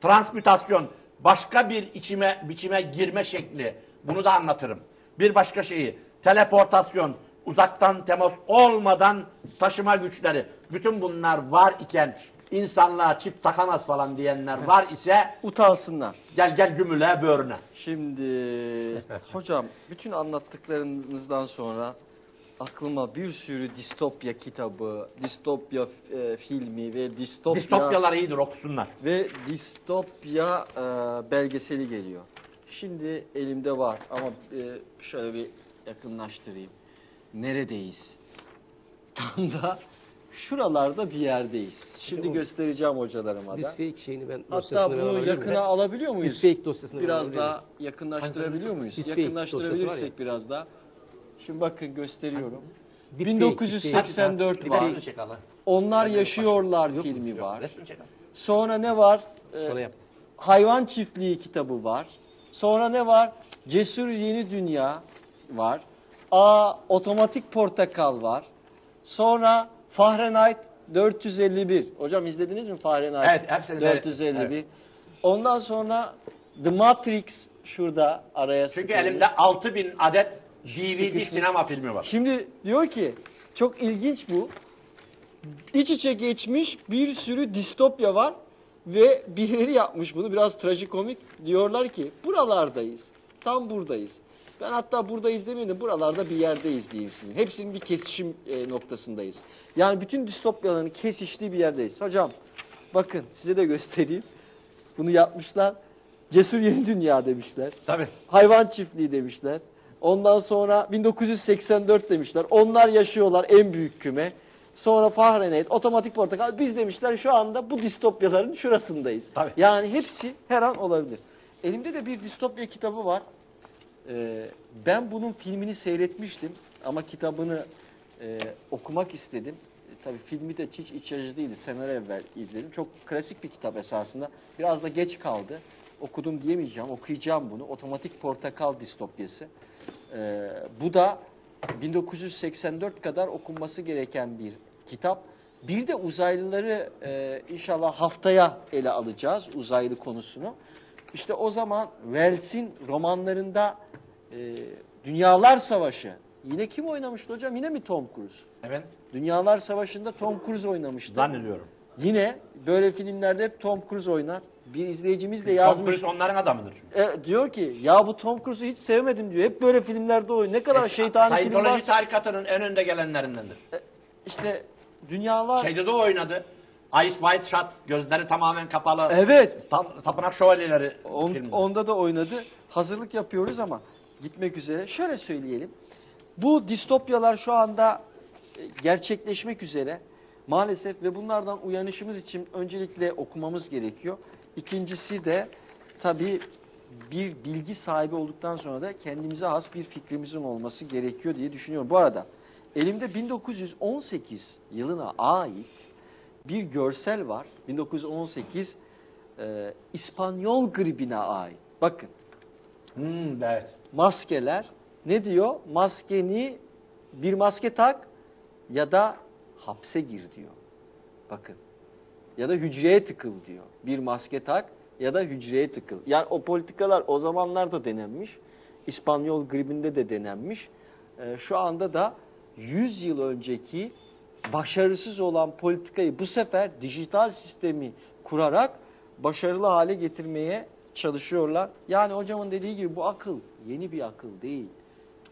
Transmütasyon, başka bir içime, biçime girme şekli, bunu da anlatırım. Bir başka şeyi, teleportasyon, uzaktan temas olmadan taşıma güçleri, bütün bunlar var iken insanlığa çip takamaz falan diyenler var ise Utansınlar. gel gel gümüle böğrüne. Şimdi hocam bütün anlattıklarınızdan sonra aklıma bir sürü distopya kitabı, distopya e, filmi ve distopya Distopyalar iyidir okusunlar. ve distopya e, belgeseli geliyor. Şimdi elimde var ama e, şöyle bir yakınlaştırayım. Neredeyiz? Tam da şuralarda bir yerdeyiz. Şimdi göstereceğim hocalarıma da. Disfake şeyini ben Hatta dosyasını ben bunu alabilir miyim? yakına alabiliyor muyuz? Disfake dosyasını Biraz alabilir daha yakınlaştırabiliyor muyuz? Disfake Yakınlaştırabilirsek dosyası var biraz daha. Şimdi bakın gösteriyorum. Deepfake, 1984 Bir var. resmini çek Allah. Onlar Yaşıyorlar filmi var. Resmini çek Allah. Sonra ne var? Ee, Sonra yap. Hayvan Çiftliği kitabı var. Sonra ne var? Cesur Yeni Dünya var. A Otomatik Portakal var. Sonra Fahrenheit 451. Hocam izlediniz mi Fahrenheit Evet, hepsini seyrettim. 451? Ondan sonra The Matrix şurada araya Çünkü sıkılmış. elimde 6000 adet DVD Sıkışmış. sinema filmi var. Şimdi diyor ki çok ilginç bu. İç içe geçmiş bir sürü distopya var ve birileri yapmış bunu biraz trajikomik. Diyorlar ki buralardayız. Tam buradayız. Ben hatta buradayız demeyeyim de buralarda bir yerdeyiz diyeyim sizin. Hepsinin bir kesişim e, noktasındayız. Yani bütün distopyaların kesiştiği bir yerdeyiz. Hocam bakın size de göstereyim. Bunu yapmışlar. Cesur Yeni Dünya demişler. Tabii. Hayvan çiftliği demişler. Ondan sonra 1984 demişler. Onlar yaşıyorlar en büyük küme. Sonra Fahrenheit, Otomatik Portakal. Biz demişler şu anda bu distopyaların şurasındayız. Tabii. Yani hepsi her an olabilir. Elimde de bir distopya kitabı var. Ee, ben bunun filmini seyretmiştim ama kitabını e, okumak istedim. E, tabii filmi de hiç iç açıcı değildi. Seneler evvel izledim. Çok klasik bir kitap esasında. Biraz da geç kaldı. Okudum diyemeyeceğim. Okuyacağım bunu. Otomatik Portakal distopyası. Ee, bu da 1984 kadar okunması gereken bir kitap. Bir de uzaylıları e, inşallah haftaya ele alacağız uzaylı konusunu. İşte o zaman Wells'in romanlarında e, Dünyalar Savaşı. Yine kim oynamıştı hocam? Yine mi Tom Cruise? Evet. Dünyalar Savaşı'nda Tom Cruise oynamıştı. Zannediyorum. Yine böyle filmlerde hep Tom Cruise oynar. Bir izleyicimiz de Tom yazmış. Cruise onların adamıdır çünkü. E, diyor ki ya bu Tom Cruise'u hiç sevmedim diyor. Hep böyle filmlerde oynuyor. Ne kadar şeytani film Scientology varsa. tarikatının en önde gelenlerindendir. İşte dünyalar. Şeyde de oynadı. Ice White Shot, gözleri tamamen kapalı. Evet. Ta- tapınak şövalyeleri On- filmi. onda da oynadı. Hazırlık yapıyoruz ama gitmek üzere. Şöyle söyleyelim. Bu distopyalar şu anda e, gerçekleşmek üzere maalesef ve bunlardan uyanışımız için öncelikle okumamız gerekiyor. İkincisi de tabii bir bilgi sahibi olduktan sonra da kendimize has bir fikrimizin olması gerekiyor diye düşünüyorum. Bu arada elimde 1918 yılına ait bir görsel var. 1918 e, İspanyol gribine ait. Bakın Hmm, evet. maskeler ne diyor? Maskeni bir maske tak ya da hapse gir diyor. Bakın. Ya da hücreye tıkıl diyor. Bir maske tak ya da hücreye tıkıl. Yani o politikalar o zamanlarda denenmiş. İspanyol gribinde de denenmiş. Ee, şu anda da 100 yıl önceki başarısız olan politikayı bu sefer dijital sistemi kurarak başarılı hale getirmeye çalışıyorlar. Yani hocamın dediği gibi bu akıl yeni bir akıl değil.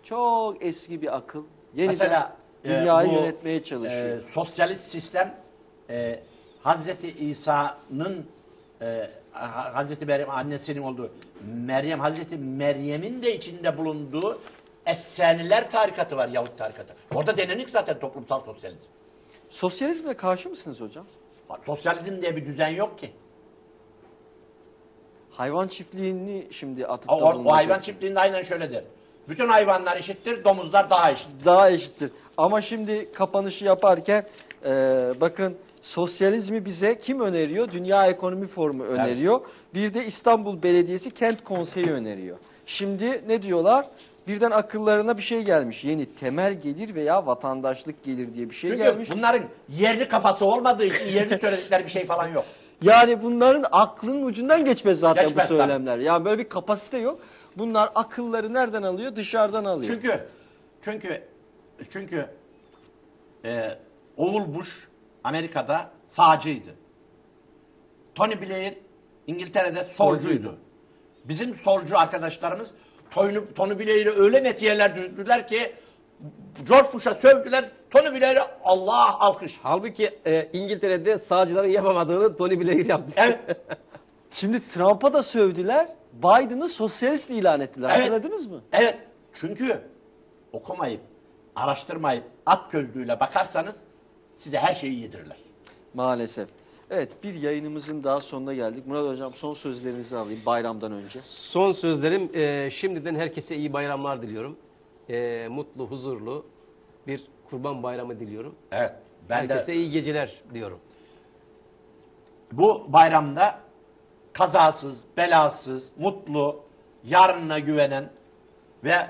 Çok eski bir akıl. Yeniden Mesela e, dünyayı bu, yönetmeye çalışıyor. e, sosyalist sistem e, Hazreti İsa'nın e, Ha- Hazreti Meryem annesinin olduğu Meryem Hazreti Meryem'in de içinde bulunduğu Esseniler tarikatı var Yahut tarikatı. Orada denenik zaten toplumsal sosyalizm. Sosyalizme karşı mısınız hocam? Sosyalizm diye bir düzen yok ki. Hayvan çiftliğini şimdi atıfta O, o hayvan bulunacaksınız. çiftliğinde aynen şöyle der. Bütün hayvanlar eşittir, domuzlar daha eşit. Daha eşittir. Ama şimdi kapanışı yaparken e, bakın sosyalizmi bize kim öneriyor? Dünya Ekonomi Forumu öneriyor. Bir de İstanbul Belediyesi Kent Konseyi öneriyor. Şimdi ne diyorlar? birden akıllarına bir şey gelmiş. Yeni temel gelir veya vatandaşlık gelir diye bir şey Çünkü gelmiş. bunların yerli kafası olmadığı için yerli söyledikleri bir şey falan yok. Yani bunların aklının ucundan geçmez zaten Geçmez bu söylemler. Yani böyle bir kapasite yok. Bunlar akılları nereden alıyor? Dışarıdan alıyor. Çünkü çünkü çünkü e, Oğul Bush Amerika'da sağcıydı. Tony Blair İngiltere'de solcuydu. Bizim solcu arkadaşlarımız Tony, Tony Blair'i öyle net yerler düzdüler ki George Bush'a sövdüler. Tony Blair'e Allah alkış. Halbuki e, İngiltere'de sağcıların yapamadığını Tony Blair yaptı. Evet. Şimdi Trump'a da sövdüler. Biden'ı sosyalist ilan ettiler. Evet. Hatırladınız mı? Evet. Çünkü okumayıp, araştırmayıp, at gözlüğüyle bakarsanız size her şeyi yedirirler. Maalesef. Evet bir yayınımızın daha sonuna geldik. Murat Hocam son sözlerinizi alayım bayramdan önce. Son sözlerim e, şimdiden herkese iyi bayramlar diliyorum. E, mutlu, huzurlu bir kurban bayramı diliyorum. Evet. Ben herkese de iyi geceler diyorum. bu bayramda kazasız, belasız, mutlu, yarınına güvenen ve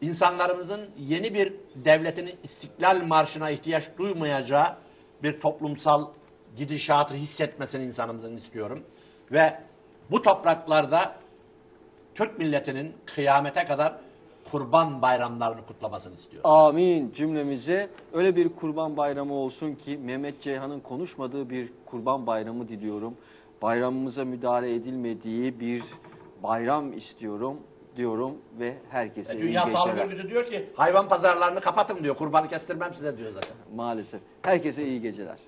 insanlarımızın yeni bir devletin istiklal marşına ihtiyaç duymayacağı bir toplumsal gidişatı hissetmesini insanımızın istiyorum. Ve bu topraklarda Türk milletinin kıyamete kadar kurban bayramlarını kutlamasını istiyorum. Amin cümlemize öyle bir kurban bayramı olsun ki Mehmet Ceyhan'ın konuşmadığı bir kurban bayramı diliyorum. Bayramımıza müdahale edilmediği bir bayram istiyorum diyorum ve herkese iyi E, Dünya Sağlık. Örgütü diyor ki hayvan pazarlarını kapatın diyor. Kurbanı kestirmem size diyor zaten. Maalesef. Herkese iyi geceler.